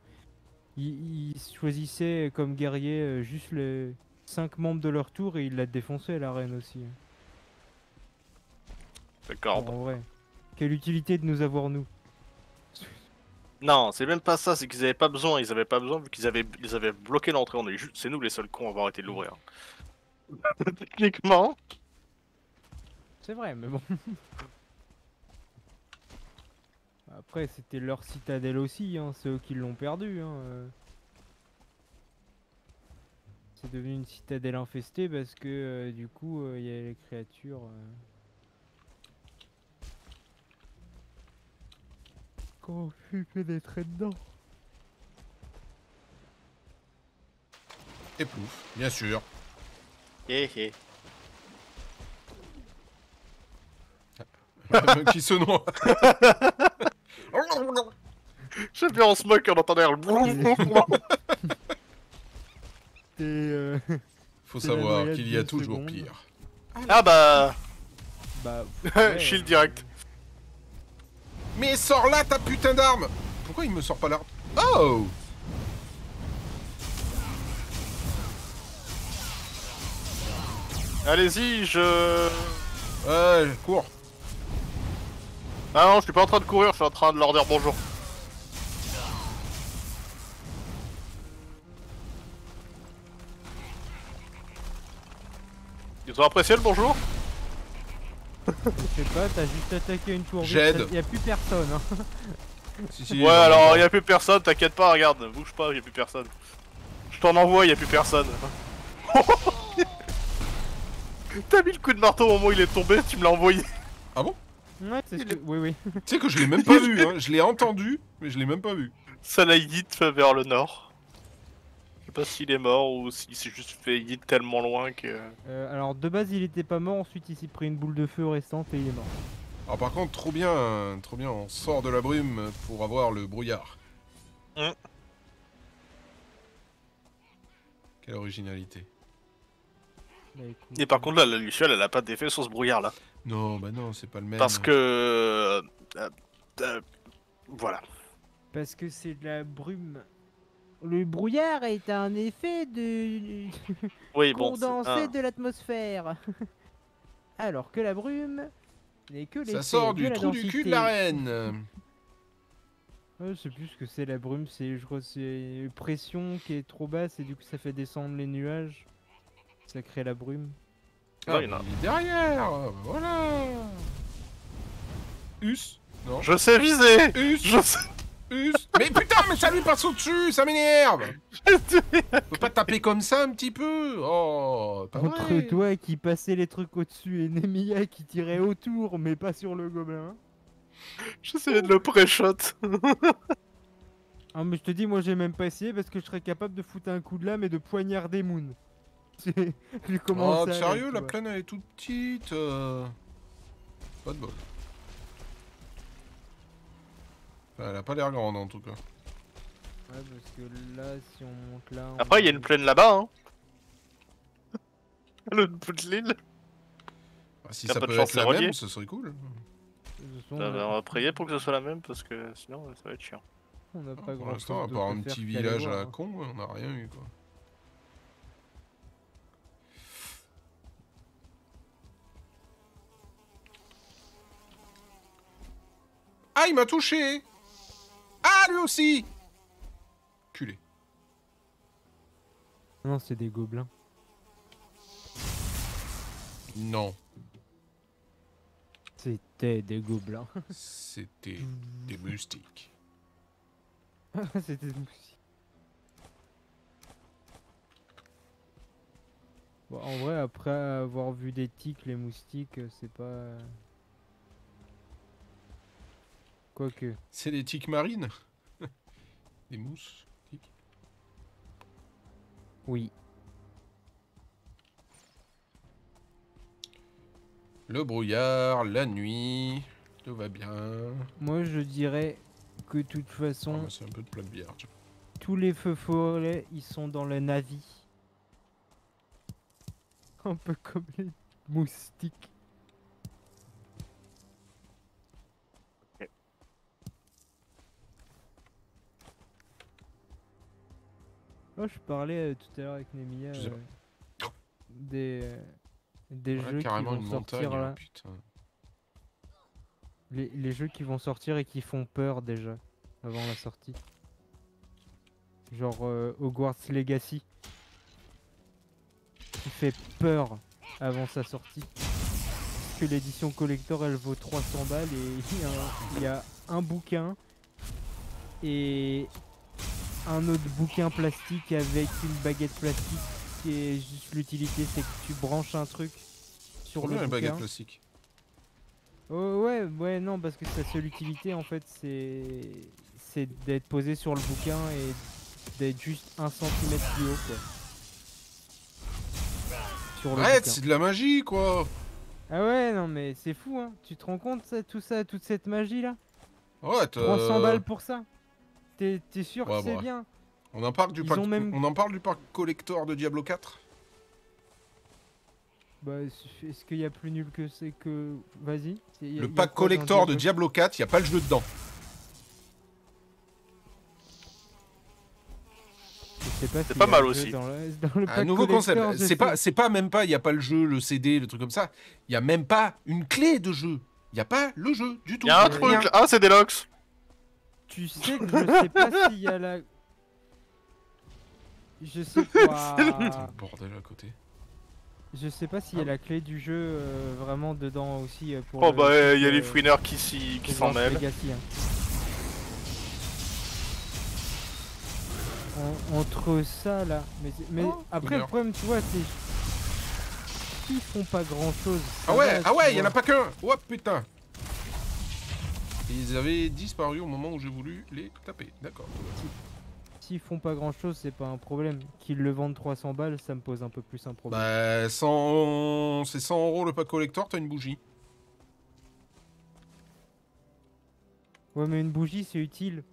Ils, ils choisissaient comme guerrier euh, juste les 5 membres de leur tour et ils la défonçaient la reine aussi. hein. D'accord. En vrai. Quelle utilité de nous avoir, nous Non, c'est même pas ça, c'est qu'ils avaient pas besoin, ils avaient pas besoin vu qu'ils avaient, ils avaient bloqué l'entrée, on est juste, c'est nous les seuls cons à avoir arrêté de l'ouvrir. Techniquement, C'est vrai, mais bon. <laughs> Après, c'était leur citadelle aussi, hein, c'est eux qui l'ont perdu. Hein. euh. C'est devenu une citadelle infestée parce que euh, du coup, euh, il y a les créatures. euh. Comment on fait pénétrer dedans? Et plouf, bien sûr. hé hé. <laughs> qui se noie. <laughs> J'aime bien en smoke on entendait un Et euh, Faut savoir qu'il y a toujours pire. Ah bah, bah. <laughs> ouais, shield direct. Mais sors là ta putain d'arme Pourquoi il me sort pas l'arme Oh Allez-y, je... Ouais, cours. Ah non, je suis pas en train de courir, je suis en train de leur dire bonjour. Ils ont apprécié le bonjour Je sais pas, t'as juste attaqué une tour J'aide. t'as- y a plus personne. Hein. <laughs> Si, si, Ouais, alors entends. y a plus personne, t'inquiète pas, regarde, bouge pas, y a plus personne. Je t'en envoie, y a plus personne. <laughs> T'as mis le coup de marteau au moment où il est tombé, tu me l'as envoyé. Ouais, c'est ce que... Oui, oui. Tu sais que je l'ai même pas vu, hein. je l'ai entendu, mais je l'ai même pas vu. Ça l'a vers le nord. Je sais pas s'il est mort ou s'il s'est juste fait hit tellement loin que. Euh, alors de base il était pas mort, ensuite il s'est pris une boule de feu restante et il est mort. Alors par contre, trop bien, hein, trop bien, on sort de la brume pour avoir le brouillard. Hum. Quelle originalité. Bah, Et par contre là, la Luciole, elle a pas d'effet sur ce brouillard là. Non, bah non, c'est pas le même. Parce que. euh, euh, voilà. Parce que c'est de la brume. Le brouillard est un effet de <laughs> Oui, bon. condensé hein. de l'atmosphère. <laughs> Alors que la brume n'est que l'effet Ça sort du trou du cul de la reine. <laughs> Je sais plus ce que c'est la brume, c'est je crois que c'est une pression qui est trop basse et du coup ça fait descendre les nuages. Ça crée la brume. Ah, il y en a. il est derrière Voilà Us Non Je sais viser Us Je sais Us Mais putain, mais ça lui passe au-dessus, ça m'énerve Faut pas taper comme ça un petit peu Oh, pas Entre vrai. toi qui passais les trucs au-dessus et Nemiya qui tirait autour, mais pas sur le gobelin. J'essayais de le pré-shot. Ah mais je te dis, moi j'ai même pas essayé parce que je serais capable de foutre un coup de lame et de poignarder Moon. Commencé Oh, à- sérieux, la plaine elle est toute petite euh. Pas de bol. Enfin, elle a pas l'air grande en tout cas. Ouais, parce que là, si on monte là. on Après, il y a une plaine là-bas, hein. <laughs> À l'autre bout de l'île. Bah, si ça de peut être la relié même, ce serait cool. Façon, Euh, on a- on va prier pour que ce soit la même parce que sinon ça va être chiant. On n'a pas Pour grand l'instant, à part un petit village à la hein. con, on n'a rien eu quoi. Ah, il m'a touché Ah, lui aussi Culé. Non, c'est des gobelins. Non, C'était des gobelins. c'était des moustiques. <laughs> C'était des moustiques. Bon, en vrai, après avoir vu des tiques, les moustiques, euh, c'est pas. Quoique. C'est des tiques marines <laughs> Des mousses tiques. Oui. Le brouillard, la nuit, tout va bien. Moi, je dirais que de toute façon, c'est un peu de plat de bière. tiens. tous les feux follets, ils sont dans le Navi. Un peu comme les moustiques. Oh, je parlais euh, tout à l'heure avec sais euh, des, euh, des jeux qui vont sortir montagne. là. putain. Les, les jeux qui vont sortir et qui font peur déjà avant la sortie. Genre euh, Hogwarts Legacy. Qui fait peur avant sa sortie. Parce que l'édition collector elle vaut 300 balles et <laughs> il y, a un- il y a un bouquin et un autre bouquin plastique avec une baguette plastique qui est juste l'utilité c'est que tu branches un truc sur Combien le bouquin. baguette classique Oh, ouais, ouais, non, parce que sa seule utilité en fait, c'est c'est d'être posé sur le bouquin et d'être juste un centimètre plus haut, quoi. Sur le Arrête, c'est de la magie quoi Ah ouais, non, mais c'est fou, hein. Tu te rends compte, ça, tout ça, toute cette magie là Ouais, 300 euh, balles pour ça T'es sûr Ouais, que c'est bien On en parle du Ils pack, même- on en parle du pack collector de Diablo 4 Bah, est-ce qu'il y a plus nul que c'est que. Vas-y. Le pack quoi collector de Diablo Diablo 4, il y a pas le jeu dedans. Pas C'est pas mal aussi. Dans le, dans le Un nouveau concept. C'est pas, c'est pas même pas, il y a pas le jeu, le CD, le truc comme ça. Il y a même pas une clé de jeu. Il y a pas le jeu du tout. Un y a truc, rien. ah c'est Deluxe Tu sais que je sais pas s'il y a la. Je sais <laughs> pas. Putain, bordel à côté. Je sais pas s'il y a la clé du jeu euh, vraiment dedans aussi euh, pour. Oh le bah truc, y'a les euh, fouineurs qui s'y qui s'en mêlent. Legacy, hein. En- entre ça là, mais, c'est- mais Oh, après le problème tu vois c'est ils font pas grand chose. Ah ouais, ah ouais, il y en a pas qu'un. Oh putain. Ils avaient disparu au moment où j'ai voulu les taper. D'accord. S'ils font pas grand chose c'est pas un problème. Qu'ils le vendent 300 balles ça me pose un peu plus un problème. Bah, 100... c'est 100 euros le pack collector, t'as une bougie. Ouais mais une bougie c'est utile.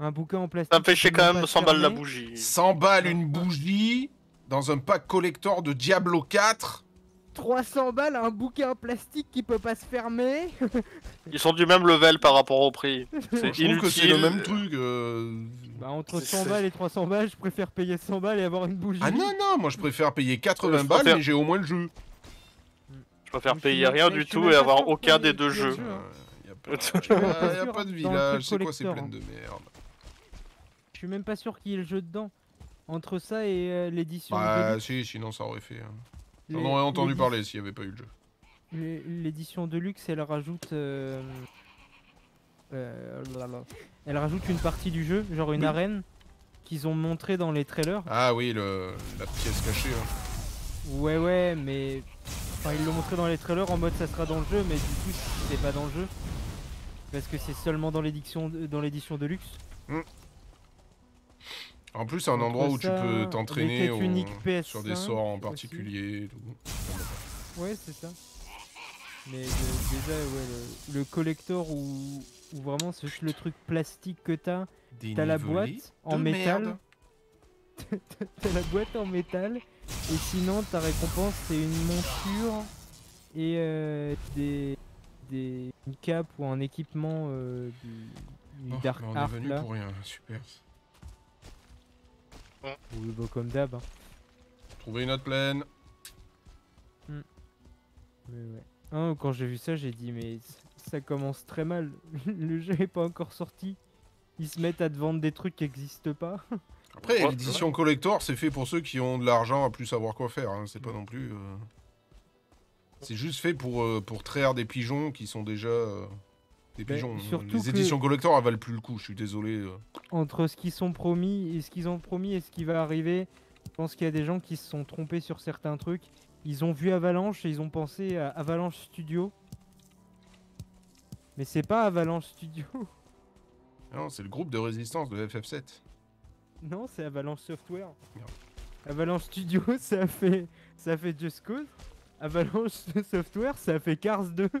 Un bouquin en plastique. Ça me fait chier quand même même pas 100 balles la bougie. 100 balles une bougie dans un pack collector de Diablo 4. 300 balles un bouquin en plastique qui peut pas se fermer. <laughs> Ils sont du même level par rapport au prix. <laughs> C'est Je que c'est le inutile. même truc. euh. Bah entre C'est- 100 c'est- balles et 300 balles je préfère payer 100 balles et avoir une bougie. Ah non, non, moi je préfère payer 80 Je balles, préfère- mais j'ai au moins le jeu. Je préfère Je payer rien du tout et avoir aucun des deux jeux. jeu, hein. <laughs> Il y a pas, de village, c'est quoi ces plaines hein. de merde Je suis même pas sûr qu'il y ait le jeu dedans. Entre ça et euh, l'édition Bah, si, sinon ça aurait fait. hein. J'en l'é- aurais entendu parler s'il n'y avait pas eu le jeu. l'é- L'édition Deluxe, elle rajoute. euh, euh, là, là. Elle rajoute une partie du jeu, genre une Oui. arène, qu'ils ont montré dans les trailers. Ah oui, le... la pièce cachée. hein. Ouais, ouais, mais. Enfin, ils l'ont montré dans les trailers en mode ça sera dans le jeu, mais du coup, c'est pas dans le jeu. Parce que c'est seulement dans l'édition dans l'édition de luxe. En plus, c'est un endroit où tu peux t'entraîner au- sur des PS5 sorts en particulier. tout. Ouais, c'est ça. Mais le- déjà, ouais, le, le collector où, où vraiment c'est juste le truc plastique que t'as. T'as la boîte en métal. <laughs> T'as la boîte en métal. Et sinon, ta récompense, c'est une monture et euh, des, des, une cape ou un équipement euh, du, du Oh, Dark on est venu là. pour rien, super. Oui, bah, comme d'hab. hein. Trouver une autre plaine. Mais ouais. Hein, quand j'ai vu ça, j'ai dit, mais ça commence très mal. <laughs> le jeu est pas encore sorti. Ils se mettent à te vendre des trucs qui existent pas. <laughs> Après, Ouais, l'édition collector, c'est fait pour ceux qui ont de l'argent à plus savoir quoi faire. hein. C'est pas non plus. euh, C'est juste fait pour, euh, pour traire des pigeons qui sont déjà. euh, Des Ben, pigeons. surtout Les que- éditions collector, elles valent plus le coup, je suis désolé. euh. Entre ce qu'ils sont promis et ce qu'ils ont promis et ce qui va arriver, je pense qu'il y a des gens qui se sont trompés sur certains trucs. Ils ont vu Avalanche et ils ont pensé à Avalanche Studio. Mais c'est pas Avalanche Studio. Non, c'est le groupe de résistance de FF7. non, c'est Avalanche Software. Avalanche Studio, <laughs> ça fait ça fait Just Cause. Avalanche <laughs> Software, ça fait Cars 2. <laughs>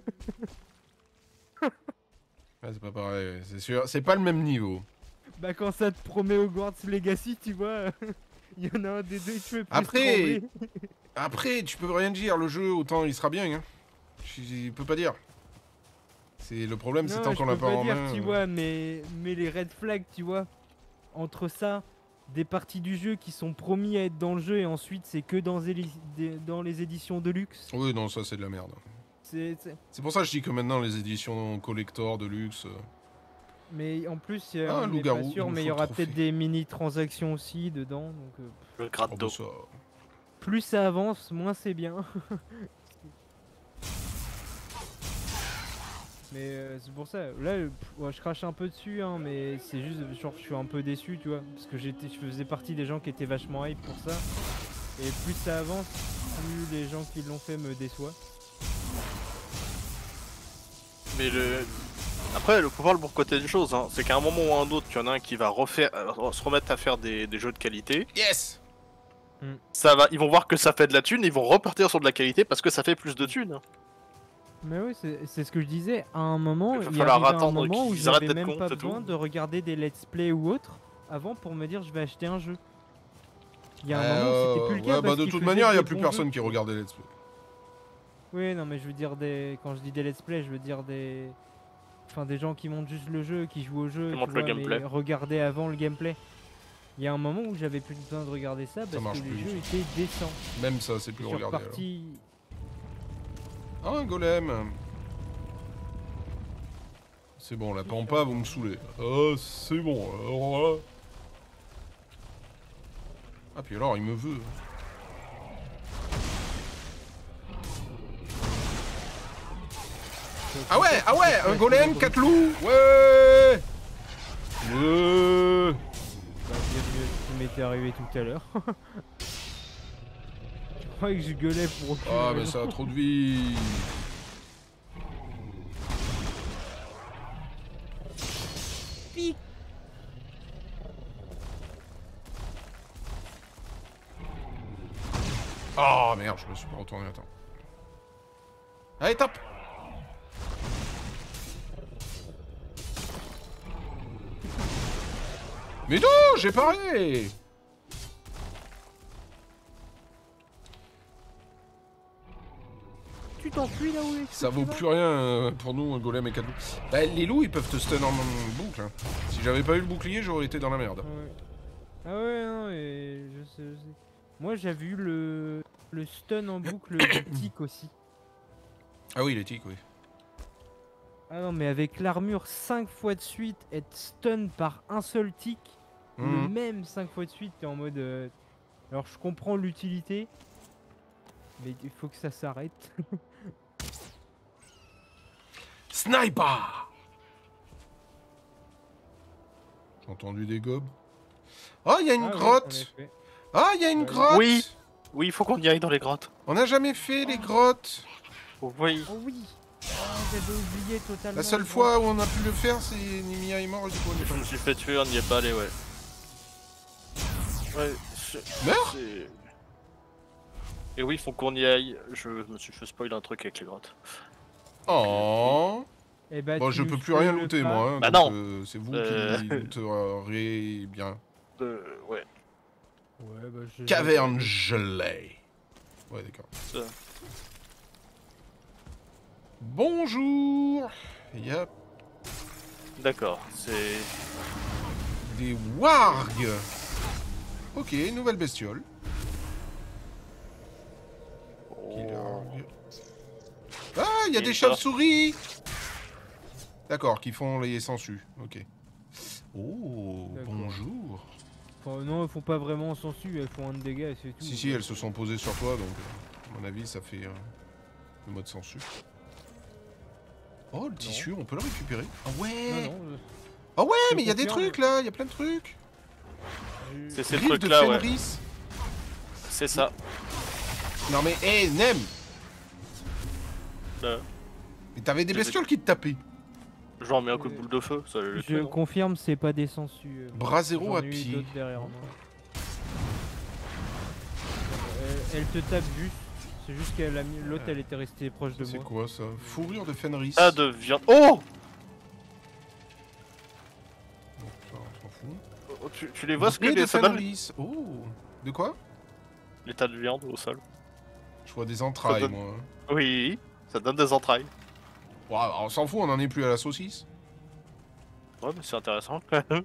Ouais, c'est pas pareil, c'est sûr. C'est pas le même niveau. Bah quand ça te promet Hogwarts Legacy, tu vois, <laughs> il y en a un des deux qui fait plus Après. <laughs> Après, tu peux rien dire, le jeu, autant il sera bien. Hein. Je je peux pas dire. C'est le problème, c'est tant qu'on l'a peux pas en dire, main. tu euh. vois, mais, mais les red flags, tu vois, entre ça, des parties du jeu qui sont promis à être dans le jeu et ensuite c'est que dans, dans les éditions de luxe. Oui, non, ça c'est de la merde. C'est, pour ça que je dis que maintenant les éditions collector de luxe. euh, Mais en plus, il y a- Ah, un pas sûr, nous mais il y aura peut-être des mini transactions aussi dedans. Donc, euh, Le oh, gratte bah, ça- plus ça avance, moins c'est bien. <laughs> Mais euh, c'est pour ça, là ouais, je crache un peu dessus, hein, mais c'est juste, genre je suis un peu déçu, tu vois, parce que j'étais, je faisais partie des gens qui étaient vachement hype pour ça. Et plus ça avance, plus les gens qui l'ont fait me déçoivent. Mais le. Après, le faut voir le bon côté des choses, hein. c'est qu'à un moment ou à un autre, il y en a un qui va refaire, euh, se remettre à faire des, des jeux de qualité. Yes Ça va, ils vont voir que ça fait de la thune, ils vont repartir sur de la qualité parce que ça fait plus de thunes. Mais oui, c'est c'est ce que je disais, à un moment, Il va falloir attendre moment où qu'ils arrêtent j'avais d'être même pas tout. besoin de regarder des let's play ou autre avant pour me dire je vais acheter un jeu. Il y a un moment où c'était plus le cas Euh, ouais, bah, de toute manière, il y a plus personne jeux. qui regarde les let's play. Oui, non, mais je veux dire des. Quand je dis des let's play, je veux dire des. Enfin, des gens qui montent juste le jeu, qui jouent au jeu. Qui montrent le gameplay. Regarder avant le gameplay. Il y a un moment où j'avais plus besoin de regarder ça parce que les plus. jeux étaient décents. Même ça, c'est plus Je suis regardé. alors. Ah, un golem C'est bon, la pampa, vous me saoulez. Ah, c'est bon, alors là... Ah, puis alors, il me veut. Ah ouais, ah ouais, un golem, quatre loups. Ouais. Ouais Bah, bien mieux ce qui m'était arrivé tout à l'heure. <laughs> je croyais que je gueulais pour Ah, mais ça a trop de vie. Oh merde, je me suis pas retourné, attends. Allez, top Mais non, j'ai parlé Tu t'enfuis là où est-ce que Ça vaut plus rien euh, pour nous, un golem et quatre loups. Bah, les loups, ils peuvent te stun en boucle. hein. Si j'avais pas eu le bouclier, j'aurais été dans la merde. Ouais. Ah ouais, non, et je sais, je sais. Moi j'avais eu le, le stun en boucle du <coughs> tic aussi. Ah oui, les tics, oui. Ah non, mais avec l'armure 5 fois de suite, être stun par un seul tic, le Mhm. même 5 fois de suite, t'es en mode. euh, Alors je comprends l'utilité, mais il faut que ça s'arrête. <laughs> Sniper J'ai entendu des gobes? Oh, il y a une Ah grotte effet. Ah, il y a une grotte Oui. Oui, il faut qu'on y aille dans les grottes. On n'a jamais fait les grottes Oui. Oh oui Ah, J'avais oublié totalement. La seule le fois où on a pu le faire, c'est Nimia est mort et du coup on y est Je me suis fait tuer, on n'y est pas allé, ouais. Ouais. Meurs Et oui, il faut qu'on y aille. Je me suis fait spoil un truc avec les grottes. Oh Eh bah, Bon, tu je peux plus rien looter, pas. moi. hein, Bah donc, non. euh, c'est vous Euh. qui <laughs> looterez bien. Euh, ouais. Ouais, bah, je- Caverne gelée. Ouais, d'accord. Bonjour Il y a D'accord, c'est. des wargs Ok, nouvelle bestiole. Oh. Ah, il y a des chauves-souris D'accord, qui font les sangsues. Ok. Oh, bonjour. Enfin, non, elles font pas vraiment sensu, elles font un de dégâts et c'est tout. Si, si, elles se sont posées sur toi, donc euh, à mon avis, ça fait euh, le mode sensu. Oh, le tissu, on peut le récupérer Ah ouais Ah ouais, je mais il y a des trucs là, il y a plein de trucs C'est ces Griffe trucs de là, ouais. Fenris C'est ça. Non mais, hé, Nem Là. Mais t'avais des bestioles qui te tapaient Je leur mets un coup de boule de feu, ça Je non confirme, c'est pas des sensus. euh, Brasero j'en à pied. d'autres derrière moi. Euh, elle te tape juste. C'est juste qu'elle a mis. L'autre, elle était restée proche de C'est moi. quoi ça? Fourrure de Fenris. Ah, de viande. Oh tu, tu les vois ce que les, de ça donne Fenris. Oh De quoi Les tas de viande au sol. Je vois des entrailles, donne- moi. Oui, ça donne des entrailles. Alors, on s'en fout, on en est plus à la saucisse. Ouais, mais c'est intéressant quand même.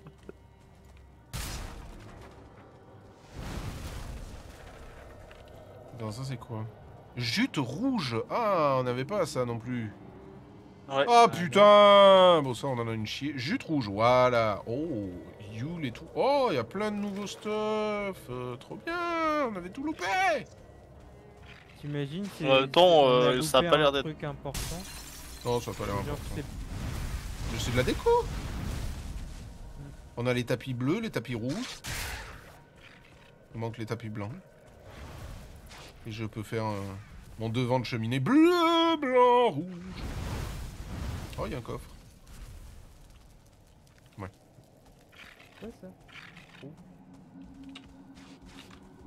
Attends, ça c'est quoi Jute rouge Ah, on n'avait pas ça non plus. Ouais. Oh putain Bon, ça, on en a une chier. Jute rouge, voilà. Oh, Yule et tout. Oh, il y a plein de nouveaux stuff. Euh, trop bien On avait tout loupé T'imagines c'est- En même temps, euh, ça a pas l'air un d'être- truc important. Non, ça a pas l'air important. C'est de la déco On a les tapis bleus, les tapis rouges. Il manque les tapis blancs. Et je peux faire euh, mon devant de cheminée bleu, blanc, rouge. Oh, il y a un coffre. Quoi ça Oh.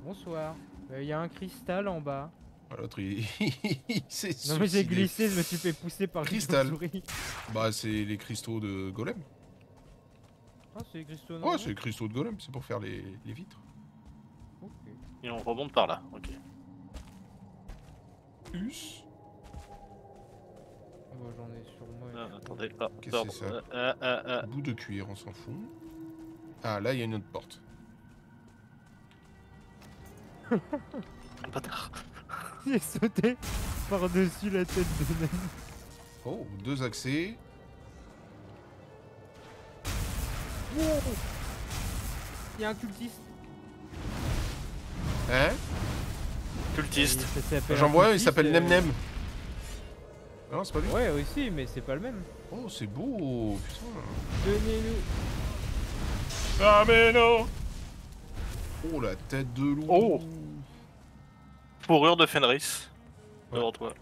Bonsoir. Il y a un cristal en bas. Ah, L'autre, il, <laughs> il s'est Non mais j'ai glissé, je me suis fait pousser par une Cristal. Bah, c'est les cristaux de golem. Ah c'est cristaux Ouais, c'est les cristaux de golem, c'est pour faire les, les vitres. Et on remonte par là, ok. Us. J'en ai sur moi. Ah, attendez, ah, Qu'est-ce que c'est ça Euh, euh, euh, euh. Bout de cuir, on s'en fout. Ah, là, il y a une autre porte. <laughs> Bâtard. <laughs> J'ai sauté par-dessus la tête de Nan. Oh, deux accès. Il y a un cultiste. Hein? Cultiste. J'en vois un, il s'appelle euh, Nem Nem. Non, c'est pas lui. Ouais aussi, mais c'est pas le même. Oh, c'est beau, putain. Donnez-nous. Ah, mais non Oh, la tête de loup. Oh. Fourrure de Fenris. Ouais. Devant toi.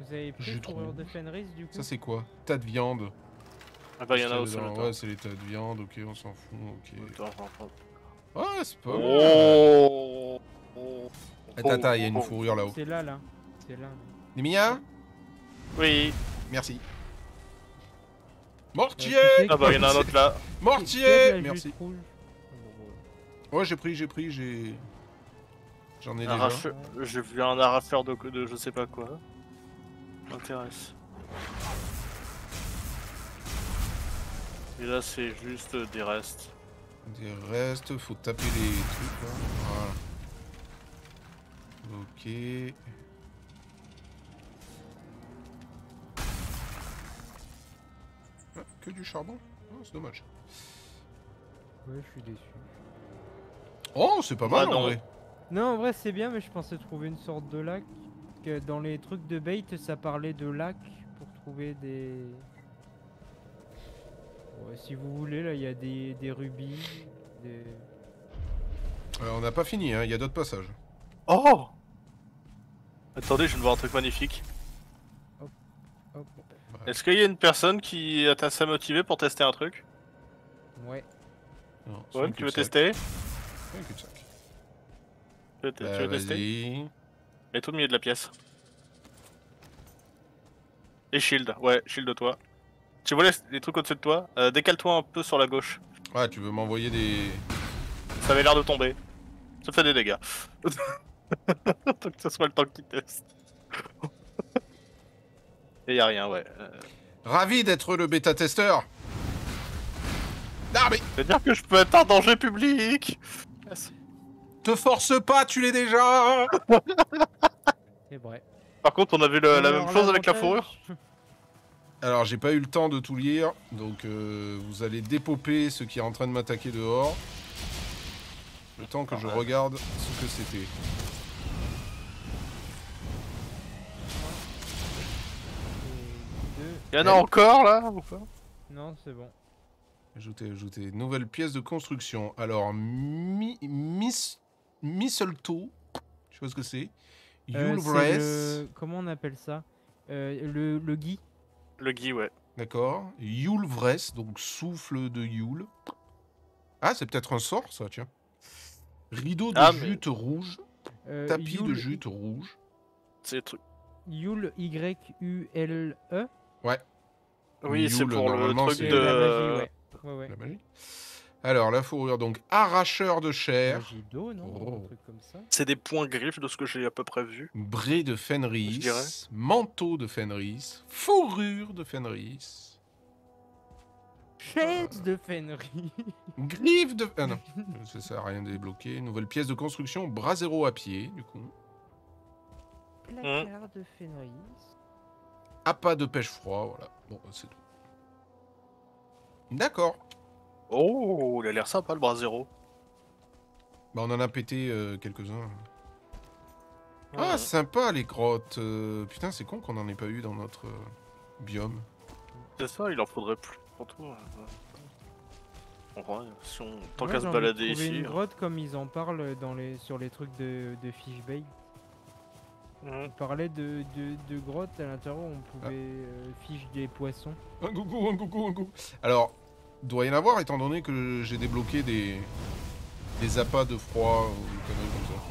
Vous avez pris fourrure de. Fenris du coup Ça, c'est quoi? Tas de viande. Ah bah, il y en a aussi. Ouais, c'est les tas de viande, ok, on s'en fout, ok. Ouais, c'est pas. Oh. oh. Attends, attends, il y a une Oh. fourrure là-haut. C'est là là. C'est là. là. Nemia Oui. Merci. Euh, Mortier sais Ah bah, il y en a un autre là. Mortier Merci. Ouais, j'ai pris, j'ai pris, j'ai... J'en ai déjà. J'ai vu un arracheur de, de je sais pas quoi. M'intéresse. Et là, c'est juste des restes. Des restes, faut taper les trucs là. Voilà. Ok. Que du charbon Oh, C'est dommage. Ouais, je suis déçu. Oh, c'est pas mal Bah en non. vrai. Non, en vrai, c'est bien, mais je pensais trouver une sorte de lac. Parce que dans les trucs de bait, ça parlait de lac pour trouver des. Ouais, si vous voulez, là, il y a des, des rubis, des. Euh, on n'a pas fini, hein, il y a d'autres passages. Oh Attendez, je viens de voir un truc magnifique. Est-ce qu'il y a une personne qui est assez motivée pour tester un truc Ouais. Non, Ouais, tu veux tester C'est un cul-de-sac. Tu veux, tu Bah, veux tester vas-y. Mets tout au milieu de la pièce. Et shield, ouais, shield de toi. Tu vois les, les trucs au-dessus de toi? Euh, Décale-toi un peu sur la gauche. Ouais, tu veux m'envoyer des. Ça avait l'air de tomber. Ça fait des dégâts. <laughs> Tant que ce soit le temps qu'il teste. Et y a rien, ouais. Euh, Ravi d'être le bêta-testeur Ah, mais C'est-à-dire que je peux être un danger public te force pas, tu l'es déjà C'est vrai. Par contre, on a vu le- la même chose avec la fourrure <laughs> Alors, j'ai pas eu le temps de tout lire, donc euh, vous allez dépoper ce qui est en train de m'attaquer dehors. Le temps que je regarde ce que c'était. Y'en a encore là ou pas? Non, c'est bon. Ajouter, ajouter. Nouvelle pièce de construction. Alors, mi, mis, mistletoe. Je sais pas ce que c'est. Euh, le- Comment on appelle ça? Euh, le, le gui. Le Guy, ouais. D'accord. Yule Wreath, donc souffle de Yule. Ah, c'est peut-être un sort, ça, tiens. Rideau de Ah, mais- jute rouge. Euh, Tapis de jute rouge. C'est le truc. Yule, Y-U-L-E. Oui, c'est pour le truc de. la magie, ouais. Ouais, ouais. La magie. Alors, la fourrure, donc arracheur de chair. Oh. C'est des points griffes de ce que j'ai à peu près vu. Bré de Fenris, manteau de Fenris, fourrure de Fenris, Chaise de Fenris. griffe de... Ah non, <laughs> ça sert à rien de débloquer. Nouvelle pièce de construction, brasero à pied, du coup. Placard de Fenris. Appât de pêche froid, voilà. Bon, bah, c'est tout. D'accord. Oh, il a l'air sympa le bras zéro. Bah, on en a pété euh, quelques-uns. Ah, sympa les grottes. euh, Putain, c'est con qu'on en ait pas eu dans notre euh, biome. c'est ça, il en faudrait plus pour tout. En vrai, si on... tant qu'à se balader trouver ici. une grotte comme ils en parlent dans les, sur les trucs de, de fish bait. Ils parlaient de, de, de grottes à l'intérieur où on Ah. pouvait euh, fiche des poissons. Un coucou, un coucou, un coucou. Alors, doit y en avoir étant donné que j'ai débloqué des des appâts de froid ou des conneries comme ça.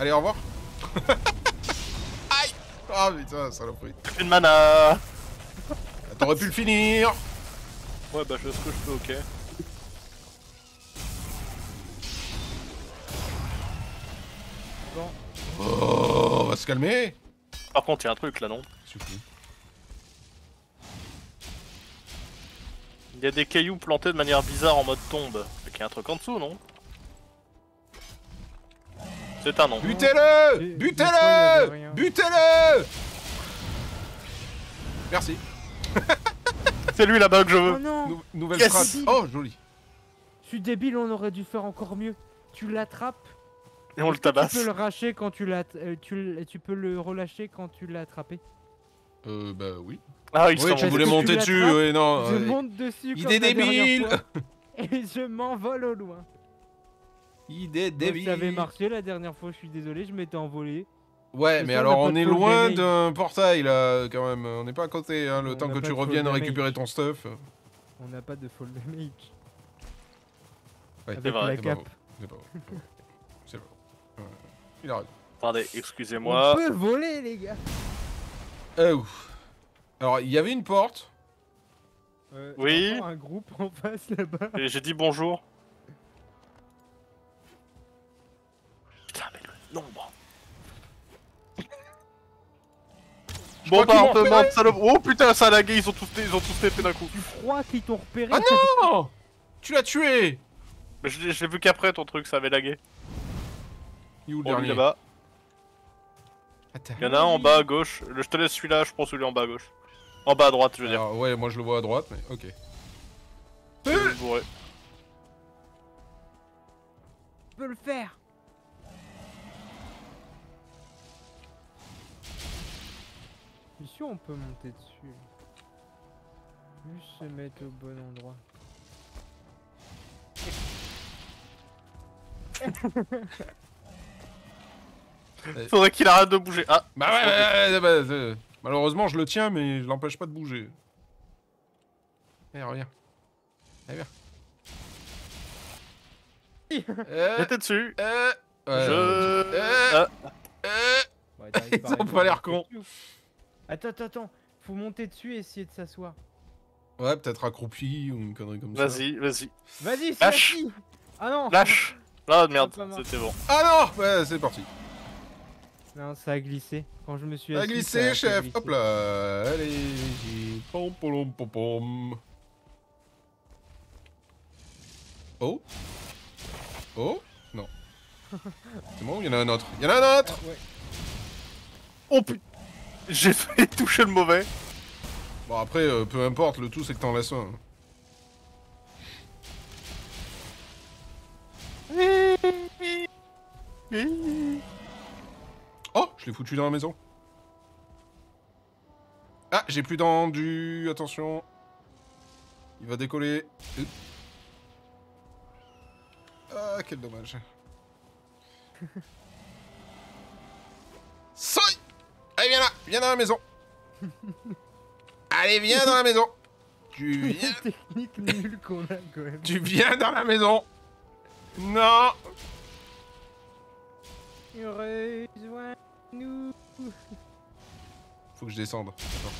Allez, au revoir. <laughs> Aïe Ah putain, saloperie. Une mana Ah, T'aurais pu le finir Ouais, bah je fais ce que je peux, ok. Oh, on va se calmer Par contre, il y a un truc là, non? Suffit. Il y a des cailloux plantés de manière bizarre en mode tombe. Qu'il y a un truc en dessous, non? C'est un nom. Butez-le il Butez-le. Butez-le Merci. <laughs> C'est lui là-bas que je Oh veux. non Nou- nouvelle Yes. phrase. Oh, joli. Je suis débile, on aurait dû faire encore mieux. Tu l'attrapes, Et on le tu tabasse. peux le racher quand tu l'as, euh, tu, tu peux le relâcher quand tu l'as attrapé? Euh, bah oui. Ah, il Oui, tu voulais monter tu dessus, oui, non. je euh, monte dessus la dernière débile. <laughs> Et je m'envole au loin. Idée débile. ça avait marché la dernière fois, je suis désolé, je m'étais envolé. Ouais, mais alors on est loin d'un portail là, quand même. On n'est pas à côté, hein, le On temps que tu reviennes damage. récupérer ton stuff. On n'a pas de fall damage. Ouais, Avec vrai, la c'est cape. C'est pas vrai. Il. Attendez, On excusez-moi. peut voler, les gars. Euh, ouf. Alors, il y avait une porte. Euh, Oui. un groupe en face là-bas. Et J'ai dit bonjour. Putain, mais le nombre. Bon bah on peut mordre salope. Oh putain ça a lagué, ils ont tous ils ont tous tapé d'un coup. Tu crois qu'ils t'ont repéré? Ah non Tu l'as tué Mais je l'ai je l'ai vu qu'après ton truc ça avait lagué. Il est où le dernier là-bas. Il y en a un en bas à gauche. Le- Je te laisse celui-là, je prends celui en bas à gauche. En bas à droite, je veux dire. Ouais, moi je le vois à droite, mais ok. Je bourré. Je peux le faire Je suis sûr on peut monter dessus. Juste se mettre au bon endroit. <laughs> Faudrait qu'il arrête de bouger. Ah, Bah ouais, ouais, ouais, ouais, ouais, ouais. malheureusement je le tiens, mais je l'empêche pas de bouger. Eh, reviens. Eh, viens. Euh, j'étais dessus. euh, ouais, je. euh, Ah, euh, Ouais, t'arrives Ils pas ont l'air cons. dessus. Attends, attends, attends. Faut monter dessus et essayer de s'asseoir. Ouais, peut-être accroupi ou une connerie comme ça. Vas-y, vas-y. Vas-y, c'est Lâche. Ah non Lâche Ah merde, c'était bon. Ah non Ouais, c'est parti. Non, ça a glissé. Quand je me suis A assis, glissé, ça a chef. glissé. Hop là. Allez. Pom pom pom pom. Oh. Oh. Non. <laughs> C'est bon, il y en a un autre. Il y en a un Ah, autre. ouais. Oh putain J'ai failli toucher le mauvais. Bon après, euh, peu importe. Le tout, c'est que t'en laisses un. <laughs> Oh, je l'ai foutu dans la maison. Ah, j'ai plus d'endu. Attention. Il va décoller. Euh. Ah, quel dommage. <laughs> Soy Allez, viens là, viens dans la maison. Allez, viens dans la maison. Tu <laughs> viens, technique nulle qu'on a quand même. tu viens dans la maison. Non. Rejoins-nous. Faut que je descende. Attends.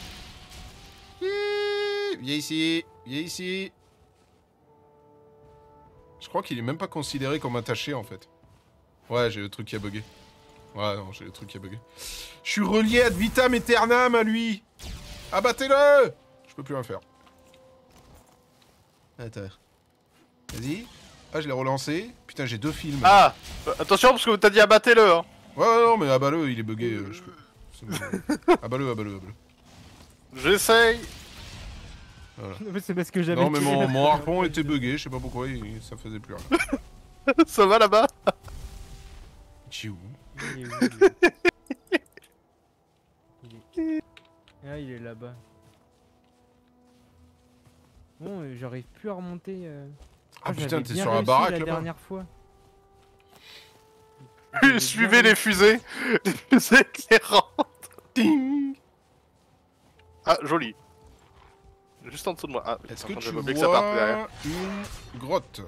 Viens ici, viens ici. Je crois qu'il est même pas considéré comme attaché en fait. Ouais, j'ai le truc qui a bugué. Ouais, non, j'ai le truc qui a bugué. Je suis relié ad vitam aeternam à lui. Abattez-le Je peux plus rien faire. Attends. Vas-y. Ah, je l'ai relancé. Putain, j'ai deux films. Ah Attention parce que t'as dit abattez-le hein. Ouais, ouais, non, mais abat-le, il est bugué. euh, je peux... <laughs> Abat-le, abat-le, abat-le. J'essaye Non, mais <laughs> c'est parce que j'avais. Non, mais mon, harpon était bugué, je sais pas pourquoi, il- ça faisait plus rien. <laughs> Ça va là-bas Tchiou. Il est où, lui Il est- Ah, il est là-bas. Bon, euh, j'arrive plus à remonter. euh. Ah putain, t'es sur la baraque la là-bas dernière fois. <laughs> Suivez les fusées <laughs> Les fusées éclairantes Ding Ah, joli. Juste en dessous de moi. Ah, Est-ce putain, que tu j'avais oublié que ça parte derrière. vois une grotte?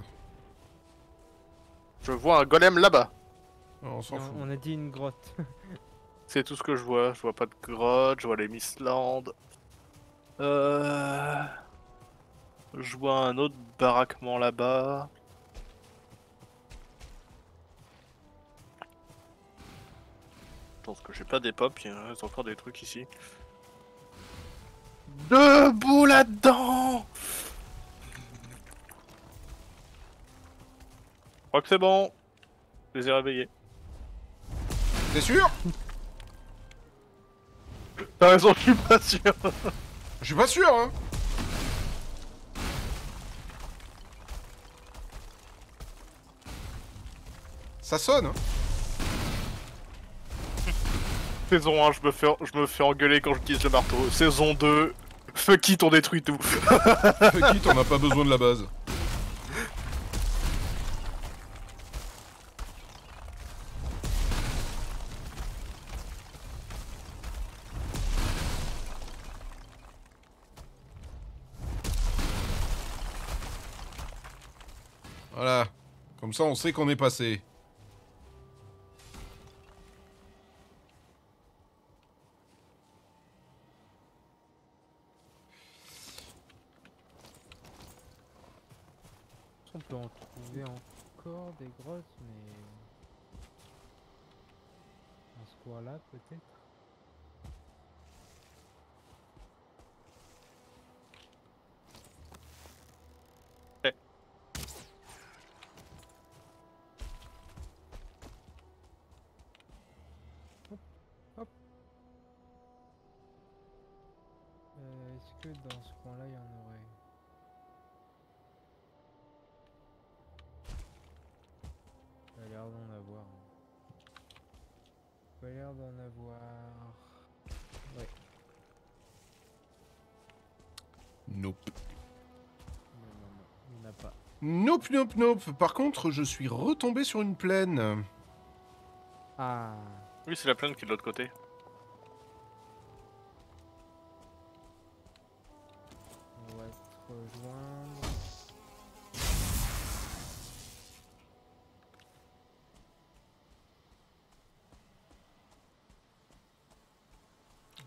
Je vois un golem là-bas. Oh, On s'en fout. on a dit une grotte. <laughs> C'est tout ce que je vois. Je vois pas de grotte, je vois les Mistlands. Euh... Je vois un autre baraquement là-bas. Je pense que j'ai pas des pop, il a encore des trucs ici. Debout là-dedans Je crois que c'est bon. Je les ai réveillés. T'es sûr? T'as raison, je suis pas sûr. Je suis pas sûr, hein Ça sonne, hein <laughs> Saison 1, je me fais, je me fais engueuler quand j'utilise le marteau. Saison 2, fuck it, on détruit tout. <laughs> Fuck it, on n'a pas besoin de la base. Voilà. Comme ça, on sait qu'on est passé. On peut en trouver encore des grottes, mais. Dans ce Nope, nope, nope. Par contre, je suis retombé sur une plaine. Ah, Oui, c'est la plaine qui est de l'autre côté. on va se rejoindre.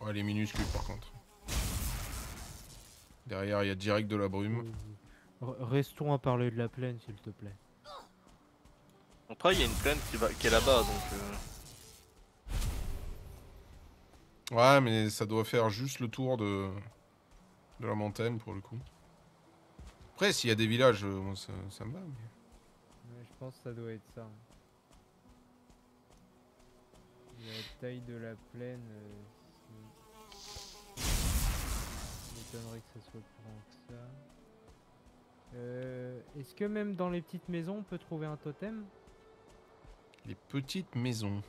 Oh, elle est minuscule par contre. Derrière, il y a direct de la brume. R- Restons à parler de la plaine, s'il te plaît. Après, il y a une plaine qui, va... qui est là-bas, donc... euh, Ouais, mais ça doit faire juste le tour de, de la montagne pour le coup. Après, s'il y a des villages, euh, ça, ça me va. mais- Ouais, je pense que ça doit être ça. La taille de la plaine. euh, m'étonnerait que ça soit plus grand que ça. Euh, Est-ce que même dans les petites maisons on peut trouver un totem Les petites maisons.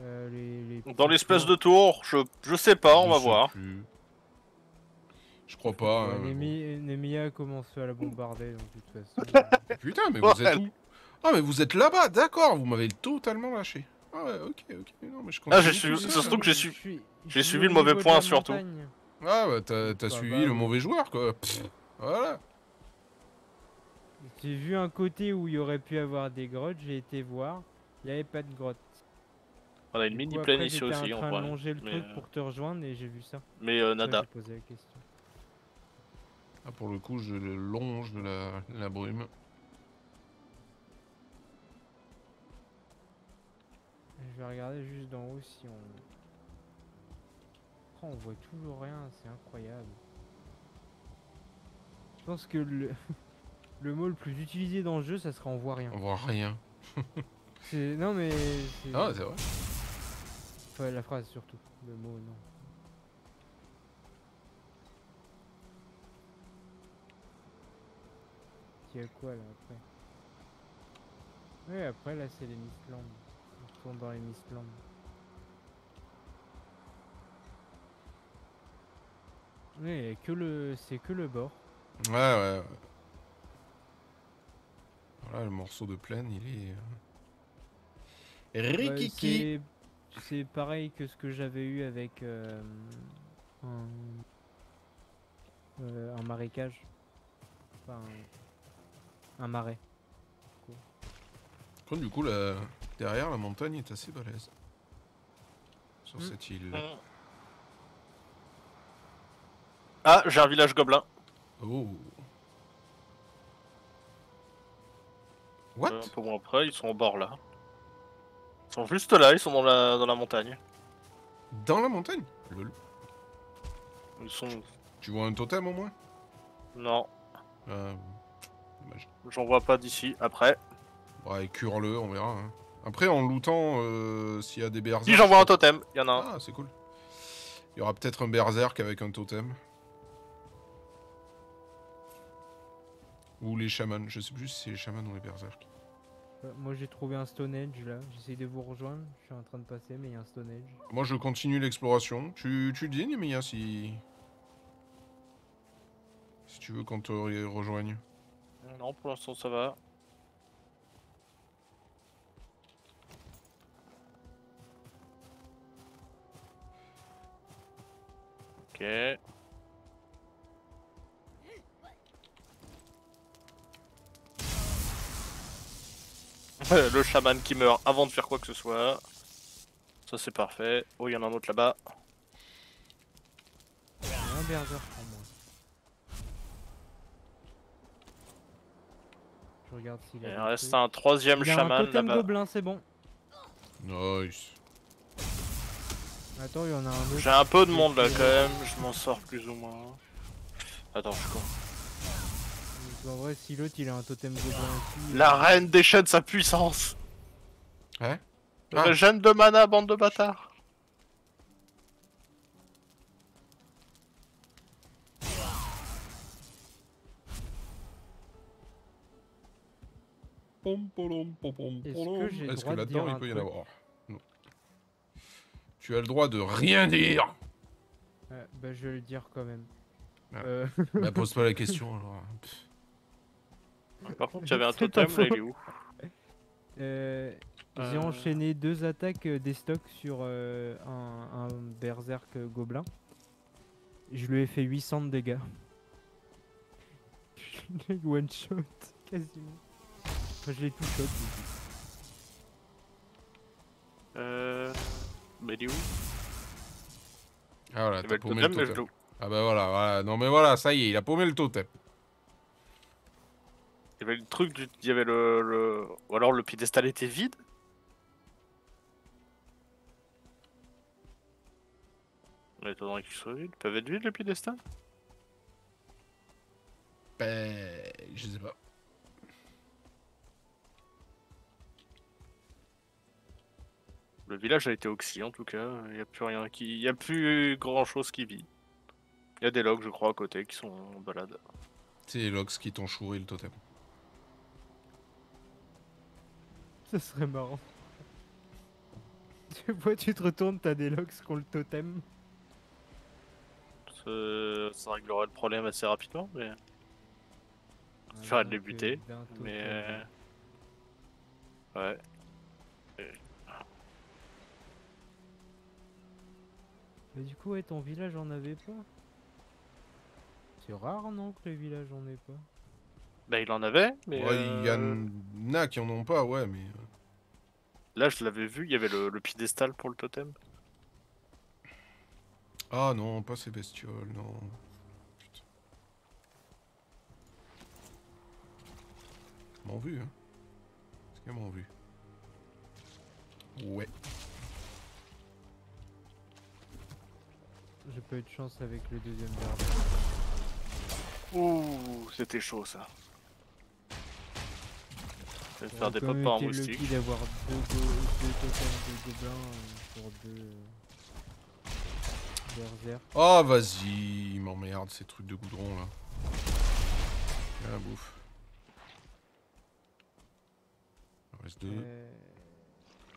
Euh, les, les Dans l'espèce tours- de tour, je, je sais pas, on Je va voir. plus. Je crois pas. Ouais, hein, mais Nemi- Nemia a commencé à la bombarder, donc de toute façon. bon. <laughs> Putain, mais vous êtes où? Ah, mais vous êtes là-bas, d'accord, vous m'avez totalement lâché. Ah ouais, ok, ok. Non, mais je Ah, j'ai continue su- tout ça se trouve que j'ai suivi au le mauvais point, surtout. Ah, bah t'as Bah, suivi bah, le mauvais joueur, quoi. Pff, voilà. J'ai vu un côté où il y aurait pu avoir des grottes, j'ai été voir, il n'y avait pas de grotte. On a une mini après, ici aussi, en en train de longer le Mais, truc euh, pour te rejoindre et j'ai vu ça. Mais euh, nada. Posé la question. Ah, pour le coup, je le longe de la, la brume. Je vais regarder juste d'en haut si on... Oh, on voit toujours rien, c'est incroyable. Je pense que le... <laughs> le mot le plus utilisé dans le jeu, ça serait on voit rien. On voit rien. C'est- Non mais... Ah, c'est vrai. Enfin, la phrase surtout, le mot non. Il y a quoi là après? Ouais, après là c'est les Mistlands. On retourne dans les Mistlands. A que le... c'est que le bord. Ouais, ouais, ouais. Voilà, le morceau de plaine, il est... euh, Ouais, Rikiki c'est- pareil que ce que j'avais eu avec euh, un... euh, un marécage. Enfin, un, un marais. Contre, du coup, la... derrière, la montagne est assez balèze. Sur Mm. cette île. Ah, j'ai un village gobelin. Oh. What? Un peu moins après, ils sont au bord là. Ils sont juste là, ils sont dans la, dans la montagne. Dans la montagne? Lol. Ils sont. Tu vois un totem au moins? Non, euh... J'en vois pas d'ici. Après. Ouais, cure-le, on verra. hein. Après, en lootant, euh, s'il y a des berserk... Si j'en vois un totem, il y en a un. Ah, c'est cool. Il y aura peut-être un berserk avec un totem. Ou les chamans. Je sais plus si c'est les chamans ou les berserk. Euh, Moi j'ai trouvé un Stone Age là, j'essaye de vous rejoindre, je suis en train de passer mais il y a un Stone Age. Moi, je continue l'exploration. Tu, tu dis, Nemia, si... Si tu veux qu'on te re- rejoigne. Non, pour l'instant ça va. Ok. Le chaman qui meurt avant de faire quoi que ce soit. Ça c'est parfait. Oh, il y en a un autre là-bas. Un moi. Je regarde s'il Il reste un troisième Il a un chaman totem là-bas. gobelin, c'est bon. Nice. Attends, il y en a un autre. J'ai un peu de monde là quand même, je m'en sors plus ou moins. Attends, je suis con. Donc, En vrai, si l'autre il a un totem gobelin aussi. La reine déchaîne sa puissance Hein Ah. Régène de mana, bande de bâtards pom, polom, pom, pom, Est-ce polom. que j'ai le Est-ce que droit de là-dedans dire il peut y en avoir? Non. Tu as le droit de rien dire. Ouais, bah, je vais le dire quand même. Ah. Euh, bah pose pas la <laughs> question alors. Par contre, j'avais un totem, là, il est où euh, J'ai Euh. enchaîné deux attaques euh, des stocks sur euh, un, un berserk gobelin. Je lui ai fait 800 de dégâts. <laughs> Je l'ai one shot quasiment. Enfin, je l'ai tout shot. du coup. Euh. Mais il est où? Ah voilà, t'as paumé totem, le mais je totem. Ah bah voilà, voilà. Non mais voilà, ça y est, il a paumé le totem. Il y avait le truc du. Il y avait le. le- Ou alors le piédestal était vide Mais étonnant qu'il soit vide. Ils peuvent être vides le piédestal Ben, je sais pas. Le village a été oxy en tout cas. Il n'y a plus rien qui. Il y a plus grand chose qui vit. Il y a des logs, je crois, à côté qui sont en balade. C'est les Lox qui t'ont chouré le totem. Ça serait marrant. Tu vois, tu te retournes, t'as des logs qui ont le totem. Ça, ça réglerait le problème assez rapidement, mais. J'arrête de les buter, Mais. euh, Ouais. Mais du coup, ouais, ton village en avait pas? C'est rare, non, que les villages en aient pas Bah, il en avait, mais. Ouais, il y euh, en a qui en ont pas, ouais, mais. euh, Là, je l'avais vu, il y avait le, le piédestal pour le totem. Ah non, pas ces bestioles, non. Putain. Ils m'ont vu, hein. Est-ce qu'ils m'ont vu? Ouais. J'ai pas eu de chance avec le deuxième berserk. Ouh, c'était chaud ça. Je vais faire des pop en moustique. lucky d'avoir deux, go- deux totems de gobelins euh, pour deux euh, berserk. Ah, vas-y, il m'emmerde ces trucs de goudron là. Ah, bouffe. Il en reste deux. Euh...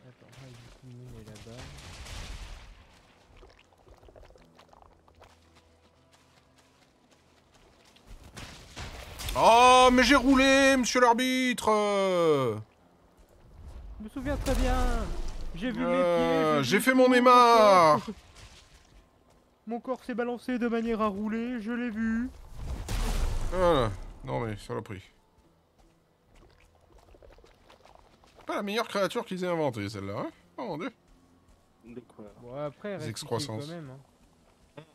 Attends, ah, du coup, est là-bas. Oh, mais j'ai roulé, monsieur l'arbitre. Je me souviens très bien J'ai vu Euh, mes pieds j'ai fait mon corps. Mon corps s'est balancé de manière à rouler, je l'ai vu Ah, non mais, saloperie. Pas la meilleure créature qu'ils aient inventée, celle-là, hein Oh mon dieu. De quoi? Bon après, reste quand même. hein. Je suis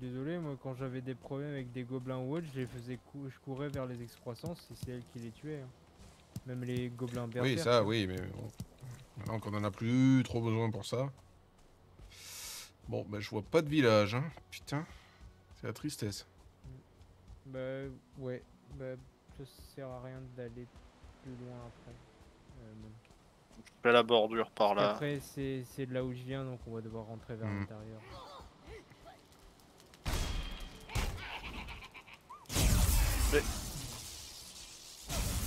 désolé, moi quand j'avais des problèmes avec des gobelins ou autres, je les faisais cou- je courais vers les excroissances et c'est elles qui les tuaient. hein. Même les gobelins berserk. Oui, ça, oui, mais bon. Maintenant qu'on en a plus trop besoin pour ça. Bon, bah je vois pas de village, hein. Putain. C'est la tristesse. Bah ouais, bah ça sert à rien d'aller plus loin après. Euh. Je fais la bordure par là. Après c'est c'est de là où je viens donc on va devoir rentrer vers Hmm. l'intérieur.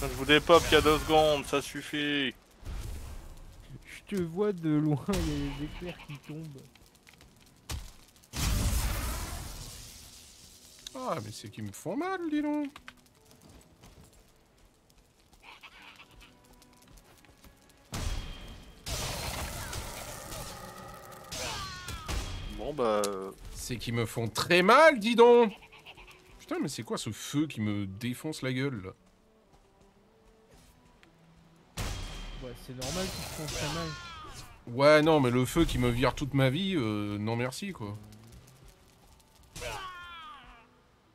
Je vous dépop il y a deux secondes, ça suffit. Je te vois de loin, il y a des éclairs qui tombent. Ah, mais c'est qu'ils me font mal, dis donc. Bon bah. euh, C'est qu'ils me font très mal, dis donc. Putain, mais c'est quoi ce feu qui me défonce la gueule, là Ouais, c'est normal qu'ils se font très mal. Ouais, non, mais le feu qui me vire toute ma vie, euh, non merci, quoi.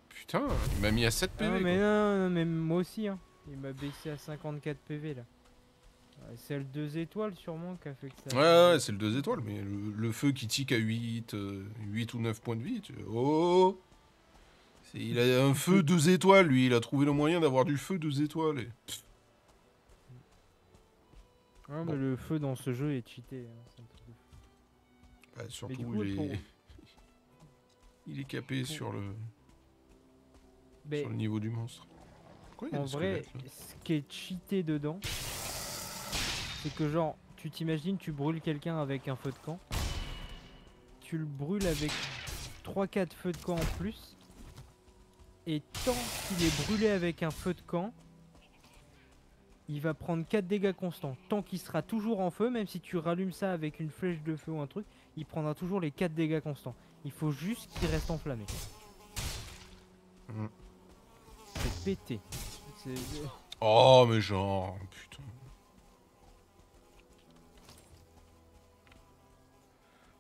Putain, il m'a mis à 7 Ah PV, mais quoi. non, non, mais moi aussi hein. Il m'a baissé à 54 PV là. C'est le 2 étoiles sûrement qui a fait que ça. Ouais, ouais, c'est le 2 étoiles, mais le, le feu qui tique à 8, euh, 8 ou 9 points de vie, tu... Oh C'est- Il a un feu 2 étoiles, lui, il a trouvé le moyen d'avoir du feu 2 étoiles. et- mais Bon. le feu dans ce jeu est cheaté. hein, bah, surtout, coup, il, est... <laughs> il est capé sur, le... Mais sur le niveau du monstre. Pourquoi En vrai, ce qui est cheaté dedans, c'est que genre, tu t'imagines, tu brûles quelqu'un avec un feu de camp, tu le brûles avec 3-4 feux de camp en plus, et tant qu'il est brûlé avec un feu de camp, il va prendre 4 dégâts constants. Tant qu'il sera toujours en feu, même si tu rallumes ça avec une flèche de feu ou un truc, il prendra toujours les 4 dégâts constants. Il faut juste qu'il reste enflammé. Mhm. C'est pété. Oh, mais genre, putain.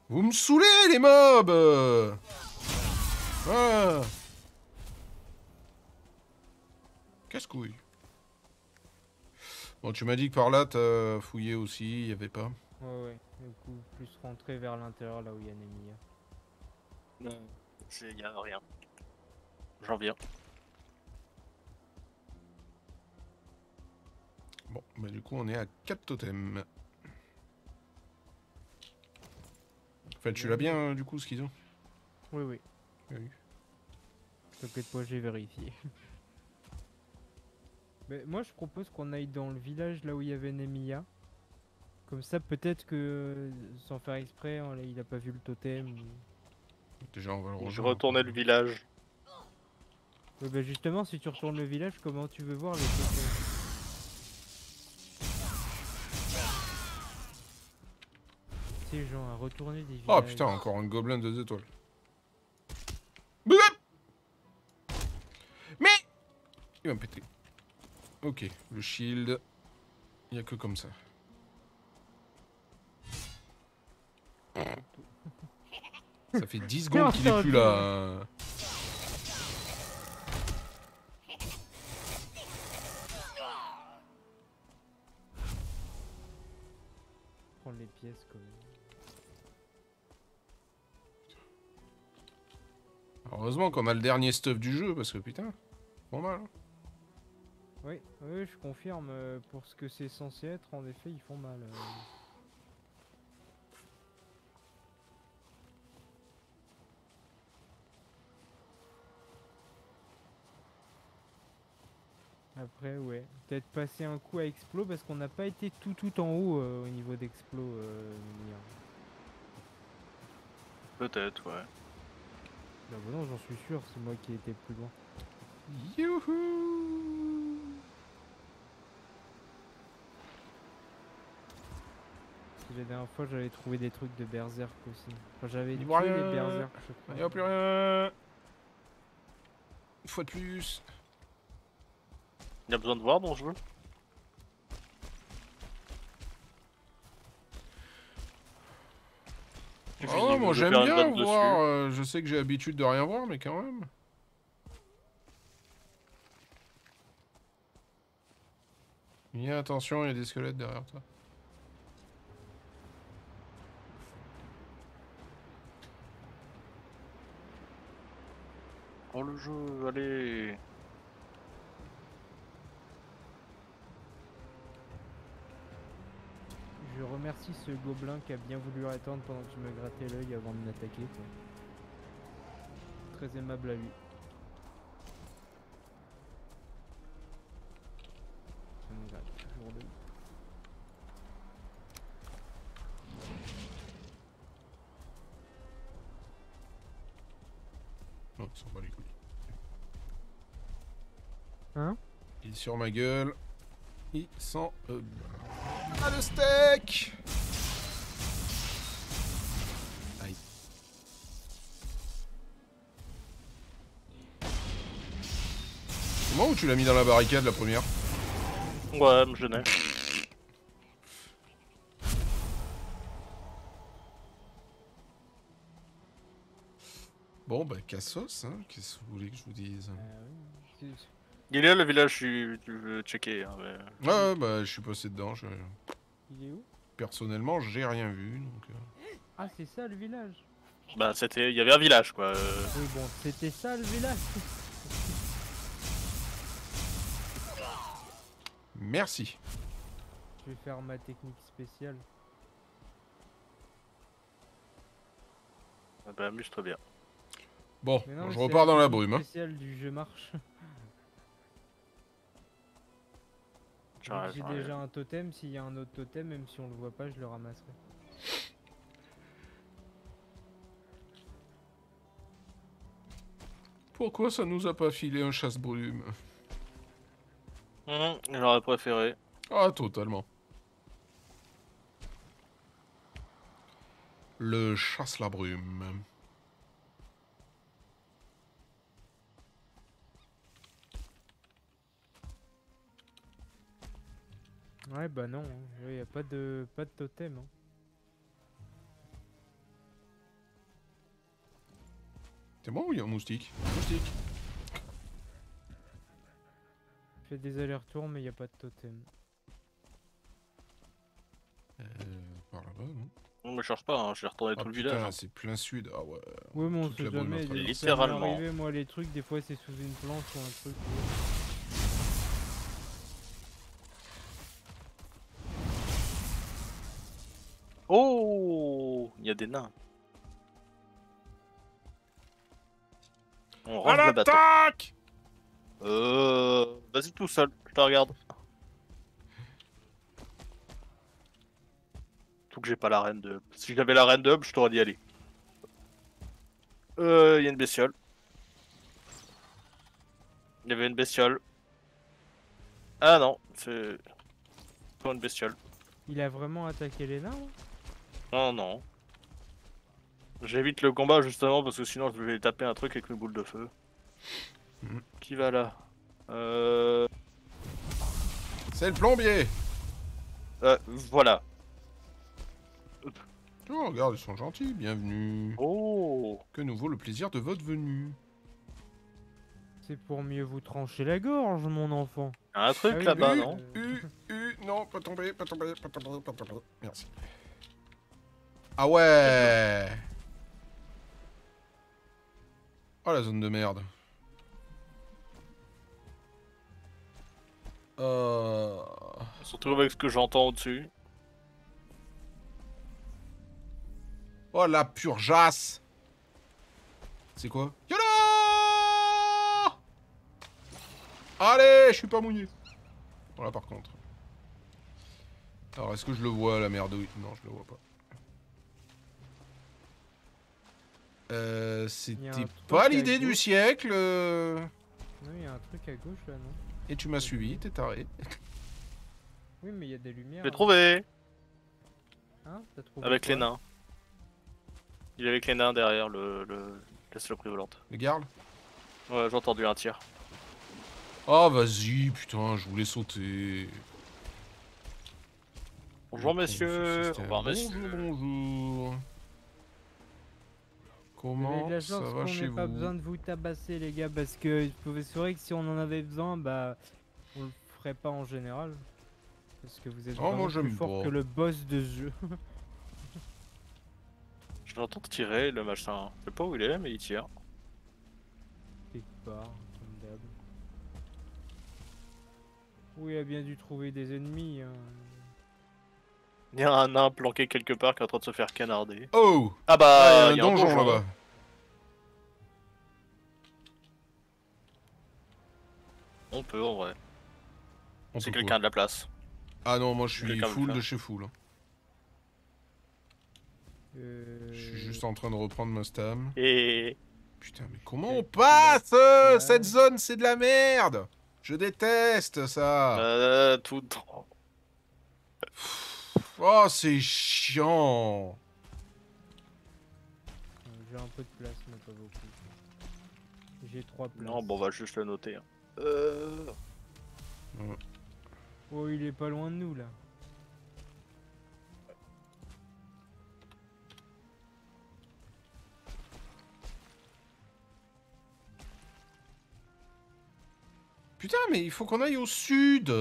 Vous me saoulez, les mobs. Ah. Casse-couille. Bon, tu m'as dit que par là, t'as fouillé aussi, y avait pas. Ouais, ouais. Du coup, plus rentrer vers l'intérieur là où il y a Nemia. Non. C'est y a rien. J'en viens. Bon, bah du coup, on est à 4 totems. Enfin, tu l'as bien, euh, du coup, ce qu'ils ont? Oui, oui. Oui. T'inquiète pas, j'ai vérifié. Mais moi, je propose qu'on aille dans le village là où il y avait Nemia. Comme ça, peut-être que, sans faire exprès, on il a pas vu le totem. ou- Déjà, on va le Je rejoindre. retournais le village. Ouais, bah justement, si tu retournes le village, comment tu veux voir les totems Ces gens à retourner des villages. Oh putain, encore un gobelin de deux étoiles. Bouh Mais Il va me péter. Ok, le shield. Il n'y a que comme ça. Ça fait 10 secondes qu'il est plus là. Prendre les pièces comme. Heureusement qu'on a le dernier stuff du jeu parce que putain, bon mal. hein. Oui, oui, je confirme. euh, Pour ce que c'est censé être, en effet, ils font mal. euh. Après, ouais. Peut-être passer un coup à Explo parce qu'on n'a pas été tout tout en haut euh, au niveau d'Explo. Euh. Peut-être, ouais. bah, bah non, j'en suis sûr, c'est moi qui étais plus loin. Youhou que la dernière fois, j'avais trouvé des trucs de Berserk aussi. Enfin, j'avais Il tué voit les rien. Berserk, je. Il n'y a plus rien. Une fois de plus. Il y a besoin de voir dans ce jeu Tu Ah, finis, moi je j'aime bien voir. euh, je sais que j'ai l'habitude de rien voir, mais quand même. Bien attention, il y a des squelettes derrière toi. Jeu, allez Je remercie ce gobelin qui a bien voulu attendre pendant que je me grattais l'œil avant de m'attaquer. Très aimable à lui. Ça me gratte toujours. Il est sur ma gueule. Il s'en. Euh... Ah le steak Aïe. C'est moi ou tu l'as mis dans la barricade la première? Ouais, me gênais. Bon bah cassos, hein Qu'est-ce que vous voulez que je vous dise? Oui, c'est- Il est là le village, tu, tu veux checker. hein, mais- Ouais, ouais, bah je suis passé dedans. je- Il est où? Personnellement, j'ai rien vu. Donc, euh. Ah, c'est ça le village Bah c'était, il y avait un village quoi. euh, Oui, bon, c'était ça le village Merci. Je vais faire ma technique spéciale. ah Bah amuse-toi bien. Bon, non, je repars dans la brume. hein. spéciale du jeu marche. <laughs> Ouais, J'ai déjà un totem, s'il y a un autre totem, même si on le voit pas, je le ramasserai. Pourquoi ça nous a pas filé un chasse-brume Hum, J'aurais préféré. Ah, totalement. Le chasse-la-brume. Ouais, bah non, il y a pas de, pas de totem. hein. C'est bon ou il y a un moustique Moustique. Je fais des allers-retours, mais il y a pas de totem. Euh, par là-bas, non? On me cherche pas, hein, je vais retourner Ah tout le putain, village. hein. c'est plein sud. Ah ouais. Oui, mais on brume jamais. Littéralement. arrivé, moi, les trucs, des fois, c'est sous une planche ou un truc. ouais. Oh Il y a des nains. On À range le bateau. l'attaque Euh... Vas-y tout seul, je te regarde. Tout que j'ai pas la reine de hub. Si j'avais la reine de hub, je t'aurais dit allez. Euh, il y a une bestiole. Il y avait une bestiole. Ah non, c'est pas une bestiole. Il a vraiment attaqué les nains, là Non, non. J'évite le combat justement parce que sinon je vais taper un truc avec mes boules de feu. Mhm. Qui va là? Euh... C'est le plombier euh, Voilà. Oh, regarde, ils sont gentils. Bienvenue. Oh Que nous vaut le plaisir de votre venue C'est pour mieux vous trancher la gorge, mon enfant. Un truc Ah là-bas, non? U, U, non, pas tomber, pas tomber, pas tomber, pas tomber. Merci. Ah ouais Oh la zone de merde. Euh... Surtout avec ce que j'entends au-dessus. Oh la purgeasse C'est quoi? Yolo Allez, je suis pas mouillé. Voilà par contre. Alors est-ce que je le vois la merde? Oui, non je le vois pas. Euh, C'était pas l'idée du siècle. euh, Non, il y a un truc à gauche, là, non? Et tu m'as suivi, t'es taré. Oui, mais il y a des lumières. J'ai hein. trouvé Hein? T'as trouvé Avec les nains. Il est avec les nains derrière le, le... la saloperie volante. Les gardes Ouais, j'ai entendu un tir. Oh vas-y, putain, je voulais sauter. Bonjour revoir Bonjour, messieurs bonjour. Comment de la ça chance va qu'on chez n'ait vous pas besoin de vous tabasser, les gars, parce que pouvait- c'est vrai que si on en avait besoin, bah, on le ferait pas en général. Parce que vous êtes Oh, moi, plus fort pas. que le boss de ce jeu. <laughs> Je l'entends tirer le machin. Je sais pas où il est mais il tire. Quelque part, comme d'hab. Oui, il a bien dû trouver des ennemis. hein. Il y a un nain planqué quelque part qui est en train de se faire canarder. Oh Ah Ah, bah il y a un donjon là-bas. On peut en vrai. C'est quelqu'un de la place. Ah non, moi je suis full de chez full. Euh, Je suis juste en train de reprendre ma stam. Et Putain, mais comment on passe euh. Cette zone, c'est de la merde Je déteste ça euh, tout droit. Oh, c'est chiant J'ai un peu de place, mais pas beaucoup. J'ai trois places. Non, bon, on va juste le noter. hein. Euh... Oh, il est pas loin de nous là. Putain, mais il faut qu'on aille au sud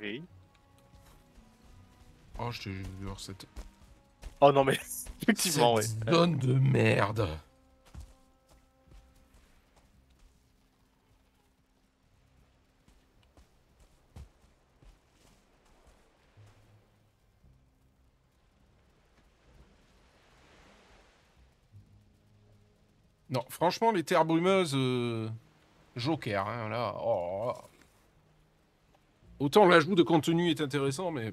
Oui. Oh, je te jure, cette, Oh non, mais <laughs> effectivement, ouais. zone de merde Non, franchement, les terres brumeuses, euh, Joker, hein, là. Oh, là. Autant l'ajout de contenu est intéressant, mais...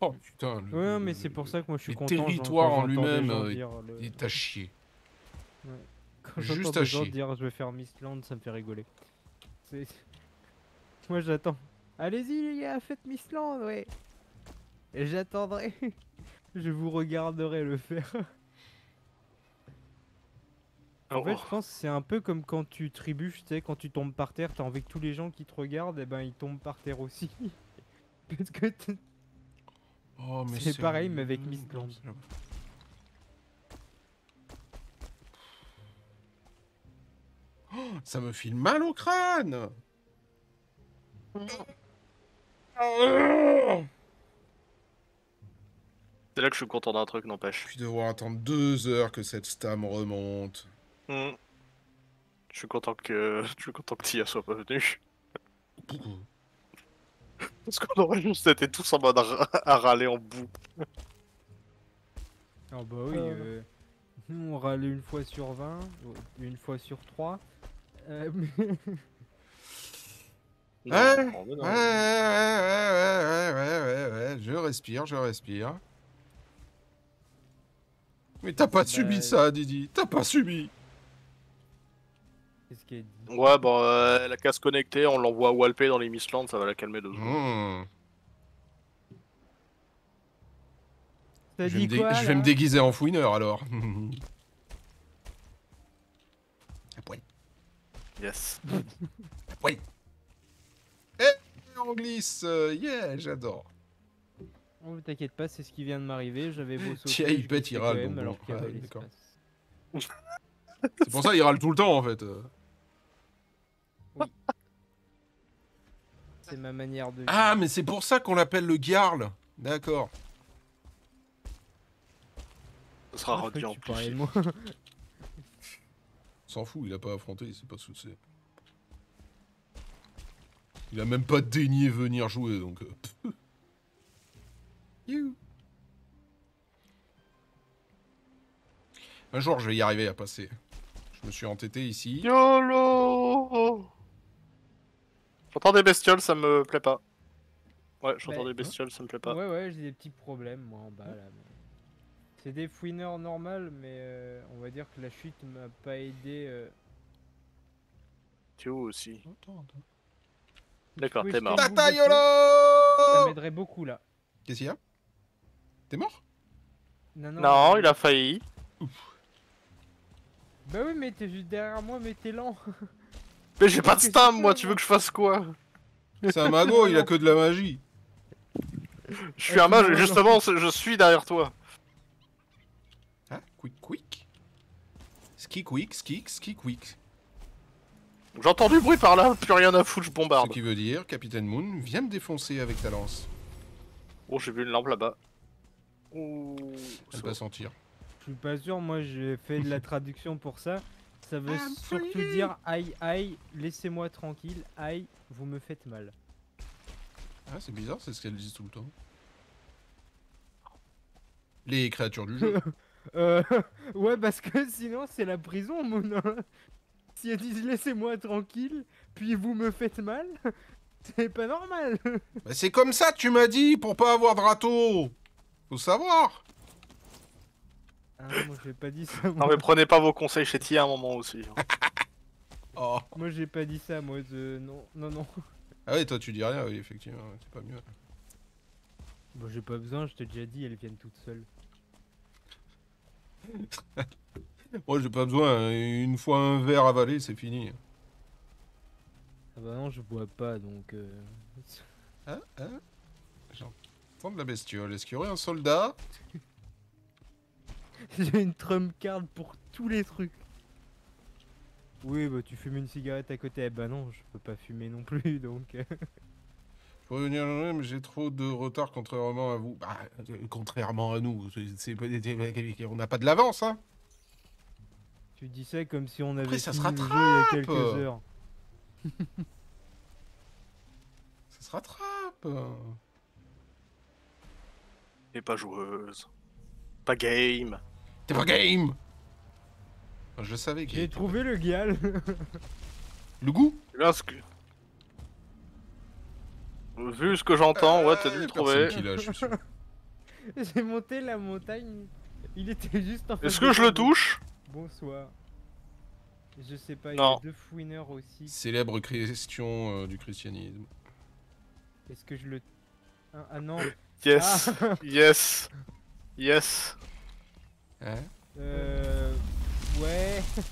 Oh putain. le- Ouais, mais c'est pour ça que moi je suis content. territoire en lui-même, gens euh, est à chier. Quand juste à chier. dire je vais faire Mistland, ça me fait rigoler. <laughs> Moi j'attends. Allez-y les gars, faites Mistland, ouais. Et j'attendrai. <laughs> je vous regarderai le faire. En fait, Oh. je pense que c'est un peu comme quand tu trébuches, tu sais, quand tu tombes par terre, t'as envie que tous les gens qui te regardent, et ben ils tombent par terre aussi. <laughs> Parce que Oh, mais C'est pareil, mais avec Mistland. Oh, ça me file mal au crâne C'est là que je suis content d'un truc, n'empêche. Puis devoir attendre deux heures que cette stam remonte. Hmm. Je suis content que <laughs> je suis content que Tia soit pas venu. Parce qu'on aurait juste été tous en mode à râler en bout. Ah bah oui, Euh. euh, nous on râle une fois sur 20, ou une fois sur 3. Euh, Non, Ouais, non, Ouais, ouais, ouais, ouais, ouais, ouais, ouais, je respire, je respire. Mais t'as pas Bah, subi ça, Didi, t'as pas subi. Qu'est-ce qu'elle dit Ouais, bon, euh, la casse connectée, on l'envoie à Walpé dans les Mistlands, ça va la calmer deux secondes. Mmh. Je vais, me dit dé- quoi je vais me là déguiser en fouineur alors. <laughs> Ah, ouais. Yes. Oui. Et on glisse. euh, yeah, j'adore. Oh, T'inquiète pas, c'est ce qui vient de m'arriver. J'avais beau <laughs> sauter. Tiens, il je pète, il glissais râle, quand même, bon, alors bon. qu'il y avait Ouais, d'accord. l'espace. C'est pour ça qu'il râle tout le temps en fait. euh. C'est ma manière de. Ah, mais c'est pour ça qu'on l'appelle le Garl. D'accord. Ce sera Ah, rendu en plus. S'en fout, il a pas affronté, il sait pas ce que c'est. Il a même pas daigné venir jouer donc. euh. You. Un jour, je vais y arriver à passer. Je me suis entêté ici. YOLO J'entends des bestioles, ça me plaît pas. Ouais, j'entends Bah, des bestioles, ça me plaît pas. Ouais, ouais, j'ai des petits problèmes moi en bas là. mais- C'est des fouineurs normales, mais euh, on va dire que la chute m'a pas aidé. euh. Théo aussi? D'accord, t'es mort. Tata Ça YOLO m'aiderait beaucoup là. Qu'est-ce qu'il y a? T'es mort? Non, non, Non, il a failli. Bah oui, mais t'es juste derrière moi, mais t'es lent. <laughs> Mais j'ai pas de stam, moi, tu veux que je fasse quoi? C'est un mago, il a que de la magie. Je suis un mage, justement, je suis derrière toi. Hein? Quick, quick? Ski quick, ski, ski quick. J'entends du bruit par là, plus rien à foutre, je Ce bombarde. qui veut dire, Capitaine Moon, viens me défoncer avec ta lance. Oh, j'ai vu une lampe là-bas. Ouh. Elle va sentir. Je suis pas sûr, moi j'ai fait de la traduction pour ça. Ça veut I'm surtout free. dire aïe aïe, laissez-moi tranquille, aïe, vous me faites mal. Ah, c'est bizarre, c'est ce qu'elles disent tout le temps. Les créatures du jeu. <laughs> Euh, ouais, parce que sinon c'est la prison, mon Si elles disent laissez-moi tranquille, puis vous me faites mal, <laughs> c'est pas normal. Bah, c'est comme ça, tu m'as dit, pour pas avoir de râteau. Faut savoir. Ah, moi j'ai pas dit ça. Non, mais prenez pas vos conseils chez Tia à un moment aussi. <laughs> Oh. Moi, j'ai pas dit ça, moi. De... Non, non, non. Ah oui, toi tu dis rien, oui, effectivement, c'est pas mieux. Bon, j'ai pas besoin, je t'ai déjà dit, elles viennent toutes seules. <laughs> Moi j'ai pas besoin, hein, une fois un verre avalé, c'est fini. Ah bah non, je bois pas, donc... euh, Hein Hein? J'entends de la bestiole. Est-ce qu'il y aurait un soldat? <laughs> <laughs> J'ai une trump card pour tous les trucs. Oui, bah tu fumes une cigarette à côté. Eh bah non, je peux pas fumer non plus, <laughs> donc... euh, Je pourrais venir, mais j'ai trop de retard contrairement à vous. Bah, euh, contrairement à nous, c'est- on n'a pas de l'avance, hein Tu dis ça comme si on avait Après, ça se fini le jeu il y a rattrape. quelques heures. <laughs> Ça se rattrape. Et pas joueuse. Pas game. T'es pas game Je savais qu'il J'ai trouvé le Gial. <laughs> Le goût Là, ce que... Vu ce que j'entends, ouais, t'as dû Euh, le personne trouver. <laughs> J'ai monté la montagne. Il était juste en Est-ce que je le touche? Bonsoir. Je sais pas, il y Non. a deux fouineurs aussi. Célèbre question euh, du christianisme. Est-ce que je le. Ah, ah non. Yes, Ah, yes, yes. Hein euh. Ouais. <laughs>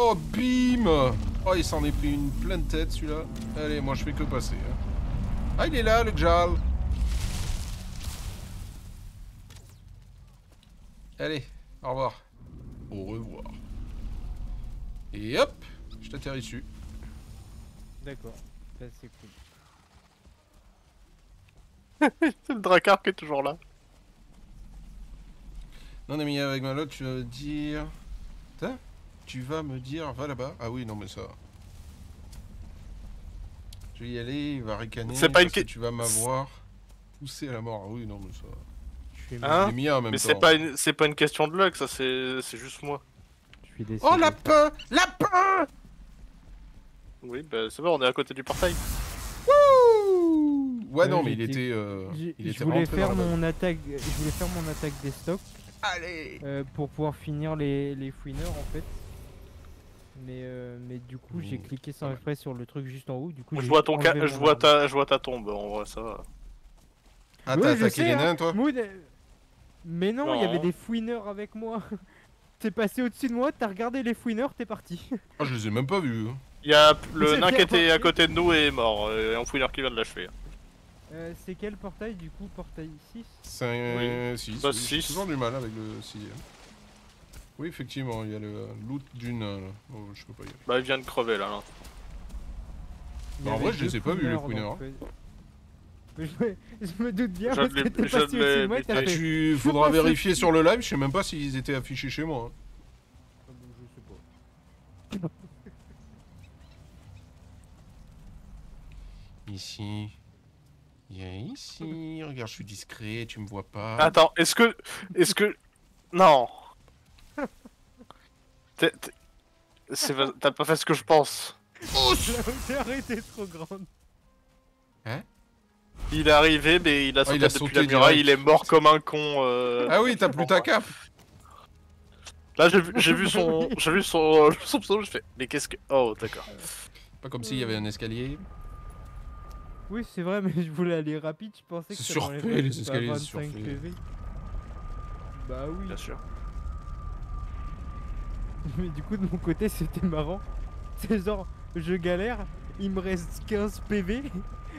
Oh bim Oh il s'en est pris une pleine tête celui-là. Allez, moi je fais que passer. hein. Ah il est là le Jal Allez, au revoir. Au revoir. Et hop Je t'atterris dessus. D'accord. Ça c'est cool. <laughs> C'est le Dracar qui est toujours là. Non mais avec ma lotte, tu vas me dire... Tu vas me dire, va là-bas. Ah oui, non mais ça... Je vais y aller, il va ricaner. C'est pas une que Tu vas m'avoir poussé à la mort. Ah oui, non mais ça... Je suis, Hein Mais c'est pas une, c'est pas une question de luck, ça c'est, c'est juste moi. je suis déçu. Oh lapin Lapin Oui, bah c'est bon, on est à côté du portail. Wouh Ouais Ouais, non mais il était... euh, J'ai- il Je était voulais rentré faire dans la mon attaque. Je voulais faire mon attaque des stocks Allez euh, pour pouvoir finir les, les fouineurs en fait. Mais, euh, mais du coup j'ai Mmh, cliqué sans ouais. exprès sur le truc juste en haut. Du coup Je j'ai vois ton je vois ta, je vois ta tombe. En vrai, ça va. Ah t'as attaqué sais, les hein. nains toi Mood, euh, Mais non, il y avait des fouineurs avec moi. <laughs> T'es passé au-dessus de moi, t'as regardé les fouineurs, t'es parti. <laughs> Ah je les ai même pas vus. hein. Il y a le nain qui était à côté de nous et est mort. Et un fouineur qui vient de l'achever. Euh, c'est quel portail du coup Portail 6 5, 6. Bah, J'ai six. toujours du mal avec le 6 Oui effectivement, il y a le loot du nain là. Oh, je peux pas y aller. Bah il vient de crever là. là. Bah, en vrai, je les ai pas vus, les donc, fouineurs. euh, <laughs> Je me, je me doute bien Je parce que t'es passé au-dessus de moi, t'as Ah, buté. fait... tu <laughs> faudra vérifier sur le live, je sais même pas s'ils étaient affichés chez moi. hein. Ah, je sais pas. Ici. Il y a ici. Regarde, je suis discret, tu me vois pas. Attends, est-ce que, est-ce que, non. T'as pas fait ce que je pense. La hauteur était trop grande. Il est arrivé, mais il a Ah, sauté il a depuis sauté la muraille. Il est mort comme un con. euh. Ah oui, t'as plus ta cape. Là, j'ai vu, j'ai vu son, j'ai vu son, son pseudo. Je fais, mais qu'est-ce que, oh d'accord. Pas comme s'il y avait un escalier. Oui, c'est vrai, mais je voulais aller rapide, je pensais que m'enlèverait les escaliers, c'est 25 surfait. PV. Bah oui. Bien sûr. <laughs> Mais du coup, de mon côté, c'était marrant. <laughs> C'est genre, je galère, il me reste 15 PV. <laughs>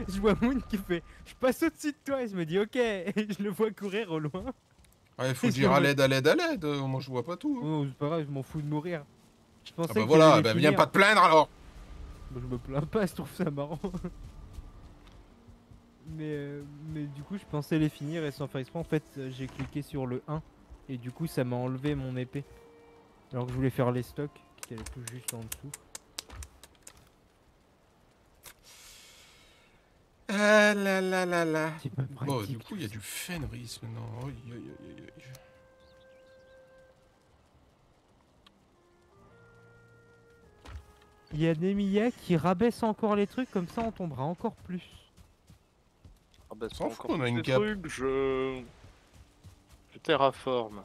Je vois Moon qui fait Je passe au-dessus de toi et je me dis Ok. Et je le vois courir au loin. Ah, il faut dire à l'aide, à l'aide, à l'aide. euh, Moi, je vois pas tout. hein. Oh, c'est pas grave, je m'en fous de mourir. Je pensais Ah bah que voilà, bah viens pas te plaindre alors. Bah, je me plains pas, je trouve ça marrant. Coup, je pensais les finir et sans faire exprès, en fait, euh, j'ai cliqué sur le 1 et du coup, ça m'a enlevé mon épée. Alors que je voulais faire les stocks qui étaient tout juste en dessous. Ah là là là là. Bon, du coup, il y a du Fenris maintenant. Il y a Nemiya qui rabaisse encore les trucs, comme ça on tombera encore plus. Ah bah, S'en c'est fout, encore on a une cape. trucs, Je, je terraforme.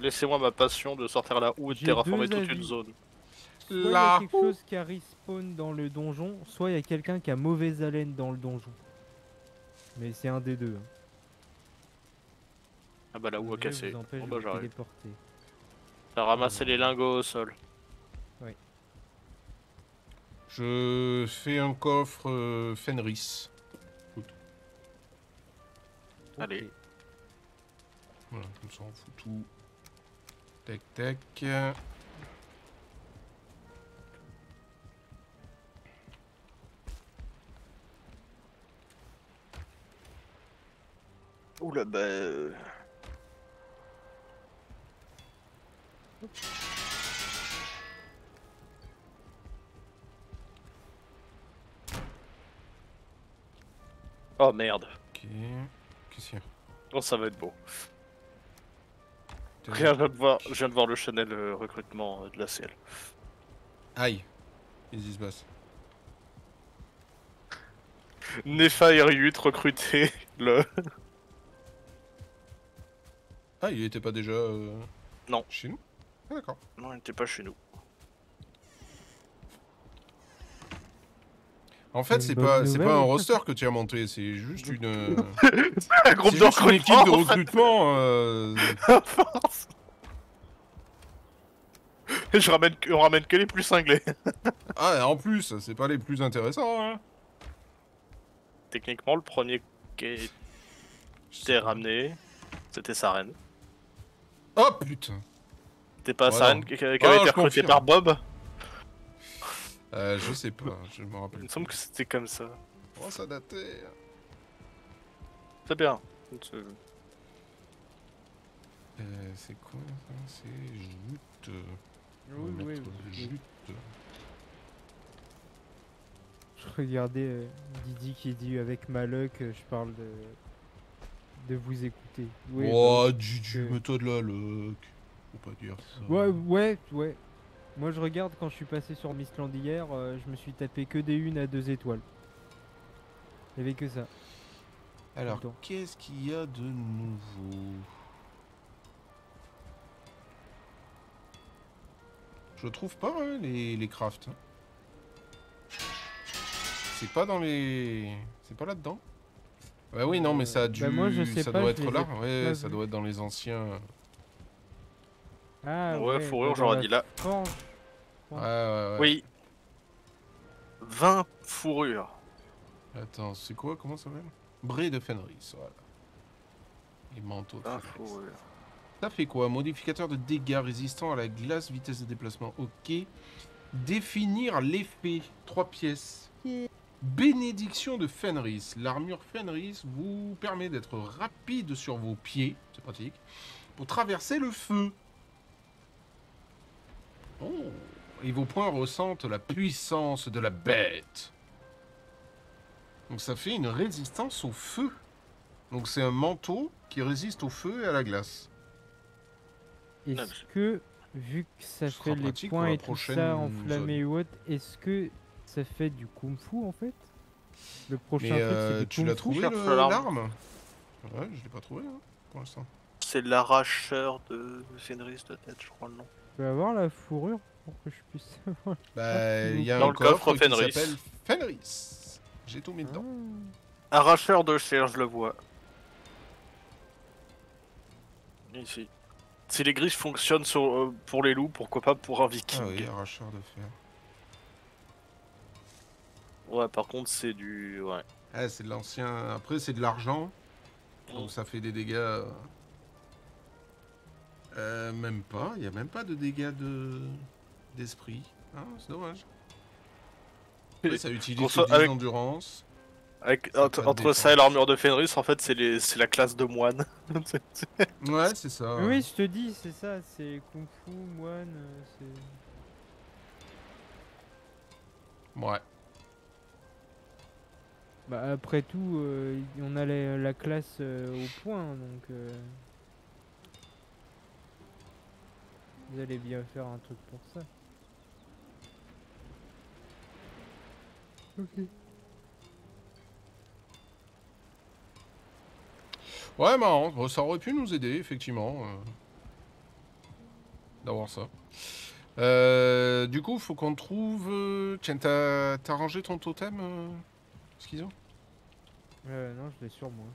Laissez-moi ma passion de sortir la houe et de terraformer toute une zone. Soit il y a quelque chose qui a respawn dans le donjon, soit il y a quelqu'un qui a mauvaise haleine dans le donjon. Mais c'est un des deux. hein. Ah bah la houe a cassé. Bon bah j'arrive. T'as ramassé les lingots au sol. Je fais un coffre euh, Fenris. Allez. Ok. Voilà, comme ça on fout tout. Tac tac. Oula bah... euh, Oh merde. Ok. Qu'est-ce qu'il y a Oh ça va être beau. Rien, je viens de voir, je viens de voir le Chanel euh, recrutement euh, de la CL. Aïe. Qui se passe Nefire 8 recruté. <laughs> Le... Ah, il était pas déjà. euh, Non. Chez nous Ah, d'accord. Non, il était pas chez nous. En fait, c'est pas, c'est pas un roster que tu as monté, c'est juste une. <laughs> Un groupe c'est de juste une équipe de recrutement. recrutement. euh, <laughs> Force. Je ramène, que- on ramène que les plus cinglés. <laughs> Ah, et en plus, c'est pas les plus intéressants. Hein. Techniquement, le premier qui était ramené, c'était Saren. Oh putain C'était pas Ouais, Saren qui, avait Ah, été recruté par Bob? Euh, Je sais pas, je me rappelle. Il me semble que c'était comme ça. Oh, ça datait. C'est bien. C'est- Euh, c'est quoi ça? C'est jute. Oui, oui, oui. jute. Je regardais euh, Didi qui dit avec Maloc, euh, je parle de de vous écouter. Oui, oh, bah, euh, mets-toi de la loc. Faut pas dire ça. Ouais, ouais, ouais. Moi je regarde quand je suis passé sur Mistland hier, euh, je me suis tapé que des unes à deux étoiles. Il y avait que ça. Alors, qu'est-ce qu'il y a de nouveau? Je trouve pas hein, les, les crafts. hein. C'est pas dans les. C'est pas là-dedans? Bah oui, non, mais ça a dû. bah moi, je sais ça pas, doit être là. Ouais, ça doit être dans les anciens. Ah ouais, ouais, fourrure, j'aurais dit là. forge. Ouais, ouais, ouais. Oui. 20 fourrures. Attends, c'est quoi? Comment ça s'appelle? Bré de Fenris, voilà. Et manteau de 20 Fenris. fourrures. Ça fait quoi? Modificateur de dégâts résistant à la glace, vitesse de déplacement, ok. Définir l'effet, 3 pièces. Bénédiction de Fenris. L'armure Fenris vous permet d'être rapide sur vos pieds, c'est pratique, pour traverser le feu. Oh. Et vos points ressentent la puissance de la bête. Donc ça fait une résistance au feu. Donc c'est un manteau qui résiste au feu et à la glace. Est-ce que, vu que ça Ce fait les points et tout ça enflammé ou autre, est-ce que ça fait du kung fu en fait? Le prochain Mais truc euh, c'est du tu kung l'as fu trouvé l'arme Ouais, je l'ai pas trouvé hein, pour l'instant. C'est l'arracheur de Fenris de tête, je crois le nom. Je peux avoir la fourrure pour que je puisse <laughs> Bah, il y a Dans un le coffre coffre qui Fenris. s'appelle Fenris. J'ai tout mis dedans. Arracheur de chair, je le vois. Ici. Si les griffes fonctionnent sur, euh, pour les loups, pourquoi pas pour un viking Ah oui, arracheur de fer. Ouais, par contre, c'est du. Ouais. Ah, c'est de l'ancien. Après, c'est de l'argent. Mm. Donc ça fait des dégâts. Euh, même pas. Il y a même pas de dégâts de d'esprit. Ah, c'est dommage. Après, ça utilise soit 10 avec- d'endurance. Avec, Ça entre, ça et l'armure de Fenris, en fait, c'est les- c'est la classe de moine. <laughs> Ouais, c'est ça. Oui, je te dis, c'est ça, c'est kung fu, moine, euh, c'est. Ouais. Bah après tout, euh, on a la, la classe euh, au point, donc. euh, Vous allez bien faire un truc pour ça. Ok. Ouais, marrant. Ça aurait pu nous aider, effectivement. euh, D'avoir ça. Euh, du coup, faut qu'on trouve. euh, Tiens, t'as rangé ton totem, euh, Schizo? Euh, non, je l'ai sur moi.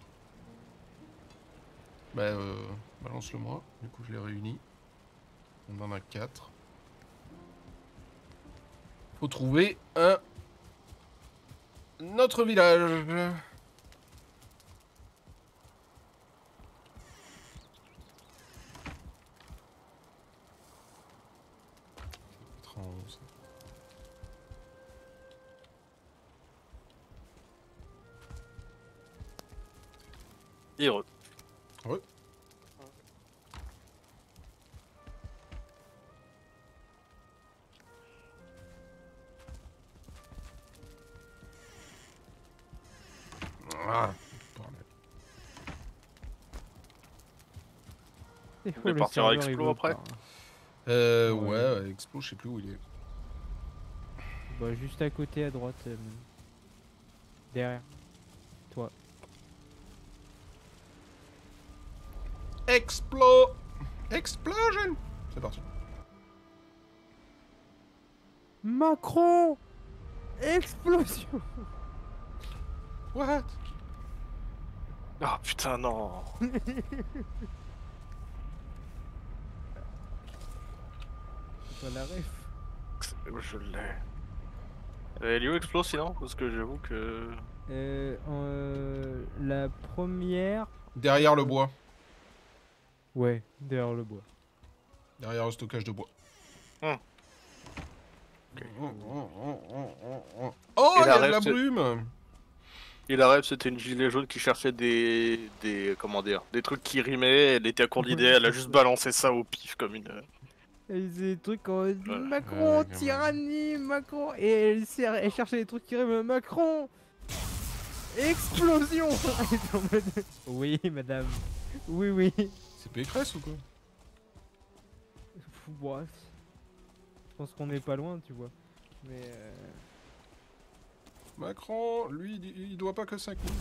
Bah, euh, balance-le moi. Du coup, je les réunis. On en a 4. Faut trouver un. Notre village. Trente. Heureux. Ah, Et On peut partir à Explo après hein. Euh, ouais, ouais, Explo, je sais plus où il est. Bah, juste à côté, à droite. Euh, derrière. Toi. Explo Explosion C'est parti. Macron Explosion What? Ah putain, non. C'est pas la ref. Je l'ai. Léo explose sinon? Parce que j'avoue que. Euh, euh, la première... Derrière le bois. Ouais, derrière le bois. Derrière le stockage de bois. Hmm. Oh, Et il y la a de la brume Et la rêve, c'était une gilet jaune qui cherchait des. des. comment dire Des trucs qui rimaient, elle était à court d'idées, elle a juste balancé ça au pif comme une. Elle faisait des trucs en. Macron, Ouais, tyrannie, Macron Et elle, cherchait des trucs qui riment Macron Explosion <laughs> Elle était en mode, Oui, madame. Oui, oui. C'est Pécresse ou quoi? Bref. Je pense qu'on est pas loin, tu vois. Mais. euh, Macron, lui, il il doit pas que 5 millions.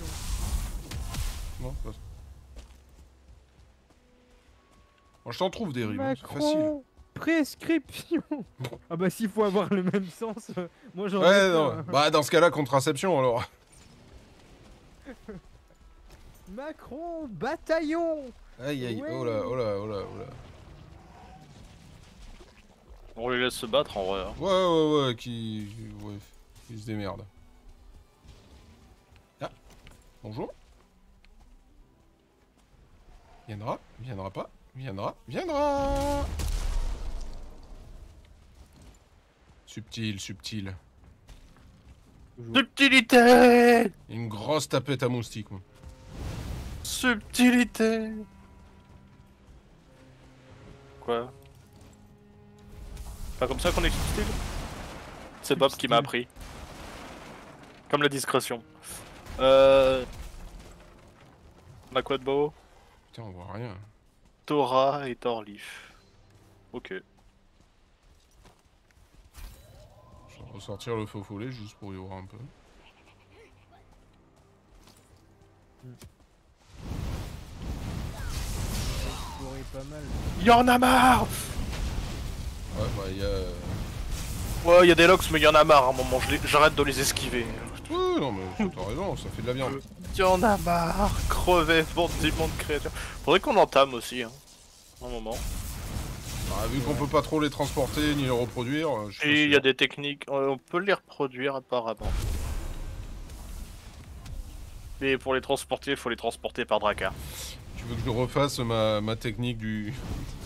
Non, pas ça. Bon, je t'en trouve des rimes, hein, c'est facile. Macron Prescription <laughs> Ah bah s'il faut avoir le même sens, euh, moi j'en ai Ouais, non. hein. Bah, dans ce cas-là, contraception alors. <laughs> Macron Bataillon Aïe, aïe, Ouais. oh là, oh là, oh là, oh là. On les laisse se battre en vrai. hein. Ouais, ouais, ouais, qui. Ouais, se démerde. Bonjour. Viendra, viendra pas, viendra, viendra Subtil, subtil. Subtilité Une grosse tapette à moustique, moi. Subtilité Quoi? Pas comme ça qu'on est subtil? C'est Bob qui m'a appris. Comme la discrétion. Euh... Ma quoi de beau? Putain, on voit rien. Torah et Torlif. Ok. Je vais ressortir le faux follet juste pour y voir un peu. Pas mal. Y'en a marre Ouais, bah, il y a. Ouais, y a des locks, mais y en a marre à un moment, j'arrête de les esquiver. Ouais, non, mais t'as raison, ça fait de la viande. Y'en a marre, crevé, bordiment de créatures. Faudrait qu'on entame aussi, hein. Un moment. Bah, vu qu'on peut pas trop les transporter ni les reproduire, euh, je Et il y a des techniques, euh, on peut les reproduire apparemment. Mais pour les transporter, il faut les transporter par Dracar. Tu veux que je refasse ma, ma technique du.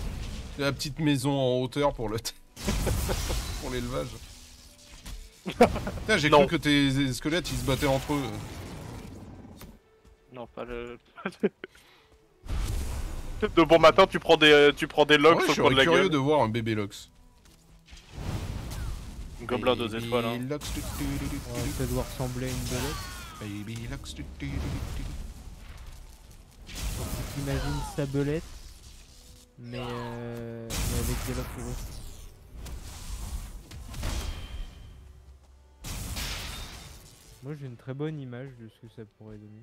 <laughs> la petite maison en hauteur pour le. <laughs> pour l'élevage? <laughs> Putain, j'ai cru que tes squelettes ils se battaient entre eux. Non, pas le. <laughs> de bon matin, tu prends des, euh, tu prends des Ouais, logs je au coin de serais la curieux gueule. de voir un bébé Lox. Gobelin deux étoiles. Hein. Lox, tu- tu- tu- tu- Ouais, ça doit ressembler à une belette. Baby Lox, tu- tu- tu- tu- T'imagines sa belette, mais, euh, mais avec des locks aussi. Moi j'ai une très bonne image de ce que ça pourrait donner.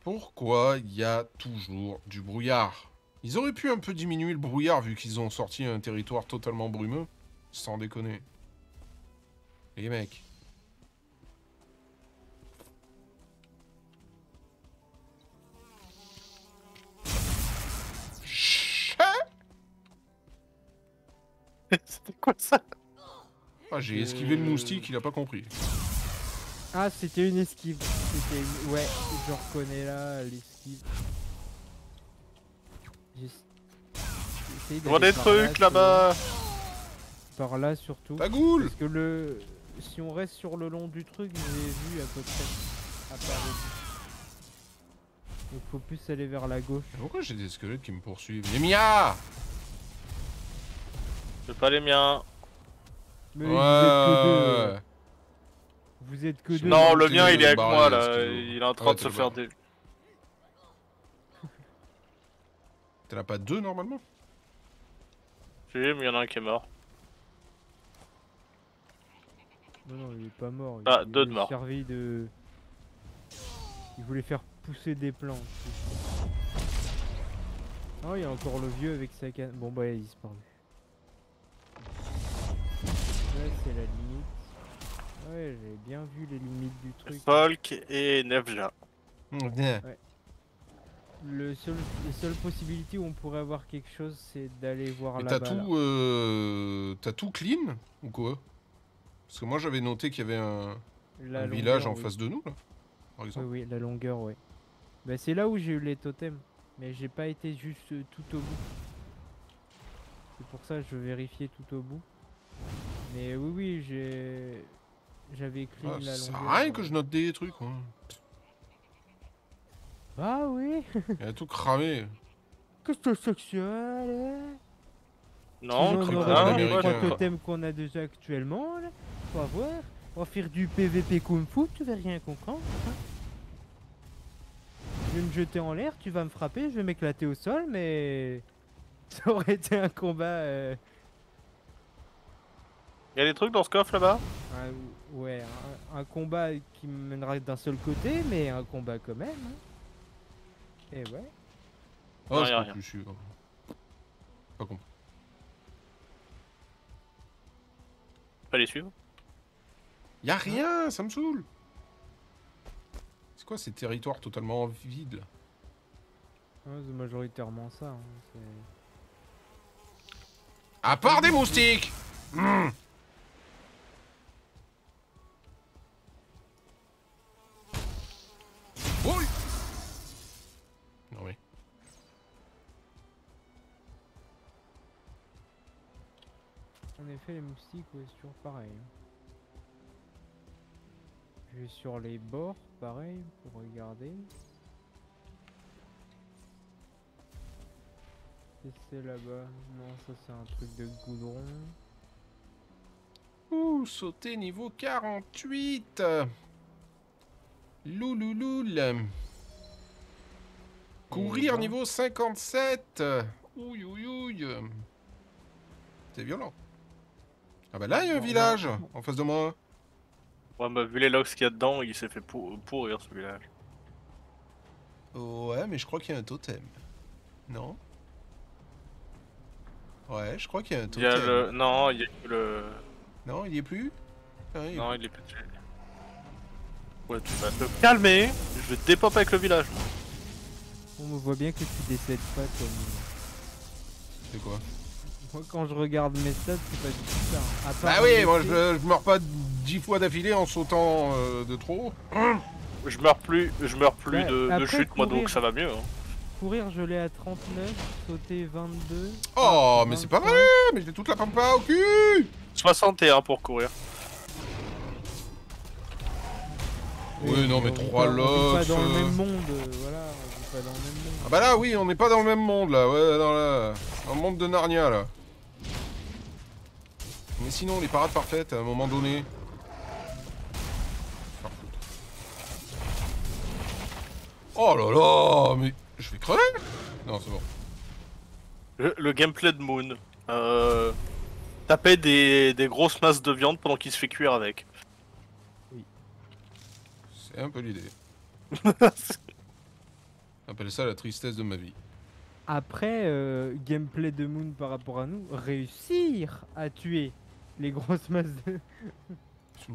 Pourquoi il y a toujours du brouillard? Ils auraient pu un peu diminuer le brouillard vu qu'ils ont sorti un territoire totalement brumeux. Sans déconner. Les mecs. <laughs> C'était quoi ça Ah, j'ai esquivé le moustique, il a pas compris. Ah c'était une esquive. C'était une... Ouais, je reconnais là l'esquive. J'ai- des par trucs là-bas. Par là surtout. Ta goule Parce que le... Si on reste sur le long du truc, j'ai vu à peu près. À part le bout. Donc faut plus aller vers la gauche. Pourquoi j'ai des squelettes qui me poursuivent? Yemia C'est pas les miens. Mais Ouais, vous êtes que deux. Vous êtes que deux. Non, le mien il est avec moi là. Il est en train Ouais, de se faire des. T'en as pas deux normalement? Si, mais il y en a un qui est mort. Non, non, il est pas mort. il- Ah, deux de est morts. servi de. Il voulait faire pousser des plantes. Oh, il y a encore le vieux avec sa canne. Bon, bah, il a disparu. C'est la limite. Ouais, j'avais bien vu les limites du truc. Folk et Nevja. Bien. Le seul, les seules possibilités où on pourrait avoir quelque chose, c'est d'aller voir là-bas. t'as là. tout, euh, t'as tout clean ou quoi? Parce que moi j'avais noté qu'il y avait un, La un village en oui. face de nous là, par Oui, exemple. oui, la longueur, ouais. Bah, c'est là où j'ai eu les totems. Mais j'ai pas été juste tout au bout. C'est pour ça que je vérifiais tout au bout. Mais oui, oui, j'ai. J'avais clean Ah, la ça sert longueur. à rien que je note des trucs. Hein. Ah oui Il a tout cramé. Qu'est-ce que c'est que ça, là? Non, on l'américain, les trois totems qu'on a déjà actuellement, là. Va voir. On va faire du PVP Kung Fu, tu vas rien comprendre. hein. Je vais me jeter en l'air, tu vas me frapper, je vais m'éclater au sol, mais... <laughs> Ça aurait été un combat... euh, Il y a des trucs dans ce coffre là-bas? Un- ouais, un, un combat qui me mènera d'un seul côté, mais un combat quand même. hein. Et ouais. Oh, Non, je plus suivre. Pas compris. Pas les suivre Y a rien, ça me saoule. C'est quoi ces territoires totalement vides? Là Ouais, c'est majoritairement ça. hein, c'est- À part des moustiques Hmm. Les moustiques, ouais, c'est toujours pareil. Je vais sur les bords, pareil, pour regarder. Et c'est là-bas. Non, ça c'est un truc de goudron. Ouh, sauter niveau 48 Loulouloul Courir niveau 57 Ouille ouille ouille C'est violent. Ah bah là, il y a un village en face de moi. Ouais, bah vu les logs qu'il y a dedans, il s'est fait pour- pourrir ce village. Ouais, mais je crois qu'il y a un totem. Non? Ouais, je crois qu'il y a un Il y a totem. le. Non, il y a le. Non, il y est plus? Ah, il est Non, il est petit. Ouais, tu vas te calmer, je vais te dépop avec le village. On me voit bien que tu décèdes pas comme. C'est quoi? Moi, quand je regarde mes stats, c'est pas du tout ça. hein. À part Bah oui, moi je, meurs pas dix fois d'affilée en sautant euh, de trop. Je meurs plus, je meurs plus Ouais, de, chute, moi, donc ça va mieux. hein. Courir, je l'ai à 39, sauter 22. Oh, ah, mais c'est pas 25. vrai Mais j'ai toute la pampa au cul 61 pour courir. Oui, non, mais on vit trois pas- On pas lots. dans le euh. même monde, voilà, on vit pas dans le même monde. Ah bah là, oui, on n'est pas dans le même monde, là. Ouais, dans, la... dans le monde de Narnia, là. Mais sinon, les parades parfaites, à un moment donné... Oh là là Mais je vais crever Non, c'est bon. Le, le gameplay de Moon. Euh, taper des, des grosses masses de viande pendant qu'il se fait cuire avec. C'est un peu l'idée. <laughs> Appelle ça la tristesse de ma vie. Après, euh, gameplay de Moon par rapport à nous, réussir à tuer les grosses masses de... <laughs>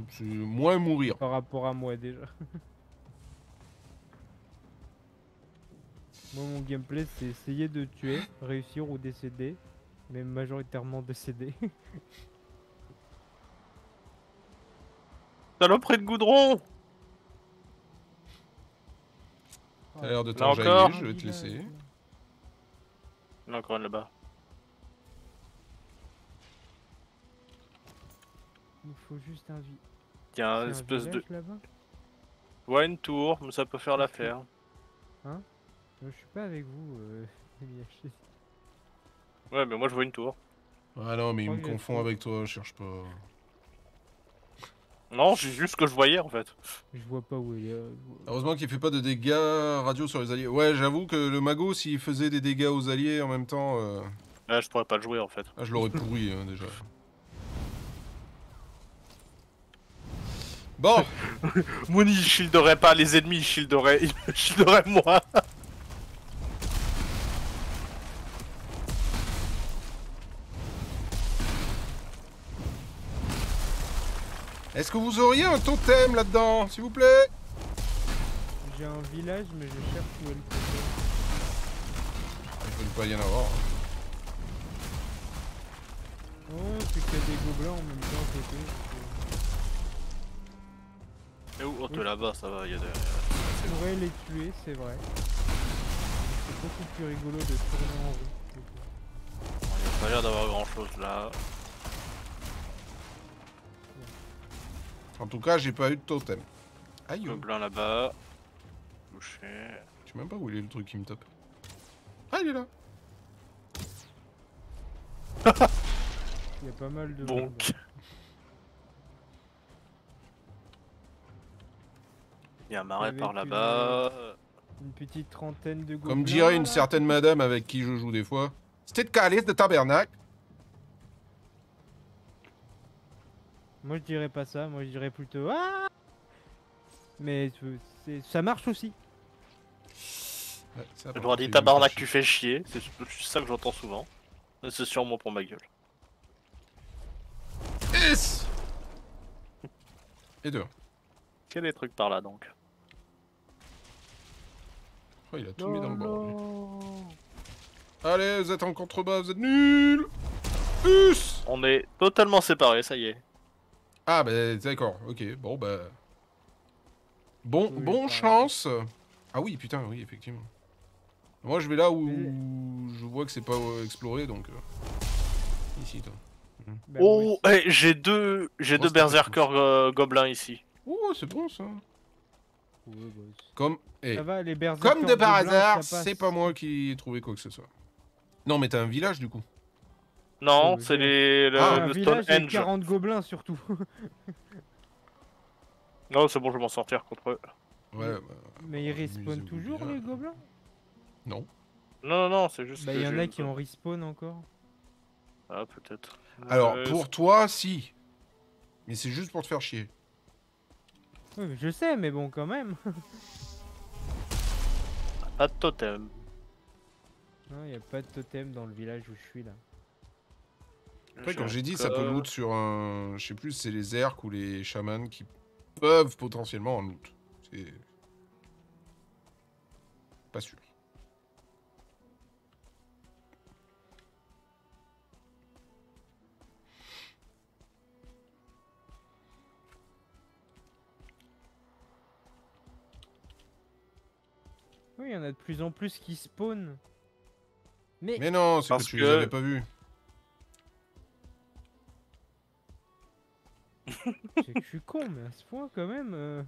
C'est- moins mourir. par rapport à moi déjà. moi, mon gameplay, c'est essayer de tuer, réussir ou décéder, mais majoritairement décéder. <laughs> Saloperie de goudron T'as l'air de t'enjailler, je vais te laisser. Il y en a encore là-bas. Il nous faut juste un y a un espèce de. village là-bas Ouais, une tour, mais ça peut faire l'affaire. Moi, Je suis pas avec vous, euh, <laughs> Miyashi. Ouais, mais moi je vois une tour. Ah non, mais il me confond avec toi, cherche pas. Non, c'est juste ce que je voyais en fait. Je vois pas où il est. euh, je Heureusement qu'il fait pas de dégâts radio sur les alliés. Ouais, j'avoue que le mago, s'il faisait des dégâts aux alliés en même temps, euh, Là, je pourrais pas le jouer en fait. ah, je l'aurais pourri hein, déjà. Bon, <laughs> Mooney il shielderait pas les ennemis, il shielderait, il <laughs> me shielderait moi. est-ce que vous auriez un totem là-dedans, s'il vous plaît? J'ai un village, mais je cherche où est le totem. Il peut pas y en avoir. Oh, c'est qu'il y a des gobelins en même temps à côté. Et où Oh, là-bas, ça va, il y a des. Je pourrais les tuer, c'est vrai. C'est beaucoup plus rigolo de tourner en rond. Il a pas l'air d'avoir grand chose là. En tout cas, j'ai pas eu de totem. Aïe, oh. Gobelin là-bas. Touché. je sais même pas où il est le truc qui me tape. Ah, il est là. Il y a pas mal de. Donc. Il y a un marais par là-bas. Une petite trentaine de. Comme dirait une certaine madame avec qui je joue des fois. C'était de calice de tabernacle. Moi je dirais pas ça, moi je dirais plutôt ah Mais ça marche aussi. Ouais, ça, Je leur dis tabarnak, tu fais chier. C'est ça que j'entends souvent. C'est sûrement pour ma gueule. Yes Et deux. Quel est les trucs par là donc? Oh, il a tout mis dans le bord. Allez, vous êtes en contrebas, vous êtes nuls. Us On est totalement séparés, ça y est. Ah, bah d'accord, ok, bon bah... Bon, Oui, bon chance. Ah oui, putain, oui, effectivement. Moi, je vais là où je vois que c'est pas euh, exploré, donc... euh, Ici, toi. Bah, moi Oh, eh, j'ai deux, j'ai Oh, deux berserkers euh, gobelins ici. Oh, c'est bon, ça bah, Comme... eh, Ça va, les berserkers Comme de par hasard, c'est pas moi qui ai trouvé quoi que ce soit. Non, mais t'as un village, du coup. Non, mais c'est les le, Ah, le un village avec Stonehenge. 40 gobelins surtout. Non, c'est bon, je vais m'en sortir contre eux. Ouais, bah... Mais ils respawnent toujours les gobelins? Non. Non, non, non, c'est juste. Bah il y en j'ai a qui en respawn encore. Ah, peut-être. Alors, Euh, pour toi, si. Mais c'est juste pour te faire chier. Oui, mais je sais, mais bon quand même. <laughs> Pas de totem. Non, il y a pas de totem dans le village où je suis là. Après, J'ai comme j'ai dit, ça peut encore- loot sur un. Je sais plus, c'est les ercs ou les chamans qui peuvent potentiellement en loot. C'est. Pas sûr. Oui, il y en a de plus en plus qui spawnent. Mais, Mais non, c'est que Parce tu que- les avais pas vus. je suis con, mais à ce point quand même. euh,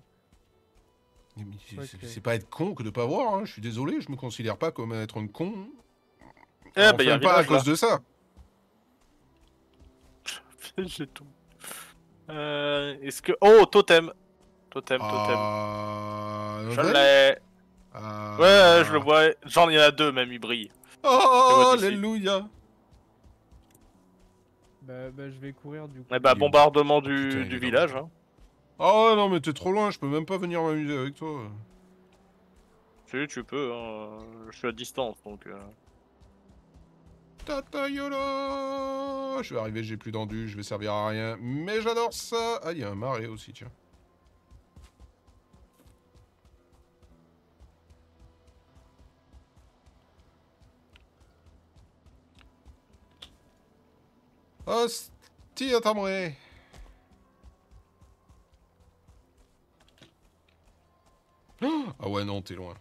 Mais c'est- pas être con que de pas voir, hein. je suis désolé, je me considère pas comme être un con. Eh, bah, y a pas à là. cause de ça. <laughs> J'ai tout. Euh, Est-ce que. Oh, totem Totem, totem. Ah, Je l'ai Ah. Ouais, je le vois. Genre, il y en a deux, même, ils brillent. Oh, vois d'ici. alléluia Bah, bah, je vais courir du coup. Eh bah, Il bombardement du, il village. Hein. Oh non, mais t'es trop loin, je peux même pas venir m'amuser avec toi. Si, tu peux. Hein. Je suis à distance, donc. euh. Tata Yola Je vais arriver, j'ai plus d'endu, je vais servir à rien. Mais j'adore ça Ah, il y a un marais aussi, tiens. Hostie, attends-moi Ah ouais, non, t'es loin.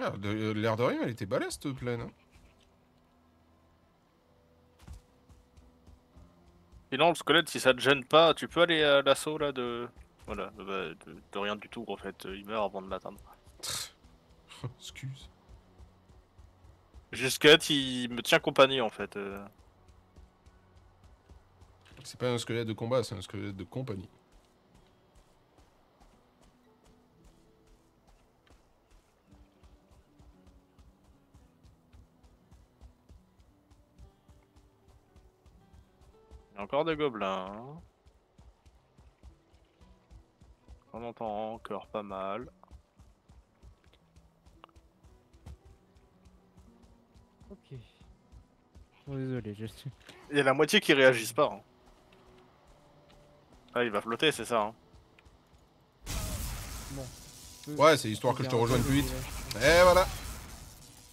Ah, l'air de rien, elle était balèze, cette plaine. hein. Sinon, le squelette, si ça te gêne pas, tu peux aller à l'assaut là de. Voilà, bah, de, de rien du tout en fait. Il meurt avant de m'atteindre. <laughs> Excuse. Squelette, il me tient compagnie en fait. euh. C'est pas un squelette de combat, c'est un squelette de compagnie. Encore des gobelins. On entend encore pas mal. Ok. Bon, désolé, je suis. Il y a la moitié qui réagissent pas. hein. Ah, il va flotter, c'est ça. Hein. Ouais, c'est histoire que je te rejoigne plus vite. Et voilà.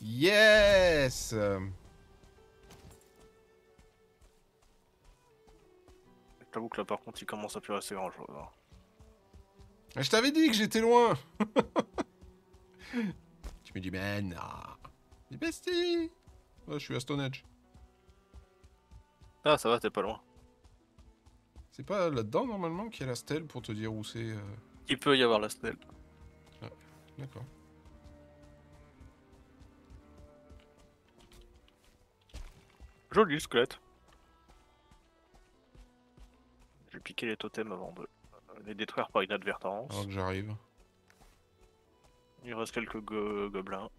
Yes J'avoue que là, par contre, il commence à plus rester grand chose. Je t'avais dit que j'étais loin <laughs> Tu me dis, mais non Les besties Ouais, je suis à Stone Edge. Ah, ça va, t'es pas loin. C'est pas là-dedans, normalement, qu'il y a la stèle pour te dire où c'est... euh, Il peut y avoir la stèle. D'accord. Joli le squelette. J'ai piqué les totems avant de les détruire par inadvertance. Alors que j'arrive. Il reste quelques go- gobelins.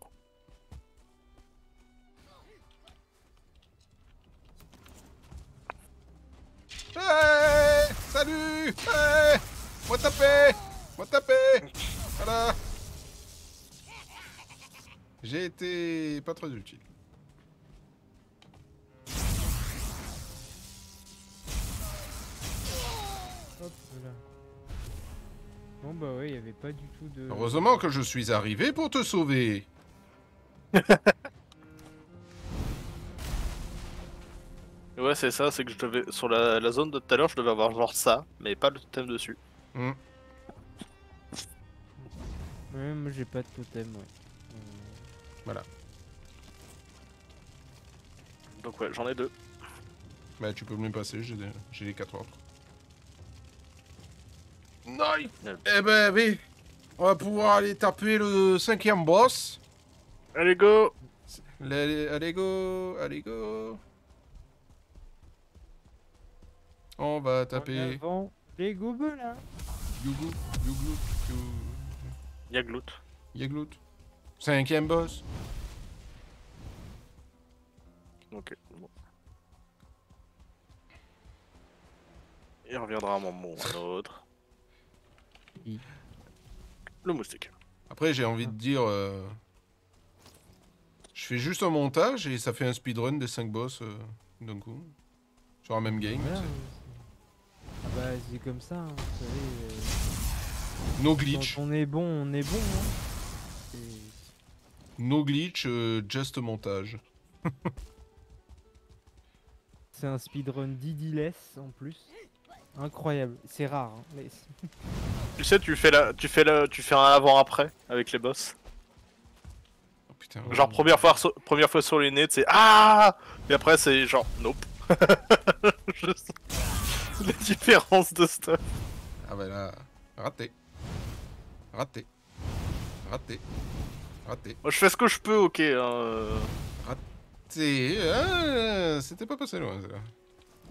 Hey Salut Hey Moi taper Moi taper Voilà J'ai été pas très utile. Bon bah ouais, il y avait pas du tout de. Heureusement que je suis arrivé pour te sauver. <laughs> Ouais, c'est ça, c'est que je devais. Sur la, la zone de tout à l'heure, je devais avoir genre ça, mais pas le totem dessus. Hmm. Ouais, moi j'ai pas de totem, ouais. Euh, Donc, ouais, j'en ai deux. Bah tu peux me les passer, j'ai les quatre autres. Nice. Eh ben oui On va pouvoir aller taper le cinquième boss. Allez, go Allez, allez go Allez go On va taper... avant, les gobelins. Yougou, yougou, you... Y'a Gloot. Yaglout. Cinquième boss. Ok, bon. Il reviendra à un moment ou à un autre. Oui. Le moustique. Après, j'ai envie de dire... euh, Je fais juste un montage et ça fait un speedrun des 5 boss euh, d'un coup. Sur un même game. Voilà, Ah bah c'est comme ça, hein, vous savez. euh, No quand glitch. on est bon, on est bon. Hein. No glitch, euh, just montage. <laughs> C'est un speedrun Didiless en plus. Incroyable, c'est rare. hein, mais c'est- Tu sais, tu fais la, tu fais la, tu fais un avant-après avec les boss. Oh, putain. Genre première fois, so- première fois sur les nez, c'est ah, et après c'est genre nope. <laughs> Juste la différence de stuff. Ah bah là, raté. Raté. Raté. Raté. Moi je fais ce que je peux, ok. hein, euh. C'est... ah, C'était pas passé loin, ça.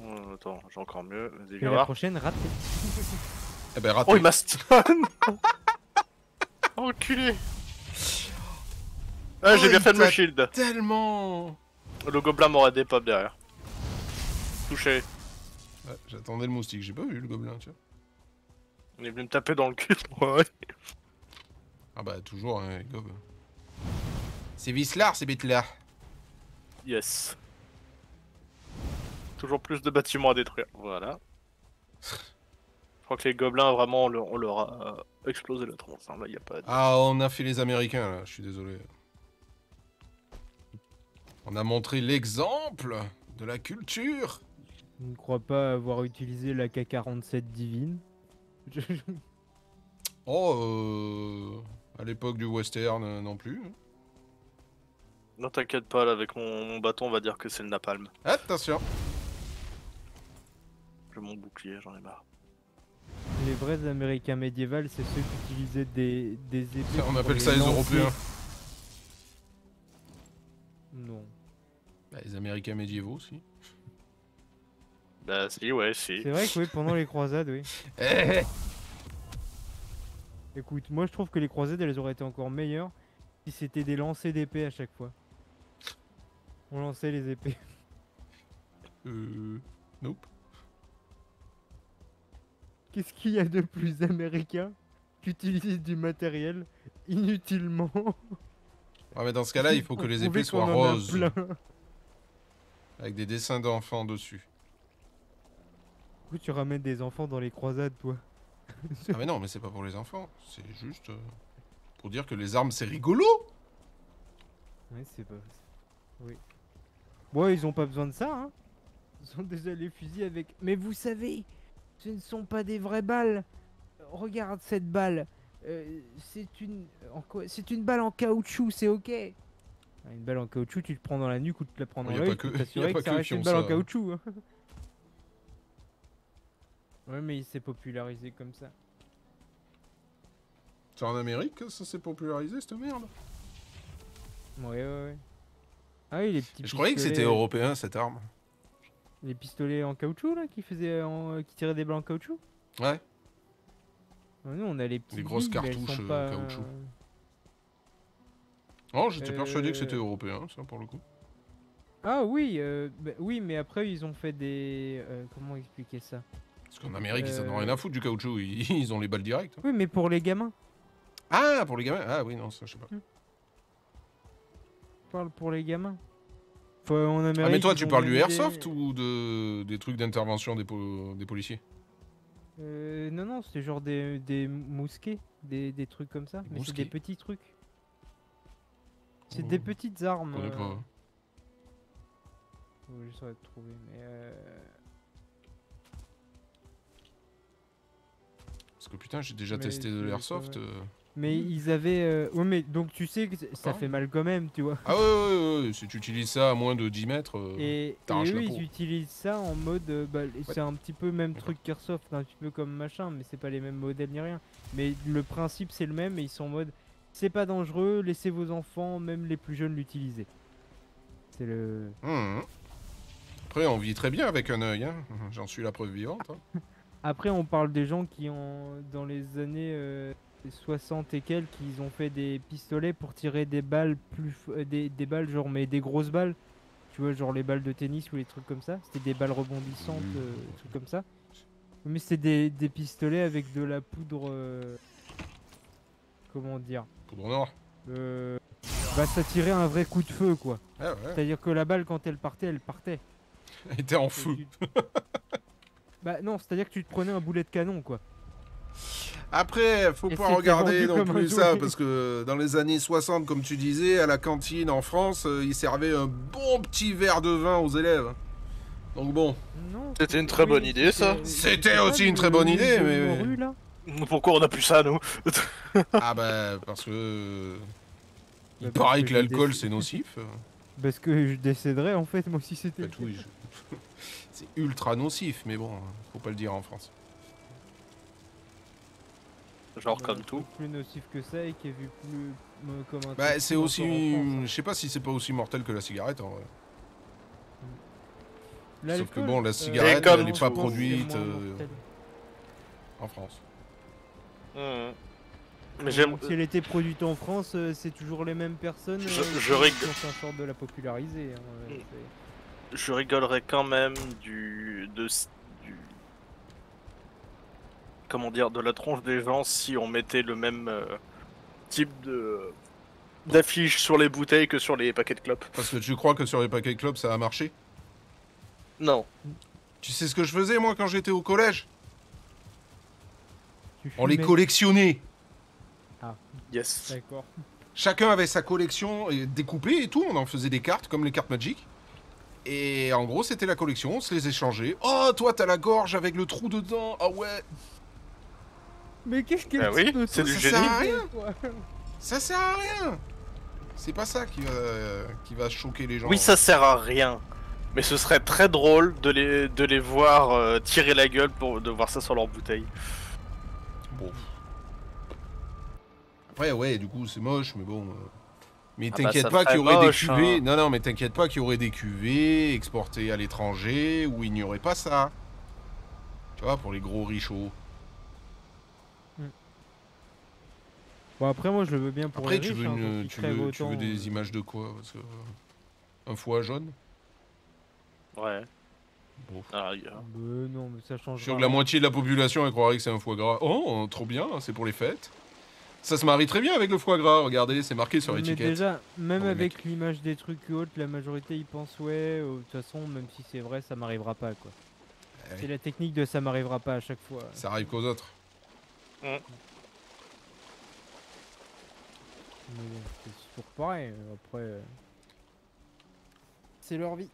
Euh, Attends, j'ai encore mieux. Vas-y, viens la voir. prochaine ratée. Eh ben raté. Oh, il m'a stun <laughs> Enculé Ah, j'ai Oh, bien il fait de me t'a- shield. Tellement Le gobelin m'aurait des pop derrière. Touché. Ouais, J'attendais le moustique, j'ai pas vu le gobelin, tu vois. Il est venu me taper dans le cul. <laughs> Ouais. Ah bah toujours, hein, les gobes. C'est Vislar, c'est bêtes là. Yes. Toujours plus de bâtiments à détruire. Voilà. Je crois que les gobelins, vraiment, on leur, on leur a euh, explosé la tronche. hein. Là, y a pas. de- Ah, on a fait les Américains, là, je suis désolé. On a montré l'exemple de la culture. Je ne crois pas avoir utilisé la K47 divine. Oh, euh, à l'époque du western euh, non plus. Non, t'inquiète pas, là, avec mon, mon bâton, on va dire que c'est le napalm. Attention. Mon bouclier, j'en ai marre. Les vrais américains médiévals, c'est ceux qui utilisaient des, des épées. On appelle ça les. Européens. Non. Bah, les Américains médiévaux aussi. Bah, si, ouais, si. C'est vrai que oui, pendant les croisades, oui. <laughs> Eh, Écoute, moi je trouve que les croisades, elles auraient été encore meilleures si c'était des lancers d'épées à chaque fois. On lançait les épées. euh, nope. Qu'est-ce qu'il y a de plus américain qu'utiliser du matériel inutilement? Ouais, mais dans ce cas-là, il faut que les épées soient roses, avec des dessins d'enfants dessus. Pourquoi tu ramènes des enfants dans les croisades, toi? Ah mais non, mais c'est pas pour les enfants, c'est juste euh, pour dire que les armes c'est rigolo. Ouais, c'est pas. Oui. Bon, ils ont pas besoin de ça, hein. Ils ont déjà les fusils avec. Mais vous savez, ce ne sont pas des vraies balles. Regarde cette balle. Euh, c'est une. C'est une balle en caoutchouc, c'est ok. Ah, Une balle en caoutchouc, tu te prends dans la nuque ou tu te la prends dans l'œil, tu que- t'assurer pas que ça que reste une balle en caoutchouc. hein. ouais, mais il s'est popularisé comme ça. C'est en Amérique que ça s'est popularisé cette merde? Ouais, ouais, ouais. Ah oui, les petits Je croyais que c'était européen cette arme. Les pistolets en caoutchouc là qui faisaient en- qui tiraient des balles en caoutchouc Ouais. Ouais, Nous on a les petits grosses billes, cartouches, sont euh, pas... caoutchouc. Oh, j'étais persuadé que Euh, c'était européen, ça pour le coup. Ah oui, euh, bah, oui, mais après ils ont fait des... euh, comment expliquer ça? Parce qu'en Amérique, ils en ont euh, rien à foutre du caoutchouc, ils, <laughs> ils ont les balles directes. hein. Oui, mais pour les gamins. Ah, pour les gamins Ah oui, non, ça je sais pas. Je parle pour les gamins. Faut, en Amérique, Ah mais toi, tu parles du des- airsoft ou de des trucs d'intervention des, po- des policiers? Euh, non, non, c'est genre des, des mousquets, des, des trucs comme ça. Mais c'est des petits trucs. C'est Oh, des petites armes. Je connais euh, pas. Je saurais te trouver, mais... euh, Parce que putain, j'ai déjà Mais testé de l'airsoft. Mais ils avaient... euh, Ouais, mais donc tu sais que ça fait mal quand même, tu vois. Ah ouais, ouais, ouais, ouais, si tu utilises ça à moins de 10 mètres. euh, Et, et eux, ils utilisent ça en mode. euh, bah, c'est un petit peu même truc qu'Airsoft, un petit peu comme machin, mais c'est pas les mêmes modèles ni rien. Mais le principe c'est le même et ils sont en mode. C'est pas dangereux, laissez vos enfants, même les plus jeunes, l'utiliser. C'est le. hum. Après, on vit très bien avec un œil, hein. J'en suis la preuve vivante. hein. <laughs> Après, on parle des gens qui ont, dans les années euh, 60 et quelques, ils ont fait des pistolets pour tirer des balles plus, euh, des, des balles genre mais des grosses balles. Tu vois, genre les balles de tennis ou les trucs comme ça. C'était des balles rebondissantes, Oui. euh, des trucs comme ça. Mais c'était des, des pistolets avec de la poudre. euh, comment dire? Poudre noire. euh, Bah, ça tirait un vrai coup de feu, quoi. Ah ouais. C'est-à-dire que la balle, quand elle partait, elle partait. Elle était en feu. tu- bah, non, c'est-à-dire que tu te prenais un boulet de canon, quoi. Après, faut Et pas regarder non plus ça, parce que dans les années 60, comme tu disais, à la cantine en France, euh, ils servaient un bon petit verre de vin aux élèves. Donc bon, C'était une très bonne idée, ça. C'était aussi une très bonne idée, mais- Pourquoi on a plus ça, nous <laughs> ah bah parce que il Bah, paraît que que l'alcool c'est nocif. <laughs> Parce que je décéderais en fait, moi si c'était. En fait, oui, je- <laughs> c'est ultra nocif, mais bon, faut pas le dire en France. Genre comme tout. Plus nocif que ça et qui est vu plus euh, comme un. Bah c'est aussi, France, je sais pas si c'est pas aussi mortel que la cigarette en vrai. hein. sauf que bon, la euh, cigarette, elle est je pas produite, euh, en France. Mhm. Mais j'aime. Si elle était produite en France, euh, c'est toujours les mêmes personnes Je- euh, je qui rig- font en sorte de la populariser. hein, Mm. c'est- Je rigolerais quand même du. de. Comment dire, de la tronche des gens si on mettait le même euh, type de. d'affiche sur les bouteilles que sur les paquets de clopes. Parce que tu crois que sur les paquets de clubs ça a marché? Non. Tu sais ce que je faisais moi quand j'étais au collège? On les collectionnait. Yes. D'accord. Chacun avait sa collection découpée et tout, on en faisait des cartes comme les cartes Magic. Et en gros, c'était la collection, on se les échangeait. Oh, toi, t'as la gorge avec le trou dedans. Ah ouais, Mais qu'est-ce qu'elle oui, de c'est tout du ça sert à rien. quoi Ça sert à rien. C'est pas ça qui va, qui va choquer les gens. Oui, ça sert à rien. Mais ce serait très drôle de les, de les voir euh, tirer la gueule pour de voir ça sur leur bouteille. Bon. Après, ouais, du coup, c'est moche, mais bon. euh. Mais Ah bah, t'inquiète pas qu'il y aurait moche, des cuvées. hein. Non, non, mais t'inquiète pas qu'il y aurait des cuvées exportées à l'étranger où il n'y aurait pas ça. Tu vois, pour les gros richots. Bon après moi je le veux bien pour Après, les tu riches, veux, hein, une- tu, veux, tu veux autant, des euh. images de quoi Parce que, euh, Un foie jaune? Ouais. Bon. Ah, il y a- Bah non, mais ça Je change suis sûr que la moitié de la population elle croirait que c'est un foie gras. Oh, trop bien, c'est pour les fêtes. Ça se marie très bien avec le foie gras, regardez, c'est marqué sur mais l'étiquette. déjà, même avec l'image des trucs et autres, la majorité ils pensent ouais, euh, de toute façon, même si c'est vrai, ça m'arrivera pas quoi. Eh C'est la technique de ça m'arrivera pas à chaque fois. Ça arrive qu'aux autres. Mais bon, c'est toujours pareil. euh, Après, euh, c'est leur vie.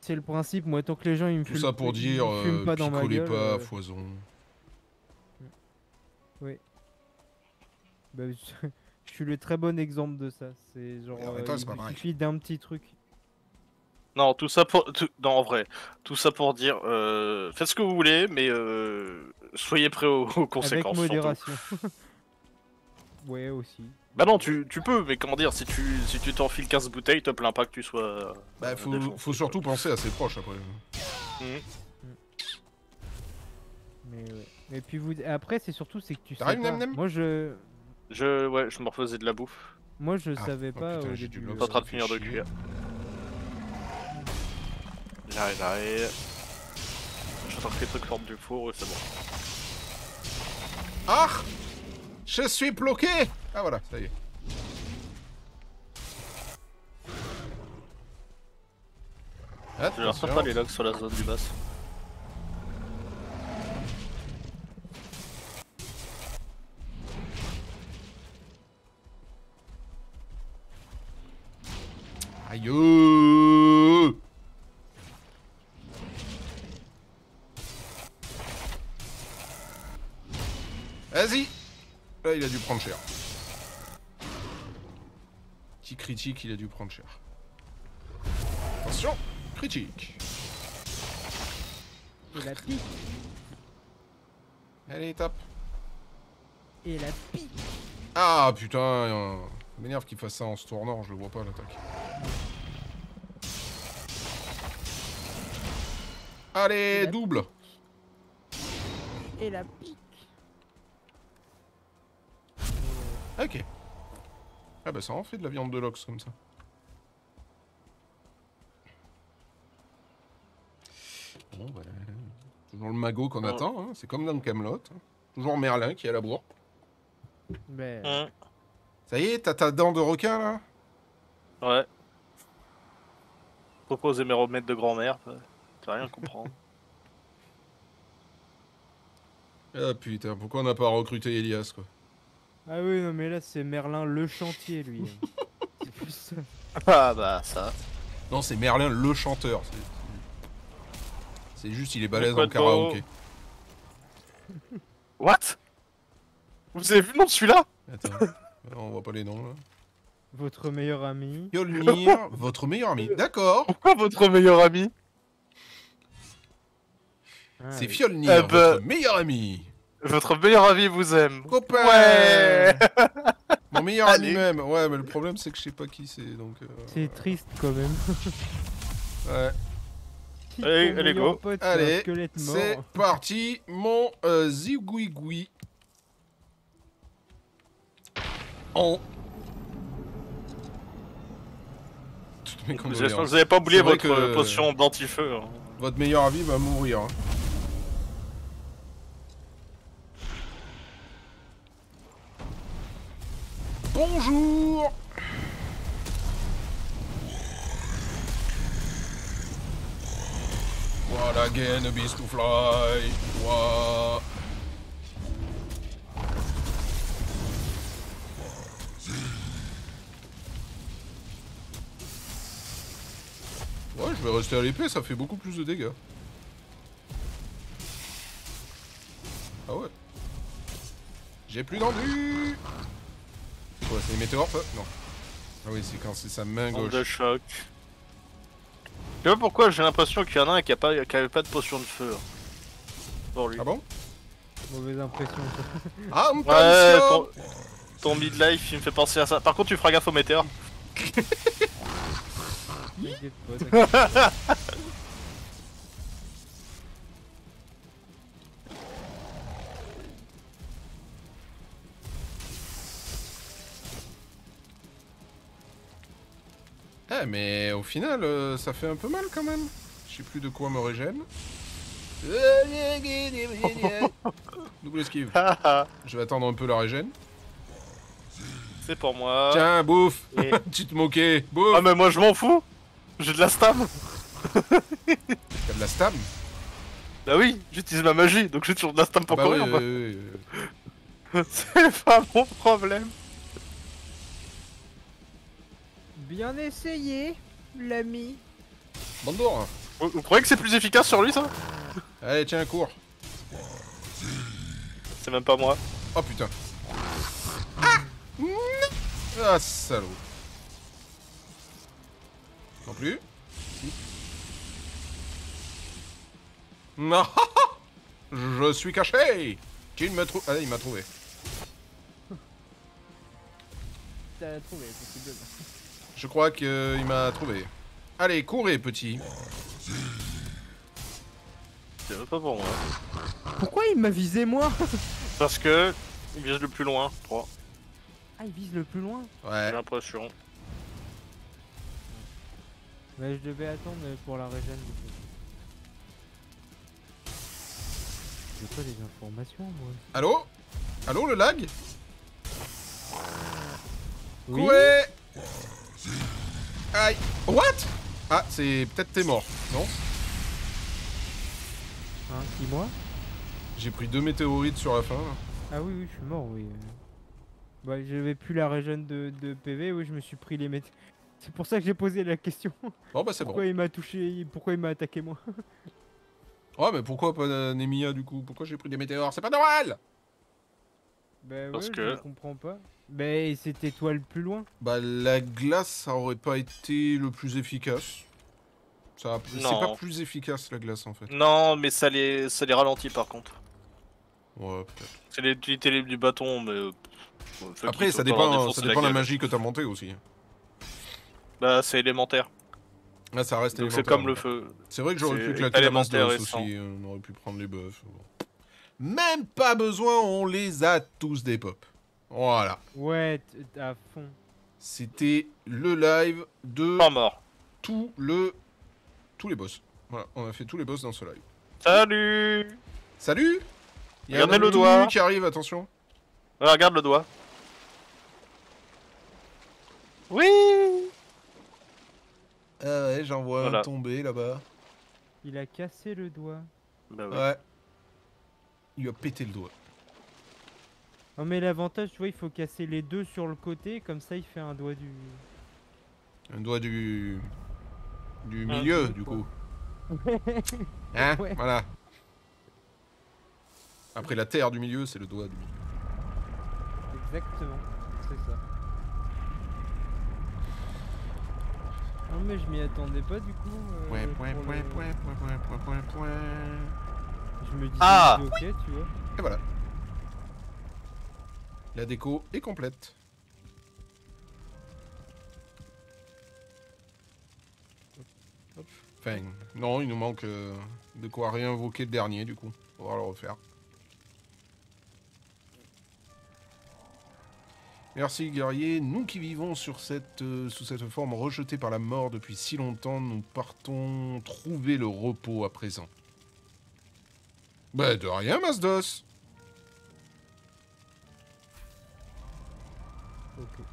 C'est le principe, moi, tant que les gens ils me Tout fument- ça pour ils dire, me fument euh, pas dans ma gueule, pas à euh, foison. bah, je <laughs> je suis le très bon exemple de ça. C'est genre, euh, temps, il suffit d'un petit truc. Non, tout ça pour. tout- Non, en vrai. Tout ça pour dire. euh, Faites ce que vous voulez, mais euh, soyez prêts aux, Avec conséquences. modération. <laughs> ouais, aussi. Bah non, tu, tu peux, mais comment dire, si tu si tu t'enfiles 15 bouteilles, te plains pas que tu sois. Bah, faut, faut surtout penser à ses proches après. Mais ouais. Et puis vous, après, c'est surtout c'est que tu sais T'arrives, pas. Moi, je, Je, ouais, je me refaisais de la bouffe. moi, je Ah, savais oh pas putain, au j'ai du début. T'es en train de finir de cuire. J'arrive, j'arrive. J'attends que les trucs sortent du four et c'est bon. Ah Je suis bloqué Ah voilà, ça y est. Je leur Attention. pas les logs sur la zone du basse. Aïe. Vas-y Là, il a dû prendre cher. Petit critique, il a dû prendre cher. Attention Critique Et la pique, Allez, tape et la pique. Ah, putain euh, Ça m'énerve qu'il fasse ça en se tournant, je le vois pas, l'attaque. Allez, double Et la pique. Ok. Ah bah ça en fait de la viande de lox comme ça. Bon bah... Toujours le magot qu'on attend, hein. c'est comme dans Camelot. Toujours Merlin qui est à la bourre. Mais Hum, Ça y est, t'as ta dent de requin là? Ouais. Proposer mes remèdes de grand-mère, bah, t'as rien comprendre. <laughs> Ah putain, pourquoi on n'a pas recruté Elias quoi? Ah oui, non mais là c'est Merlin le chantier lui. <laughs> c'est plus ça. ah bah ça. Non, c'est Merlin le chanteur. c'est- juste, il est balèze en karaoké. What? Vous avez vu le nom de celui-là? Attends, <laughs> on voit pas les noms là. Votre meilleur ami. Yolnir, votre meilleur ami. D'accord, Pourquoi votre meilleur ami? Ah, c'est oui. Fjolnir, Eh ben- votre meilleur ami. Votre meilleur ami vous aime. Copain Ouais Mon meilleur ami même. Ouais, mais le problème c'est que je sais pas qui c'est donc. euh, C'est triste quand même. <laughs> Ouais. Qui Allez, allez, go. pote, Allez, mort. c'est parti, mon euh, zigouigoui. Toutes mes Vous condoléances. avez, vous avez pas oublié votre que- potion d'anti-feu. hein. Votre meilleur ami va mourir. hein. Bonjour What again beast to fly? What? Ouais, je vais rester à l'épée, ça fait beaucoup plus de dégâts. Ah ouais. J'ai plus C'est quoi, c'est les météores ça Non. Ah oui, c'est quand c'est sa main gauche. de choc. Je sais pas pourquoi j'ai l'impression qu'il y en a un qui, a pas, qui avait pas de potion de feu. hein. Pour lui. Ah bon Mauvaise impression. <laughs> Ah, Ouais, attention ton, ton midlife il me fait penser à ça. Par contre, tu feras gaffe au météore. <laughs> <laughs> Ouais, mais au final, euh, ça fait un peu mal quand même. Je sais plus de quoi me régène. <laughs> Double esquive. Haha, Je vais attendre un peu la régène. c'est pour moi. Tiens, bouffe Et- <laughs> Tu te moquais Bouffe Ah mais moi je m'en fous J'ai de la stam <laughs> T'as de la stam Bah oui, j'utilise ma magie, donc j'ai toujours de la stam Ah pour bah courir. oui. C'est pas mon problème. Bien essayé, l'ami. Bandour Vous, vous croyez que c'est plus efficace sur lui ça? Allez, tiens, cours C'est même pas moi. Oh putain Ah Ah, salaud Non plus Si. Non Je suis caché Qui me trouve... Ah, il m'a trouvé. T'as trouvé, possible. Je crois qu'il m'a trouvé. Allez, courez, petit. C'est même pas pour moi. Pourquoi il m'a visé moi <laughs> Parce que il vise le plus loin, 3, Ah, il vise le plus loin Ouais. j'ai l'impression. Bah, je devais attendre pour la régène du coup. J'ai pas les informations moi. Allô? Allô, le lag? Oui Courez Aïe What? Ah, c'est... Peut-être t'es mort, non? Hein, qui moi? J'ai pris deux météorites sur la fin, là. Ah oui, oui, je suis mort, oui. Bah, j'avais plus la régène de, de PV, oui, je me suis pris les mét... <laughs> C'est pour ça que j'ai posé la question. <laughs> Bon, bah c'est bon. Pourquoi il m'a touché Pourquoi il m'a attaqué moi? <laughs> Oh, mais pourquoi pas Nemia, du coup? Pourquoi j'ai pris des météores? C'est pas normal Bah Parce ouais, que- je comprends pas. Bah, c'était toi le plus loin. Bah, la glace, ça aurait pas été le plus efficace. Ça C'est pas plus efficace, la glace, en fait. Non, mais ça les, ça les ralentit par contre. Ouais, peut-être. C'est l'utilité du bâton, mais. euh, Après, ça dépend, ça dépend de la magie que t'as montée aussi. Bah, c'est élémentaire. Là, ça reste Donc c'est comme le feu. C'est vrai que j'aurais pu claquer la masse aussi, euh, on aurait pu prendre les buffs. bon. Même pas besoin, on les a tous des pop. Voilà. Ouais, à fond. C'était le live de Pas mort. tout le... tous les boss. Voilà, on a fait tous les boss dans ce live. Salut Salut Il y a Regardez un le doigt. qui arrive, attention. Ouais, Regarde le doigt. Oui Ah ouais, j'en vois Voilà. un tomber là-bas. Il a cassé le doigt. Bah ouais. Ouais. Il lui a pété le doigt. Non mais l'avantage, tu vois, il faut casser les deux sur le côté, comme ça il fait un doigt du... Un doigt du... du Ah, milieu, du quoi. coup. <laughs> Hein Ouais. Voilà. Après la terre du milieu, c'est le doigt du milieu. Exactement, c'est ça. Non mais je m'y attendais pas du coup. euh, Point, point, pour point, le- point, point, point, point, point, point. Je me disais Ah ok, tu vois. Et voilà. La déco est complète. Enfin, non, il nous manque euh, de quoi réinvoquer le dernier, du coup. On va le refaire. Merci guerrier, nous qui vivons sur cette, euh, sous cette forme rejetée par la mort depuis si longtemps, nous partons trouver le repos à présent. Bah de rien, Masdos Ok.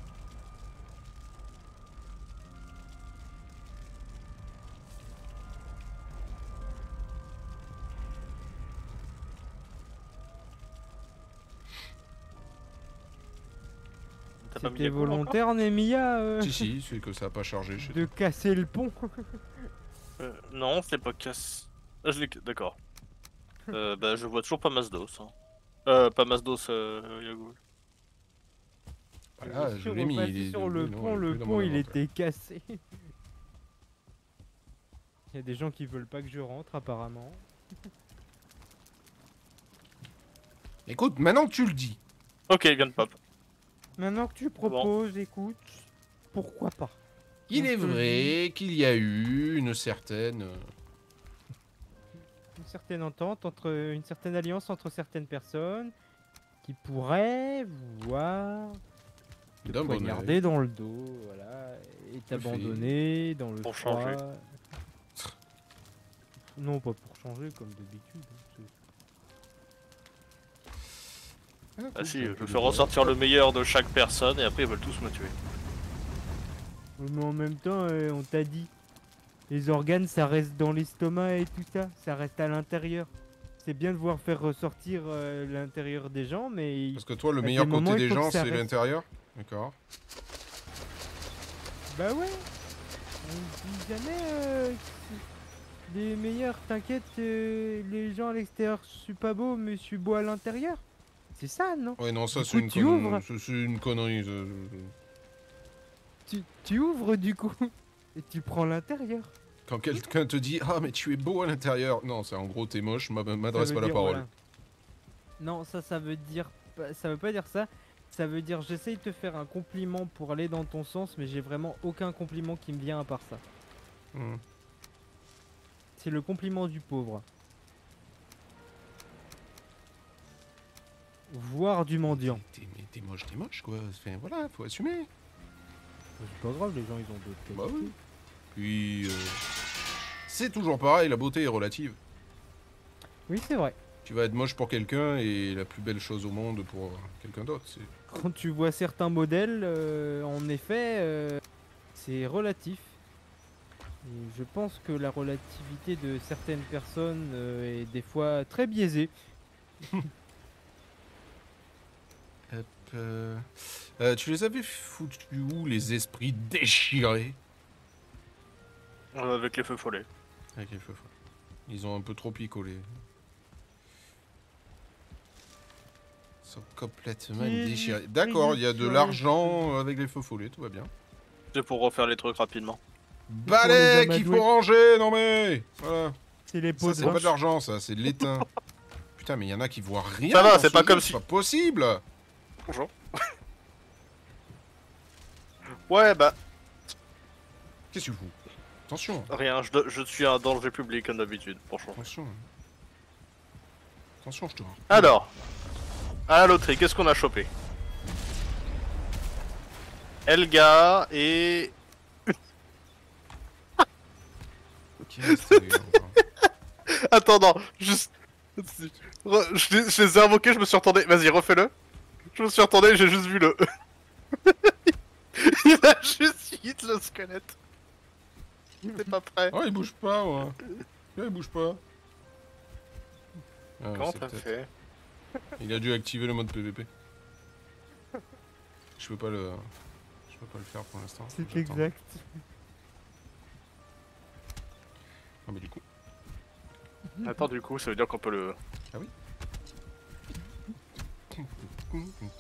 T'as pas mis C'était volontaire, Nemia, euh, Si, si, c'est que ça a pas chargé chez <laughs> de casser le pont. Euh, Non, c'est pas casse. Ah, je l'ai. D'accord. euh, bah, je vois toujours pas Masdos. Hein. Euh, pas Masdos, euh, Yagoul. Voilà, Je je suis l'ai mis. repassé il est- sur le non, pont, le pont il était cassé. <laughs> Il y a des gens qui veulent pas que je rentre apparemment. <laughs> Écoute, maintenant que tu le dis, Ok, il vient de pop. Maintenant que tu proposes, écoute, pourquoi pas? Il est vrai qu'il y a eu une certaine. euh, Une certaine entente entre une certaine alliance entre certaines personnes qui pourraient vouloir te poignarder dans le dos, voilà, et t'abandonner dans le Pour froid. changer. Non, pas pour changer comme d'habitude. c'est- Ah si, je faire ressortir le meilleur de chaque personne et après ils veulent tous me tuer. Mais en même temps, euh, on t'a dit, les organes, ça reste dans l'estomac et tout ça, ça reste à l'intérieur. C'est bien de voir faire ressortir euh, l'intérieur des gens, mais Parce que toi, le meilleur côté des gens, c'est reste. l'intérieur? D'accord. bah ouais. On dit jamais euh, les meilleurs, t'inquiète, euh, les gens à l'extérieur, je suis pas beau, mais je suis beau à l'intérieur. C'est ça, non? Ouais, non, ça, Du c'est une, con- connerie. tu, tu ouvres du coup <laughs> et tu prends l'intérieur. Quand quelqu'un te dit Ah, mais tu es beau à l'intérieur. Non, c'est en gros, t'es moche, m'adresse pas la parole. voilà. Non, ça, ça veut dire, ça veut pas dire ça. Ça veut dire j'essaye de te faire un compliment pour aller dans ton sens, mais j'ai vraiment aucun compliment qui me vient à part ça. Hmm. C'est le compliment du pauvre. Voire du mendiant. T'es mais t'es moche, t'es moche, quoi. Enfin, voilà, faut assumer. C'est pas grave, les gens ils ont d'autres Bah oui. Puis, euh, c'est toujours pareil, la beauté est relative. Oui, c'est vrai. Tu vas être moche pour quelqu'un et la plus belle chose au monde pour quelqu'un d'autre. c'est- Quand tu vois certains modèles, euh, en effet, euh, c'est relatif. Et je pense que la relativité de certaines personnes euh, est des fois très biaisée. <laughs> Hop, euh, euh, tu les avais foutus où, les esprits déchirés? Euh, avec les feux follets. Avec les feux follets. Ils ont un peu trop picolé. Ils sont complètement Les déchirés. D'accord, il y a de l'argent avec les feux follets, tout va bien. C'est pour refaire les trucs rapidement. Balai qu'il faut ranger, non mais Voilà. C'est les Ça, pots de c'est vin. pas de l'argent, ça, c'est de l'étain. <laughs> Putain, mais il y en a qui voient rien. Ça va, c'est ce pas jeu, comme c'est si- pas possible. Bonjour. <laughs> ouais, bah, Qu'est-ce que tu fous Attention, rien, je, suis un danger public comme d'habitude, franchement. attention. Attention, je te. Alors, à la loterie, qu'est-ce qu'on a chopé? Elga et. <laughs> Attends, non, juste. Je les, je les ai invoqués, je me suis retourné. Vas-y, refais-le. Je me suis retourné, j'ai juste vu le. <laughs> Il a juste hit le squelette. T'es pas prêt. Oh, il bouge pas, ouais. Ouais, il bouge pas. Ah, Comment c'est t'as fait? Il a dû activer le mode PVP. Je peux pas le. Je peux pas le faire pour l'instant. C'est exact. Ah, mais du coup. Attends, du coup, ça veut dire qu'on peut le.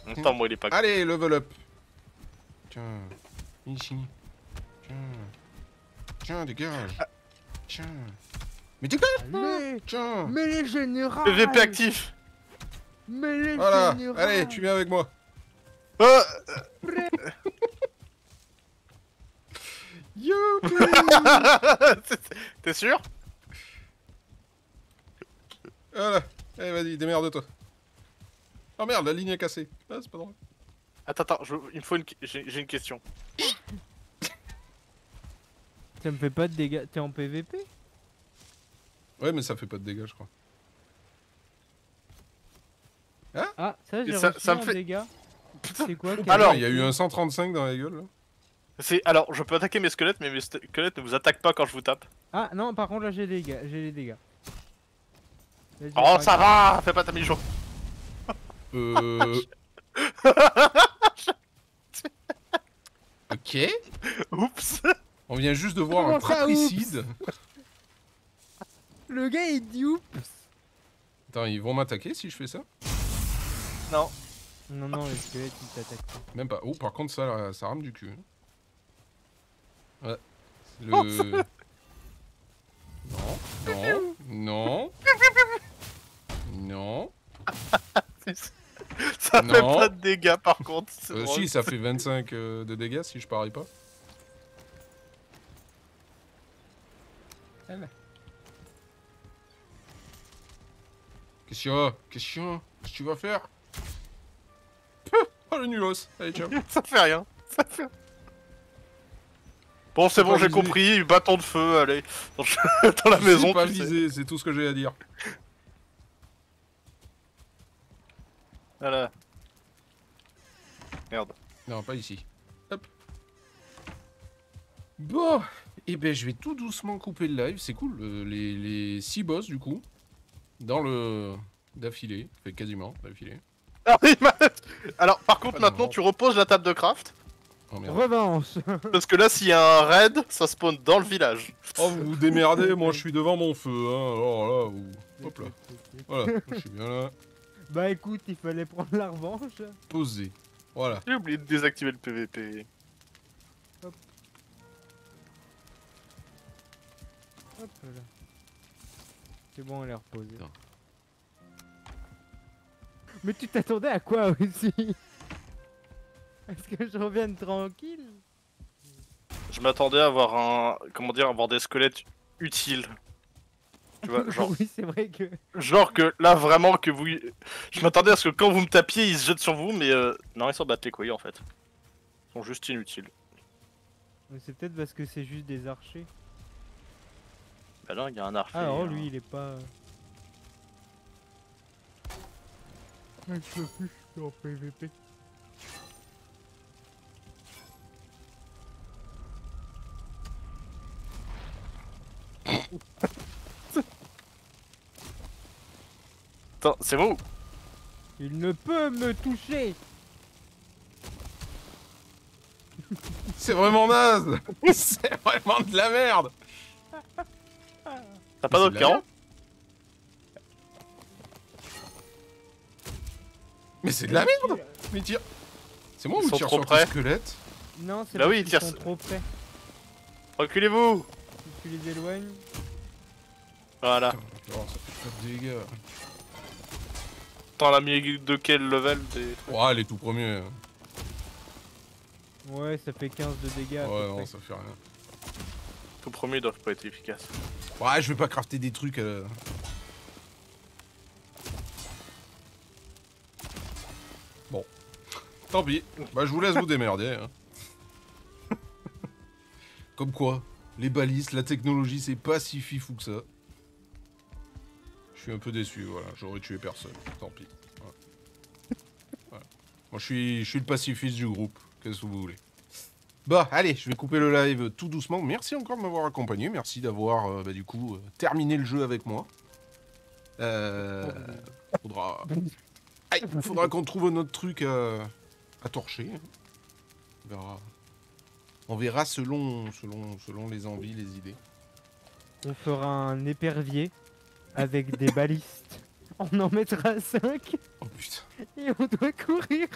Attends, moi, il est pas. Allez, level up. Tiens. Ici. Tiens. Tiens, dégage. Tiens. Mais dégage Tiens. Mais les généraux PVP actif Mais les Voilà. Allez, tu viens avec moi. <laughs> Yo <laughs> T'es sûr? Voilà. Allez, vas-y, démerde-toi. Oh merde, la ligne est cassée. Ah, c'est pas drôle. Attends, attends, je- il me faut une. J'ai une question. Ça me fait pas de dégâts. T'es en PVP Ouais, mais ça fait pas de dégâts, je crois. Ah, ça j'ai ça- reçu ça me fait- dégât. C'est quoi Alors- il y a eu un 135 dans la gueule, là. C'est alors, je peux attaquer mes squelettes, mais mes squelettes ne vous attaquent pas quand je vous tape. Ah non, par contre là j'ai les dégâts. J'ai les dégâts. Là, Oh, ça va Fais pas ta mise Euh... <laughs> ok. Oups On vient juste de voir Comment un fratricide. Le gars il dit oups Attends, ils vont m'attaquer si je fais ça? Non. Non, non, les squelettes ils t'attaquent pas. Même pas. Oh, par contre, ça, ça rame du cul. hein. Ouais. Le... Oh, Non, non, non. Non. <laughs> Ça fait Non. pas de dégâts par contre. Euh, si, ça fait 25 euh, de dégâts si je parie pas. Qu'est-ce qu'il y a? Qu'est-ce qu'il y a? Qu'est-ce que tu vas faire? <laughs> Oh le nulos. Allez, ciao. <laughs> Ça fait rien. Ça fait... Bon, c'est bon, j'ai compris. Bâton de feu, allez. Dans, <laughs> dans la maison, pas tu sais. visé, c'est tout ce que j'ai à dire. Voilà. Merde. Non, pas ici. Hop. Bon, et ben je vais tout doucement couper le live. C'est cool, euh, les, les six boss du coup. Dans le. d'affilée. Fait quasiment d'affilée. Ah Alors, par contre, Pas maintenant, tu reposes la table de craft. Oh merde. Revanche Parce que là, s'il y a un raid, ça spawn dans le village. Oh, vous vous démerdez, moi je suis devant mon feu. Hein. Alors là, vous- hop là. Voilà, je suis bien là. Bah écoute, il fallait prendre la revanche. Posé. Voilà. J'ai oublié de désactiver le PVP. Hop là. C'est bon, elle est reposée. Putain. Mais tu t'attendais à quoi aussi? Est-ce que je revienne tranquille? Je m'attendais à avoir un. Comment dire, avoir des squelettes utiles. Tu vois, genre, <laughs> Oui, c'est vrai que. genre que là, vraiment, que vous. Je m'attendais à ce que quand vous me tapiez, ils se jettent sur vous, mais euh, non, ils s'en battent les couilles en fait. Ils sont juste inutiles. Mais C'est peut-être parce que c'est juste des archers. Bah là, il y a un archer. Ah, alors hein. lui, il est pas. Je peux plus, je suis en PVP. Attends, c'est vous Il ne peut me toucher. C'est vraiment naze. <laughs> C'est vraiment de la merde. T'as pas d'autre de Mais c'est de la merde Mais tire C'est moi Ils ou sont tire trop sur près. tes squelettes Non, c'est Bah parce oui, tire sont trop près. Reculez-vous Si tu les éloignes. Voilà. Putain, oh, ça fait pas de dégâts. T'en as mis de quel level des... Ouais, les tout premiers. Ouais, ça fait 15 de dégâts. à Ouais, non, près. ça fait rien. Tout premiers doivent pas être efficaces. Ouais, je vais pas crafter des trucs. euh. Tant pis. Bah, je vous laisse vous démerder. hein. Comme quoi, les balises, la technologie, c'est pas si fifou que ça. Je suis un peu déçu, voilà. J'aurais tué personne. Tant pis. Moi, je suis, je suis le pacifiste du groupe. Qu'est-ce que vous voulez? Bah, allez, je vais couper le live tout doucement. Merci encore de m'avoir accompagné. Merci d'avoir, euh, bah, du coup, euh, terminé le jeu avec moi. Euh, faudra... Aïe, faudra qu'on trouve notre truc à, à torcher. hein. On verra. On verra selon, selon, selon les envies, les idées. On fera un épervier avec des <laughs> balistes. On en mettra 5 Oh putain. et on doit courir.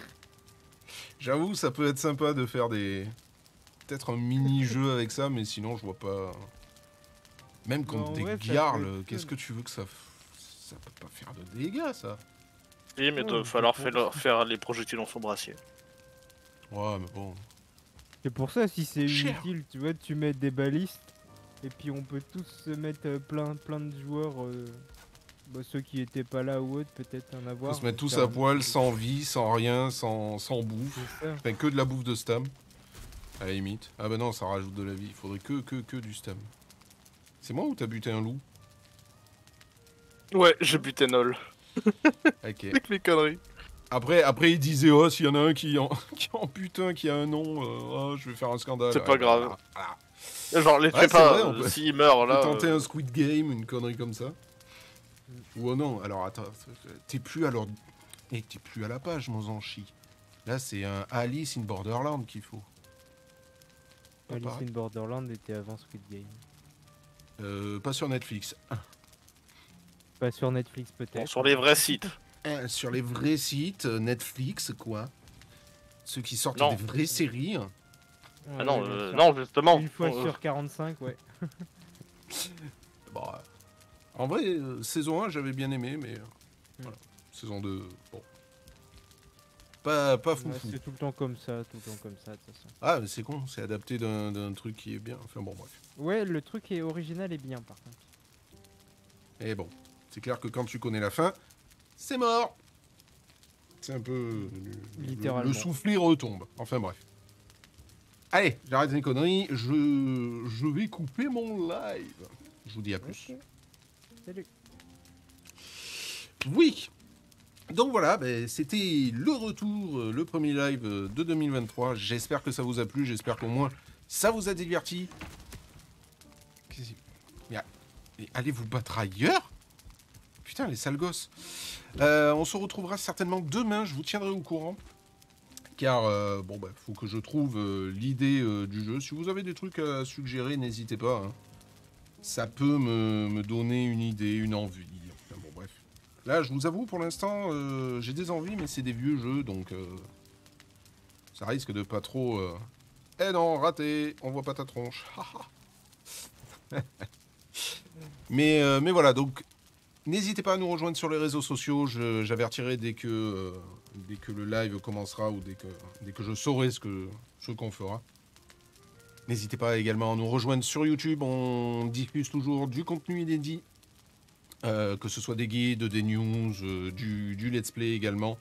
J'avoue, ça peut être sympa de faire des... Peut-être un mini-jeu avec ça, mais sinon, je vois pas... Même contre en des vrai, ça peut garles, être qu'est-ce que tu veux que ça... f- Ça peut pas faire de dégâts, ça. Oui, mais il va falloir faire, les projectiles dans son brassier. Ouais, mais bon... C'est pour ça, si c'est utile, tu vois, tu mets des balistes. Et puis on peut tous se mettre euh, plein, plein de joueurs. euh, bah, ceux qui étaient pas là ou autres, peut-être en avoir. Faut se mettre tous à poil, sans vie, sans rien, sans, sans bouffe. Enfin, que de la bouffe de stam. À la limite. Ah bah non, ça rajoute de la vie. Il faudrait que, que, que du stam. C'est moi ou t'as buté un loup? Ouais, j'ai buté Nol. Ok. <laughs> Avec mes conneries. Après, après, il disait, oh, s'il y en a un qui en, <laughs> qui en putain, qui a un nom, euh, oh, je vais faire un scandale. C'est pas grave. voilà. Genre, les Ouais, pas. vrai, on euh, peut- S'il meurt là. peut tenter euh, un Squid Game, une connerie comme ça. Ou oh non, alors attends, t'es plus à l'ordre. Eh, t'es plus à la page, mon Zanchi. Là, c'est un Alice in Borderland qu'il faut. Alice in Borderland était avant Squid Game. Euh, pas sur Netflix. Pas sur Netflix bon, peut-être. sur les vrais sites. Euh, sur les vrais sites, euh, Netflix, quoi. Ceux qui sortent Non. des vraies séries. Ouais, Ah non, euh, non, justement. Une fois euh, sur 45, ouais. <laughs> Bon, euh, en vrai, euh, saison 1, j'avais bien aimé, mais euh, voilà. Saison 2, bon. Pas, pas Ouais, foufou. c'est tout le temps comme ça, tout le temps comme ça, de toute façon. ah, mais c'est con, c'est adapté d'un d'un truc qui est bien. Enfin bon, bref. Ouais, le truc est original et bien par contre. Et bon, c'est clair que quand tu connais la fin, c'est mort. C'est un peu... le- Littéralement. Le soufflet retombe. Enfin bref. Allez, j'arrête mes conneries. Je, je vais couper mon live. Je vous dis à plus. Salut. Oui. Donc voilà, ben, c'était le retour, euh, le premier live euh, de 2023. J'espère que ça vous a plu, j'espère qu'au moins ça vous a diverti. Allez vous battre ailleurs Les sales gosses. Euh, on se retrouvera certainement demain, je vous tiendrai au courant. Car, euh, bon, bah, faut que je trouve euh, l'idée du jeu. Si vous avez des trucs à suggérer, n'hésitez pas. hein. Ça peut me, donner une idée, une envie. Bon, bref. Là, je vous avoue, pour l'instant, j'ai des envies, mais c'est des vieux jeux, donc ça risque de pas trop. Eh non, raté, on voit pas ta tronche. <laughs> mais, mais voilà, donc n'hésitez pas à nous rejoindre sur les réseaux sociaux. J'avertirai dès que euh, dès que le live commencera ou dès que je saurai ce qu'on fera. N'hésitez pas également à nous rejoindre sur YouTube. On diffuse toujours du contenu inédit euh, que ce soit des guides, des news, euh, du, du let's play également,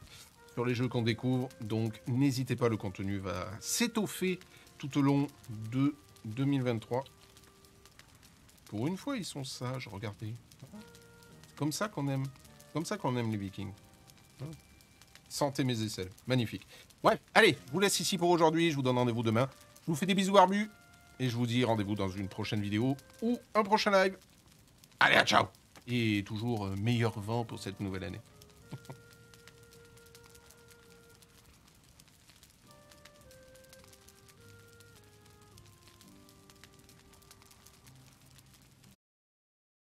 sur les jeux qu'on découvre. Donc n'hésitez pas, le contenu va s'étoffer tout au long de 2023. Pour une fois, ils sont sages, regardez. Comme ça qu'on aime. Comme ça qu'on aime les vikings. Hein. Santé mes aisselles. Magnifique. Bref, allez, je vous laisse ici pour aujourd'hui. Je vous donne rendez-vous demain. Je vous fais des bisous barbus. Et je vous dis rendez-vous dans une prochaine vidéo ou un prochain live. Allez, à ciao et toujours euh, meilleur vent pour cette nouvelle année. <laughs>